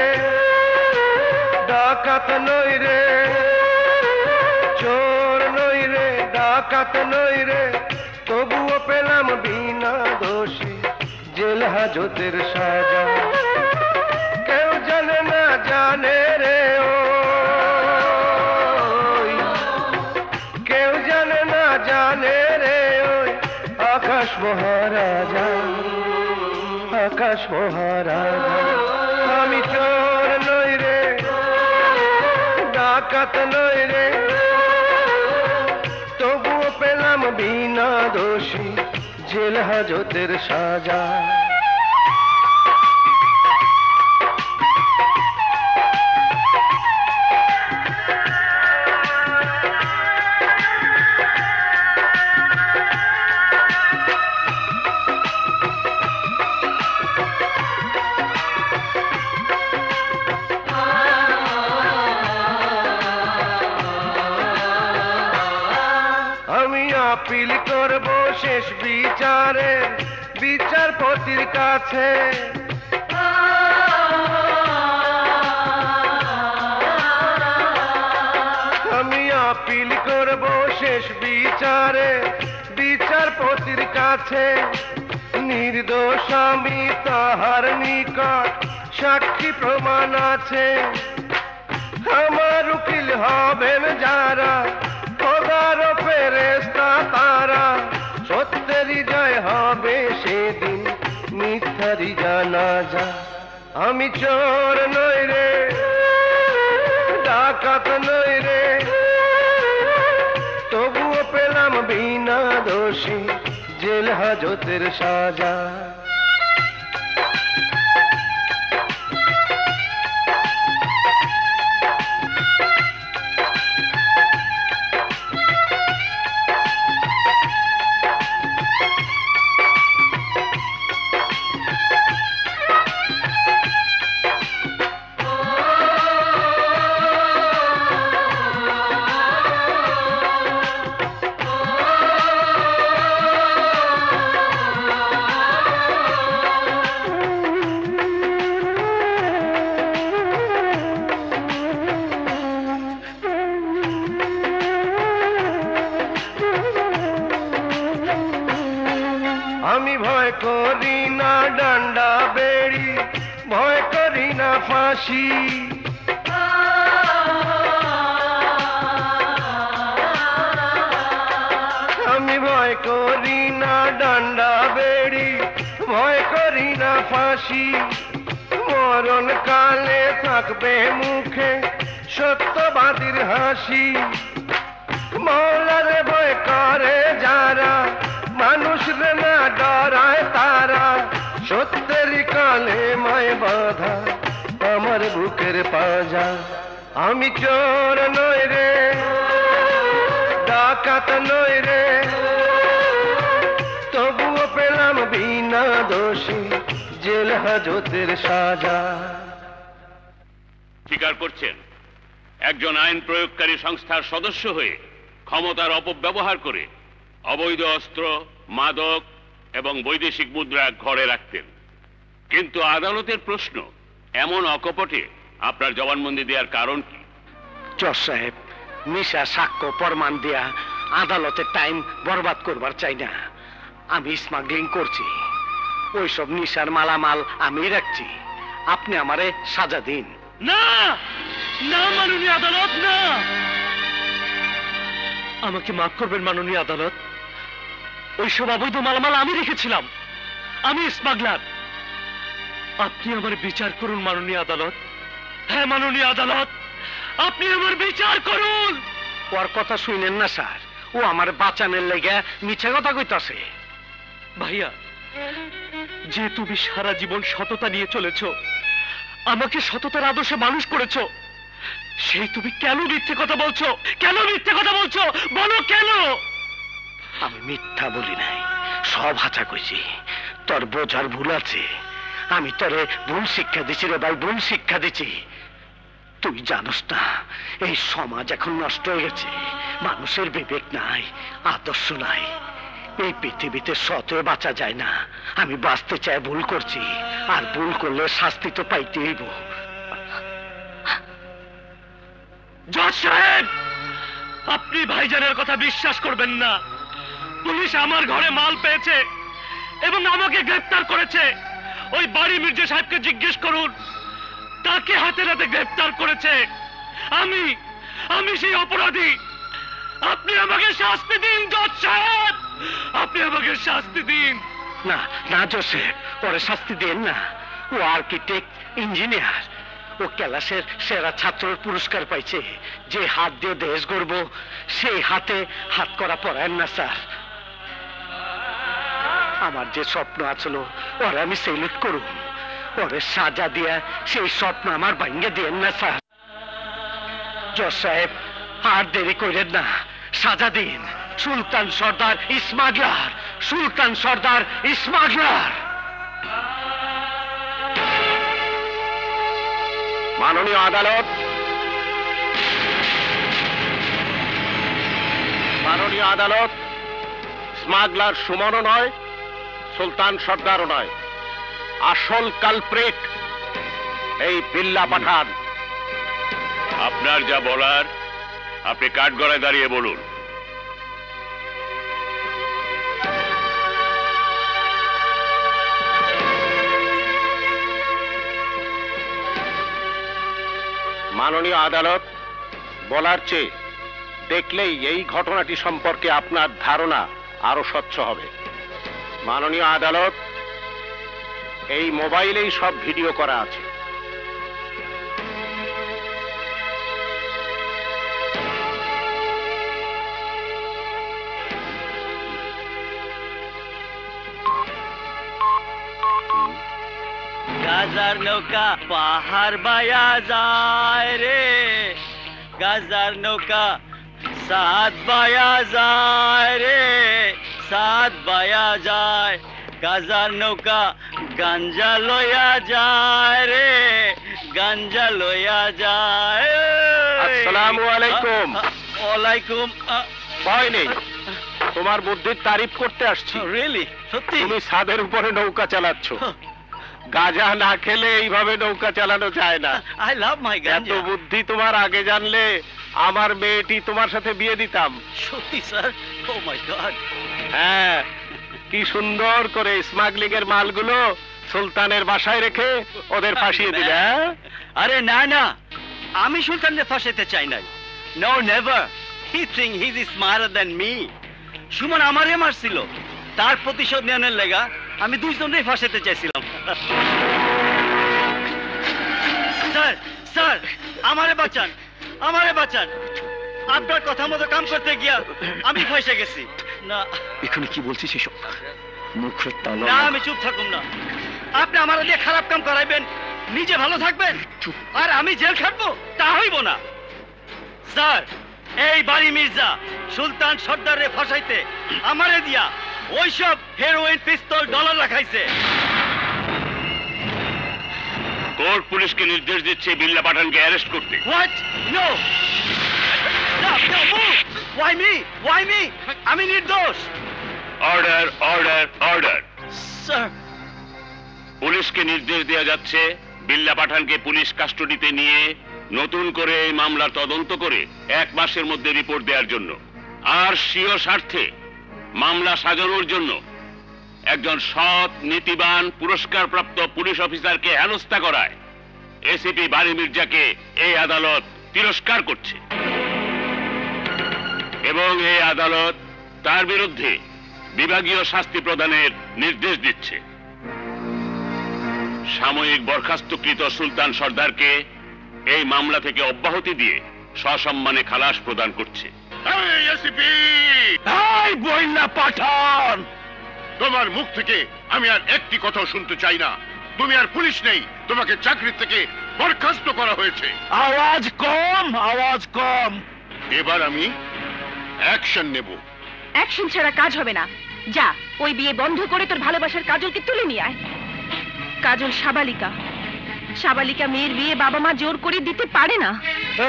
[SPEAKER 7] ডাকাত নই রে। ডাকাত নই রে, তবুও পেলাম বিনা দোষী জেল হাজতের সাজা। কেউ জানে না, জানে রে ও কেউ জানে না, জানে রে ওই আকাশ মহারাজা আকাশ মহারাজা। আমি চোর নই রে, ডাকাত নই রে বিনা দোষী জেল হাজতের সাজা। শেষ বিচারে, বিচারপতির কাছে। আমি আপিল করব শেষ বিচারে, বিচারপতির কাছে। নির্দোষ আমি তাহার নিকট সাক্ষী প্রমাণ আছে। আমার উকিল হবেন যারা তারা। সত্যেরই জয় হবে সেদিন মিথ্যারি জানা যা। আমি চোর নই রে, ডাকাত নই রে। তবুও পেলাম বিনা দোষী জেল হাজতের সাজা। ভয় করি না, ডান্ডা বেড়ি, ভয় করি না ফাঁসি। আমি ভয় করি না, ডান্ডা বেড়ি, ভয় করি না ফাঁসি। মরণ কালে থাকবে মুখে সত্যবাদীর হাসি। মৌলারে ভয় করে যারা মানুষ রে না ডরায় তারা। সত্যের কালে মায় বাধা, আমার বুকের পাজা। আমি চোর নই রে, ডাকাত নই রে। তবুও পেলাম বিনা দোষী জেল হাজতের সাজা।
[SPEAKER 19] স্বীকার করছেন, একজন আইন প্রয়োগকারী সংস্থার সদস্য হয়ে ক্ষমতার অপব্যবহার করে অবৈধ অস্ত্র মাদক এবং বৈদেশিক মুদ্রা ঘরে রাখতেন। কিন্তু আদালতের প্রশ্ন এমন অকপটে আপনার জবানবন্দি দেওয়ার কারণ কি?
[SPEAKER 2] জজ সাহেব মিশা সাক্ষ্য প্রমাণ দেয়া আদালতের টাইম বরবাদ করবার চাই না। আমি স্মাগলিং করছি। ওইসব নিশার মালামাল আমি রাখছি। আপনি আমারে সাজা দিন।
[SPEAKER 4] না! না মাননীয় আদালত না! আমাকে মাফ করবেন, মাননীয় আদালত। ওইসব অবৈধ মালামাল আমি রেখেছিলাম। আমি স্মাগলার। আপনি আমার বিচার করুন, মাননীয় আদালত। হ্যাঁ মাননীয় আদালত, আপনি আমার বিচার করুন।
[SPEAKER 2] ওর কথা শুনেন না, স্যার। ও আমার বাঁচানের লেগে মিছা কথা কইতাছে।
[SPEAKER 4] ভাইয়া যে তুমি সারা জীবন সততা নিয়ে চলেছ, আমাকে সততার আদর্শে মানুষ করেছ সেই তুমি কেন মিথ্যে কথা বলছো? কেন মিথ্যে কথা বলছো? বলো কেন?
[SPEAKER 2] আমি মিথ্যা বলি নাই। সব হাঁচা কইছি। তোর বোঝার ভুল আছে। আমি তোরে ভুল শিক্ষা দিছি রে ভাই, ভুল শিক্ষা দিছি। তুই জানোস না, এই সমাজ এখন নষ্ট হয়ে গেছে। মানুষের বিবেক নাই, আদর্শ নাই। এই পৃথিবীতে সত বাঁচা যায় না। আমি বাঁচতে চাই, ভুল করছি। আর ভুল করলে শাস্তি তো পাইতে হইব।
[SPEAKER 4] জজ সাহেব, আপনি ভাইজানের কথা বিশ্বাস করবেন না। পুলিশ আমার ঘরে মাল পেয়েছে এবং আমাকে গ্রেফতার করেছে। ওই বাড়ি মির্জা সাহেবকে জিজ্ঞেস করুন, তাকে হাতে হাতে গ্রেফতার করেছে। আমি আমি সেই অপরাধী। আপনি আমাকে শাস্তি দিন, জজ সাহেব! আপনি আমাকে শাস্তি দিন।
[SPEAKER 2] না না জোসেফ ওরে শাস্তি দেন না। ও আর্কিটেক্ট, ইঞ্জিনিয়ার। ও ক্লাসের সেরা ছাত্রের পুরস্কার পাইছে। যে হাত দিয়ে দেশ গড়ব, সেই হাতে হাত করা পড়ায় না, স্যার। আমার যে স্বপ্ন আছিল ওরা আমি সেলিট করুম। ওরে সাজা দিয়া সেই স্বপ্ন আমার ভাঙ্গে দিয়েন না, স্যার। জজ সাহেব, আর দেরি করেন না। সাজা দিন। সুলতান সর্দার ইসমাগলার। সুলতান সর্দার ইসমাগলার।
[SPEAKER 13] মাননীয় আদালত। মাননীয় আদালত, স্মাগলার সুমনও নয়, সুলতান সর্দারও নয়। আসল কালপ্রেট এই বিল্লা পাঠান।
[SPEAKER 19] আপনার যা বলার, আপনি কাঠগড়ায় দাঁড়িয়ে বলুন।
[SPEAKER 13] মাননীয় আদালত বলার চেয়ে দেখলেই এই ঘটনাটি সম্পর্কে আপনার ধারণা আরও স্বচ্ছ হবে। মাননীয় আদালত, এই মোবাইলেই সব ভিডিও করা আছে।
[SPEAKER 12] গাজার নৌকা পাহাড় বায়া যায় রে। গাজার নৌকা সাত বায়া যায় রে। সাত বায়া যায় গাজার নৌকা গাঞ্জা লয়া যায় রে। গাঞ্জা লয়া যায়।
[SPEAKER 13] আসসালামু আলাইকুম।
[SPEAKER 12] ওয়ালাইকুম
[SPEAKER 13] ভয় নেই। তোমার বুদ্ধির তারিফ করতে আসছি।
[SPEAKER 12] রিয়েলি সত্যি?
[SPEAKER 13] তুমি ছাদের উপরে নৌকা চালাচ্ছ। গাজা না খেলে এইভাবে নৌকা চালানো যায় না।
[SPEAKER 12] আই লাভ মাই
[SPEAKER 13] এত বুদ্ধি তোমার আগে জানলে আমার মেয়েটি তোমার সাথে বিয়ে দিতাম।
[SPEAKER 12] সত্যি স্যার ও মাই গড
[SPEAKER 13] হ্যাঁ কি সুন্দর করে স্মাগলিং এর মালগুলো সুলতানের বাসায় রেখে ওদের ফাঁসিয়ে দিলে হ্যাঁ?
[SPEAKER 12] আরে না না আমি সুলতানকে ফাঁসাইতে চাই নাই। No never he think he is smarter than me Suman আমারে মারছিল তার প্রতিশোধ নেওয়ার লেগা আমি দুইজনেই ফাঁসাইতে চাইছিলাম। স্যার স্যার আমারে বাঁচান আমারে বাঁচান। আপনার কথা মতো কাম করতে গিয়া আমি ফাঁসে গেছি। না।
[SPEAKER 3] এখানে কি বলছিস এসব? মুখের তালা
[SPEAKER 12] না আমি চুপ থাকুম না। আপনি আমার দিয়ে খারাপ কাম করাইবেন নিজে ভালো থাকবেন আর আমি জেল খাটবো তা হইব না। স্যার এই বাড়ি মির্জা সুলতান সর্দারে ফাঁসাইতে আমারে দিয়া ওইসব হেরোইন পিস্তল ডলার রাখাইছে।
[SPEAKER 19] কোর্ট পুলিশকে নির্দেশ দিচ্ছে বিল্লা পাঠানকে অ্যারেস্ট করতে।
[SPEAKER 12] What no why me why me আমি নির্দোষ।
[SPEAKER 19] অর্ডার অর্ডার অর্ডার
[SPEAKER 12] স্যার
[SPEAKER 19] পুলিশকে নির্দেশ দেওয়া যাচ্ছে বিল্লা পাঠানকে পুলিশ কাস্টডিতে নিয়ে নতুন করে এই মামলার তদন্ত করে এক মাসের মধ্যে রিপোর্ট দেওয়ার জন্য। আর স্বীয় স্বার্থে মামলা সাজানোর জন্য একজন সৎ, নীতিবান, পুরস্কারপ্রাপ্ত পুলিশ অফিসারকে হেনস্থা করায় এসিপি বারি মির্জাকে এই আদালত তিরস্কার করছে। এবং এই আদালত তার বিরুদ্ধে বিভাগীয় শাস্তি প্রদানের নির্দেশ দিচ্ছে। সাময়িক বরখাস্তকৃত সুলতান সর্দারকে এই মামলা থেকে অব্যাহতি দিয়ে সসম্মানে খালাস প্রদান করছে।
[SPEAKER 1] পাঠান! তোমার মুখ থেকে আমি আর একটি কথাও শুনতে চাই না। তুমি আর পুলিশ নেই তোমাকে চাকরি থেকে বরখাস্ত করা হয়েছে।
[SPEAKER 3] আওয়াজ কম আওয়াজ কম।
[SPEAKER 1] এবার আমি অ্যাকশন নেব।
[SPEAKER 9] অ্যাকশন ছাড়া কাজ হবে না। যা ওই বিয়ে বন্ধ করে তোর ভালোবাসার কাজলকে তুলে নিয়ে আয়। কাজল সাবালিকা। সাবালিকা মেয়ের বিয়ে বাবা মা জোর করে দিতে পারে না।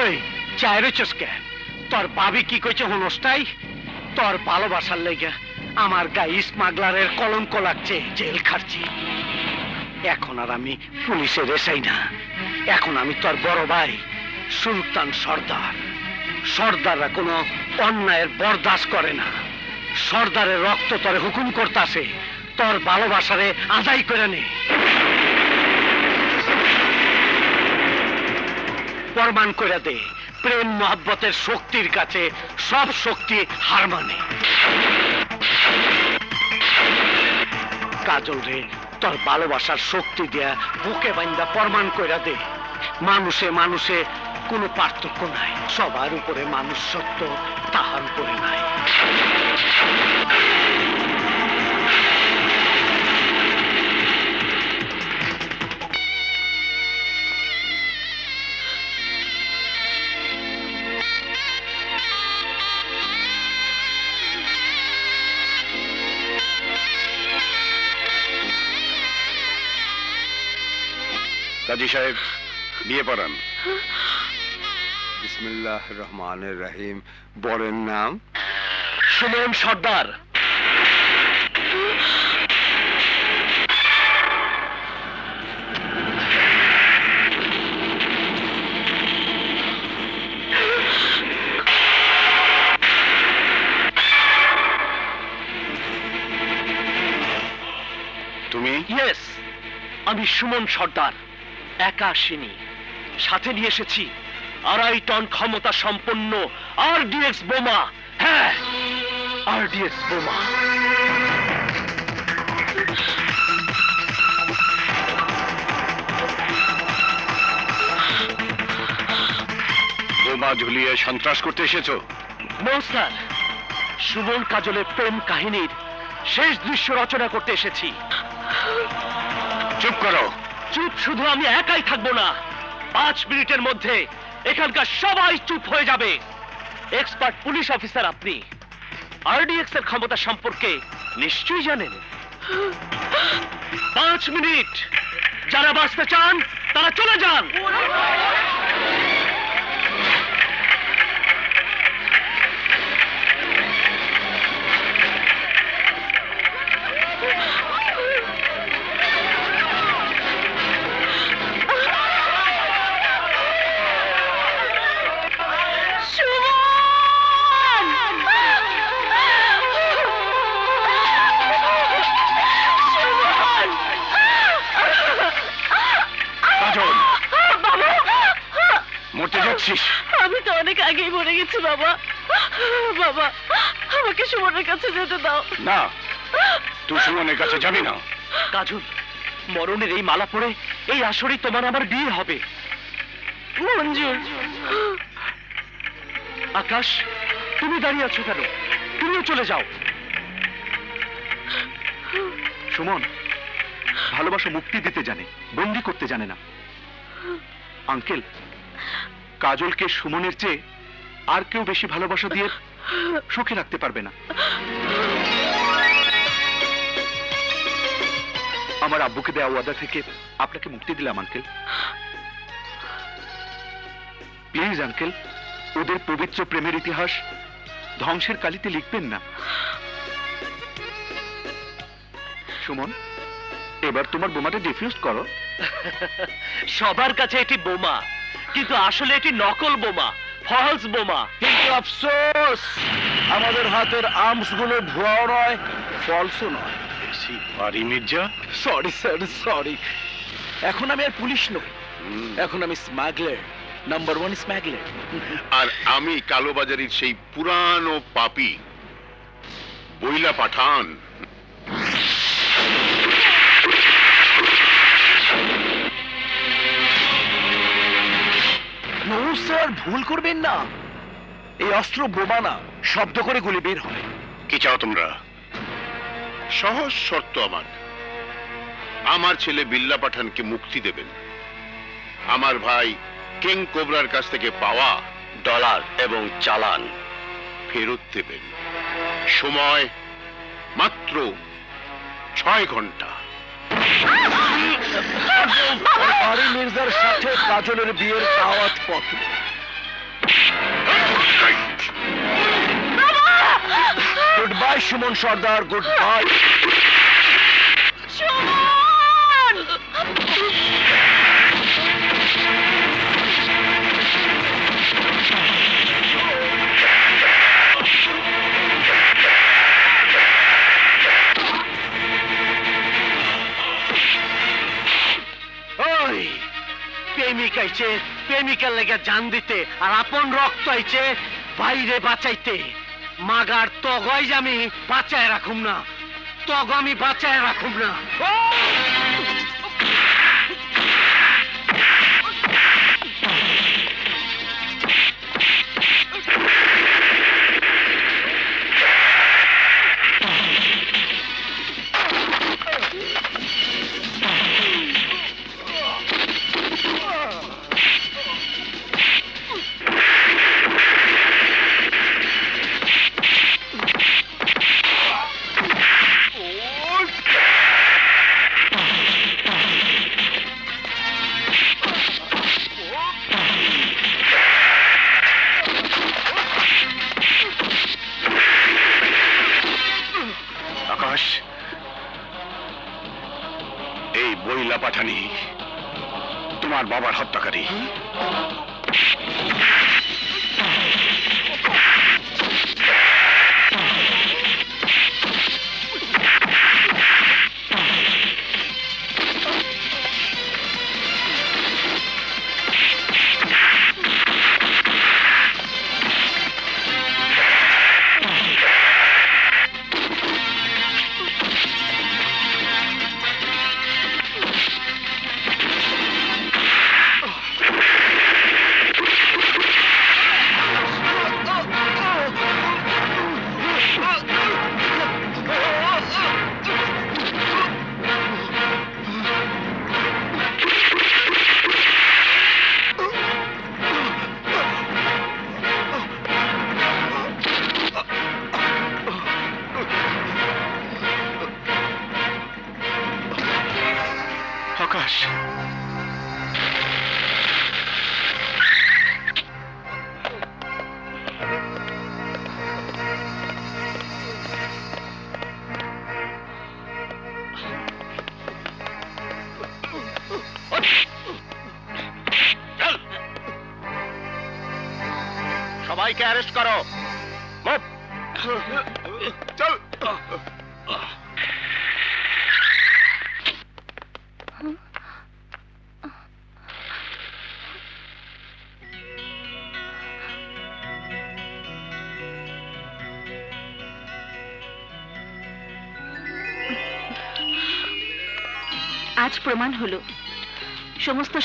[SPEAKER 2] এই চাই রইছস কেন তোর ভাবি কি কইছে হনস্তাই তোর ভালোবাসার লেগে আমার গায়ে স্মাগলারের কলঙ্ক লাগছে, জেল খাচ্ছি এখন আর আমি পুলিশের এসাই না। এখন আমি তোর বড় ভাই, সুলতান সর্দার। সর্দাররা কোনো অন্যায়ের বরদাস্ত করে না। সর্দারের রক্ত তরে হুকুম করতাছে, তোর ভালোবাসারে আদায় করে নে। প্রমাণ করে দে প্রেম মহাব্বতের শক্তির কাছে সব শক্তি হার মানে। কাজল রে, তোর ভালোবাসার শক্তি দিয়া বুকে বান্দা প্রমাণ কইরা দে। মানুষে মানুষে কোনো পার্থক্য নাই, সবার উপরে মানুষ সত্য তাহার উপরে নাই।
[SPEAKER 8] কাজী সাহেব বিয়ে পড়ান।
[SPEAKER 20] বিসমিল্লাহ রহমানের রহিম। বরের নাম?
[SPEAKER 4] সুমন সর্দার।
[SPEAKER 8] তুমি?
[SPEAKER 4] ইয়েস আমি সুমন সর্দার। একা আসিনি। সাথে নিয়ে এসেছি। আড়াই টন ক্ষমতা সম্পন্ন আরডিএক্স বোমা। হ্যাঁ আরডিএক্স বোমা।
[SPEAKER 8] বোমা ঝুলিয়ে সন্ত্রাস করতে এসেছ?
[SPEAKER 4] নো স্যার সুমন কাজলের প্রেম কাহিনীর শেষ দৃশ্য রচনা করতে এসেছি।
[SPEAKER 8] চুপ করো।
[SPEAKER 4] চুপ, শুধু আমি একাই থাকব না। পাঁচ মিনিটের মধ্যে এখানকার সবাই চুপ হয়ে যাবে। এক্সপার্ট পুলিশ অফিসার আপনি। আরডিএক্স এর ক্ষমতা সম্পর্কে নিশ্চয়ই জানেন। পাঁচ মিনিট। যারা বাঁচতে চান, তারা চলে যান।
[SPEAKER 8] যাচ্ছিস
[SPEAKER 6] আমি তো অনেক আগেই মরে গেছি বাবা। বাবা আমাকে সুমনের কাছে যেতে দাও।
[SPEAKER 8] না তুই সুমনের কাছে যাবি না।
[SPEAKER 4] কাজল মরণের এই মালা পরে এই আসরে তোমার আমার বিয়ে হবে।
[SPEAKER 6] মঞ্জুর।
[SPEAKER 4] আকাশ তুমি দাঁড়িয়ে আছো কেন? তুমিও চলে যাও।
[SPEAKER 17] সুমন ভালোবাসা মুক্তি দিতে জানে বন্দি করতে জানে না। আঙ্কেল কাজলকে সুমনের চেয়ে আর কেউ বেশি ভালোবাসা দিয়ে সুখে রাখতে পারবে না। আমার আব্বুকে দেওয়া ওয়াদা থেকে আপনাকে মুক্তি দিলাম, আঙ্কেল। প্লিজ, আঙ্কেল, ওদের পবিত্র প্রেমের ইতিহাস ধ্বংসের কালিতে লিখবেন না। সুমন, এবার তোমার বোমাটা ডিফিউজ করো।
[SPEAKER 4] সবার কাছে এটি বোমা। কিন্তু আসলে এটি নকল বোমা ফলস বোমা।
[SPEAKER 3] কিন্তু আফসোস আমাদের হাতের আর্মসগুলো ভুয়াও নয় ফলসও নয়।
[SPEAKER 8] পারি মির্জা।
[SPEAKER 3] Sorry sir sorry. এখন আমি আর পুলিশ নই। এখন আমি স্মাগলার নাম্বার ওয়ান স্মাগলার।
[SPEAKER 1] আর আমি কালোবাজারির সেই পুরানো পাপি বইলা পাঠান।
[SPEAKER 3] স্যার ভুল করবেন না। এই অস্ত্র বোমা শব্দ করে গুলি বের হয়।
[SPEAKER 8] কি চাও তোমরা?
[SPEAKER 1] সহজ শর্ত আমার। আমার ছেলে বিল্লা পাঠানকে মুক্তি দেবেন। আমার ভাই কিং কোবরার কাছ থেকে পাওয়া
[SPEAKER 8] ডলার এবং চালান
[SPEAKER 1] ফেরত দেবেন। সময় মাত্র ছয় ঘণ্টা।
[SPEAKER 3] বাড়ি মির্জার সাথে কাজলের বিয়ের দাওয়াত পত্র good bye Suman Sardar good bye
[SPEAKER 2] প্রেমিক আইছে, প্রেমিকার লেগে জান দিতে আর আপন রক্ত আইছে, বাইরে বাঁচাইতে। মাগার তগই আমি বাঁচায় রাখুম না, তগ আমি বাঁচায় রাখুম না।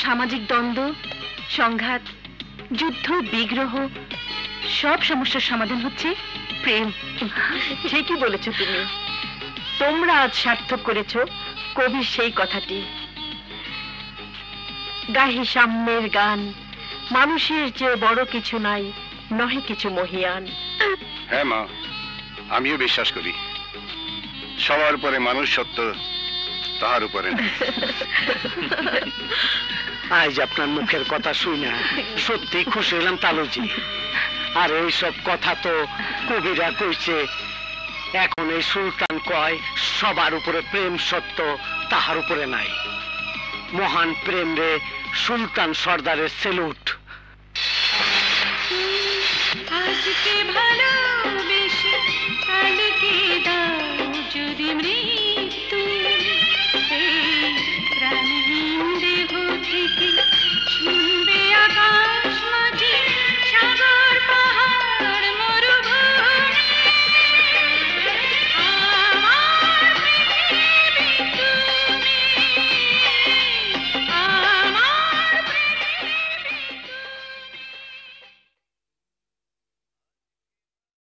[SPEAKER 9] সামাজিক দ্বন্দ্ব সংঘাত যুদ্ধ বিগ্রহ সব সমস্যার সমাধান হচ্ছে প্রেম।
[SPEAKER 16] ঠিকই বলেছ তুমি। তোমরা আজ সার্থক করেছ কবির সেই কথাটি। গাহি সাম্যের গান মানুষের চেয়ে বড় কিছু নাই নহে কিছু মহিয়ান।
[SPEAKER 8] হ্যাঁ মা আমিও বিশ্বাস করি। সবার উপরে মানুষ সত্য তাহার উপরে।
[SPEAKER 2] আজ আপনার মুখের কথা শুই না। সত্যি খুশি হলাম তালুজি। আর এইসব কথা তো কবিরা কইছে। এখন এই সুলতান কয়, সবার উপরে প্রেম সত্য তাহার উপরে নাই। মহান প্রেম রে, সুলতান সর্দারের সেলুট।
[SPEAKER 10] আজকে ভালোবেসে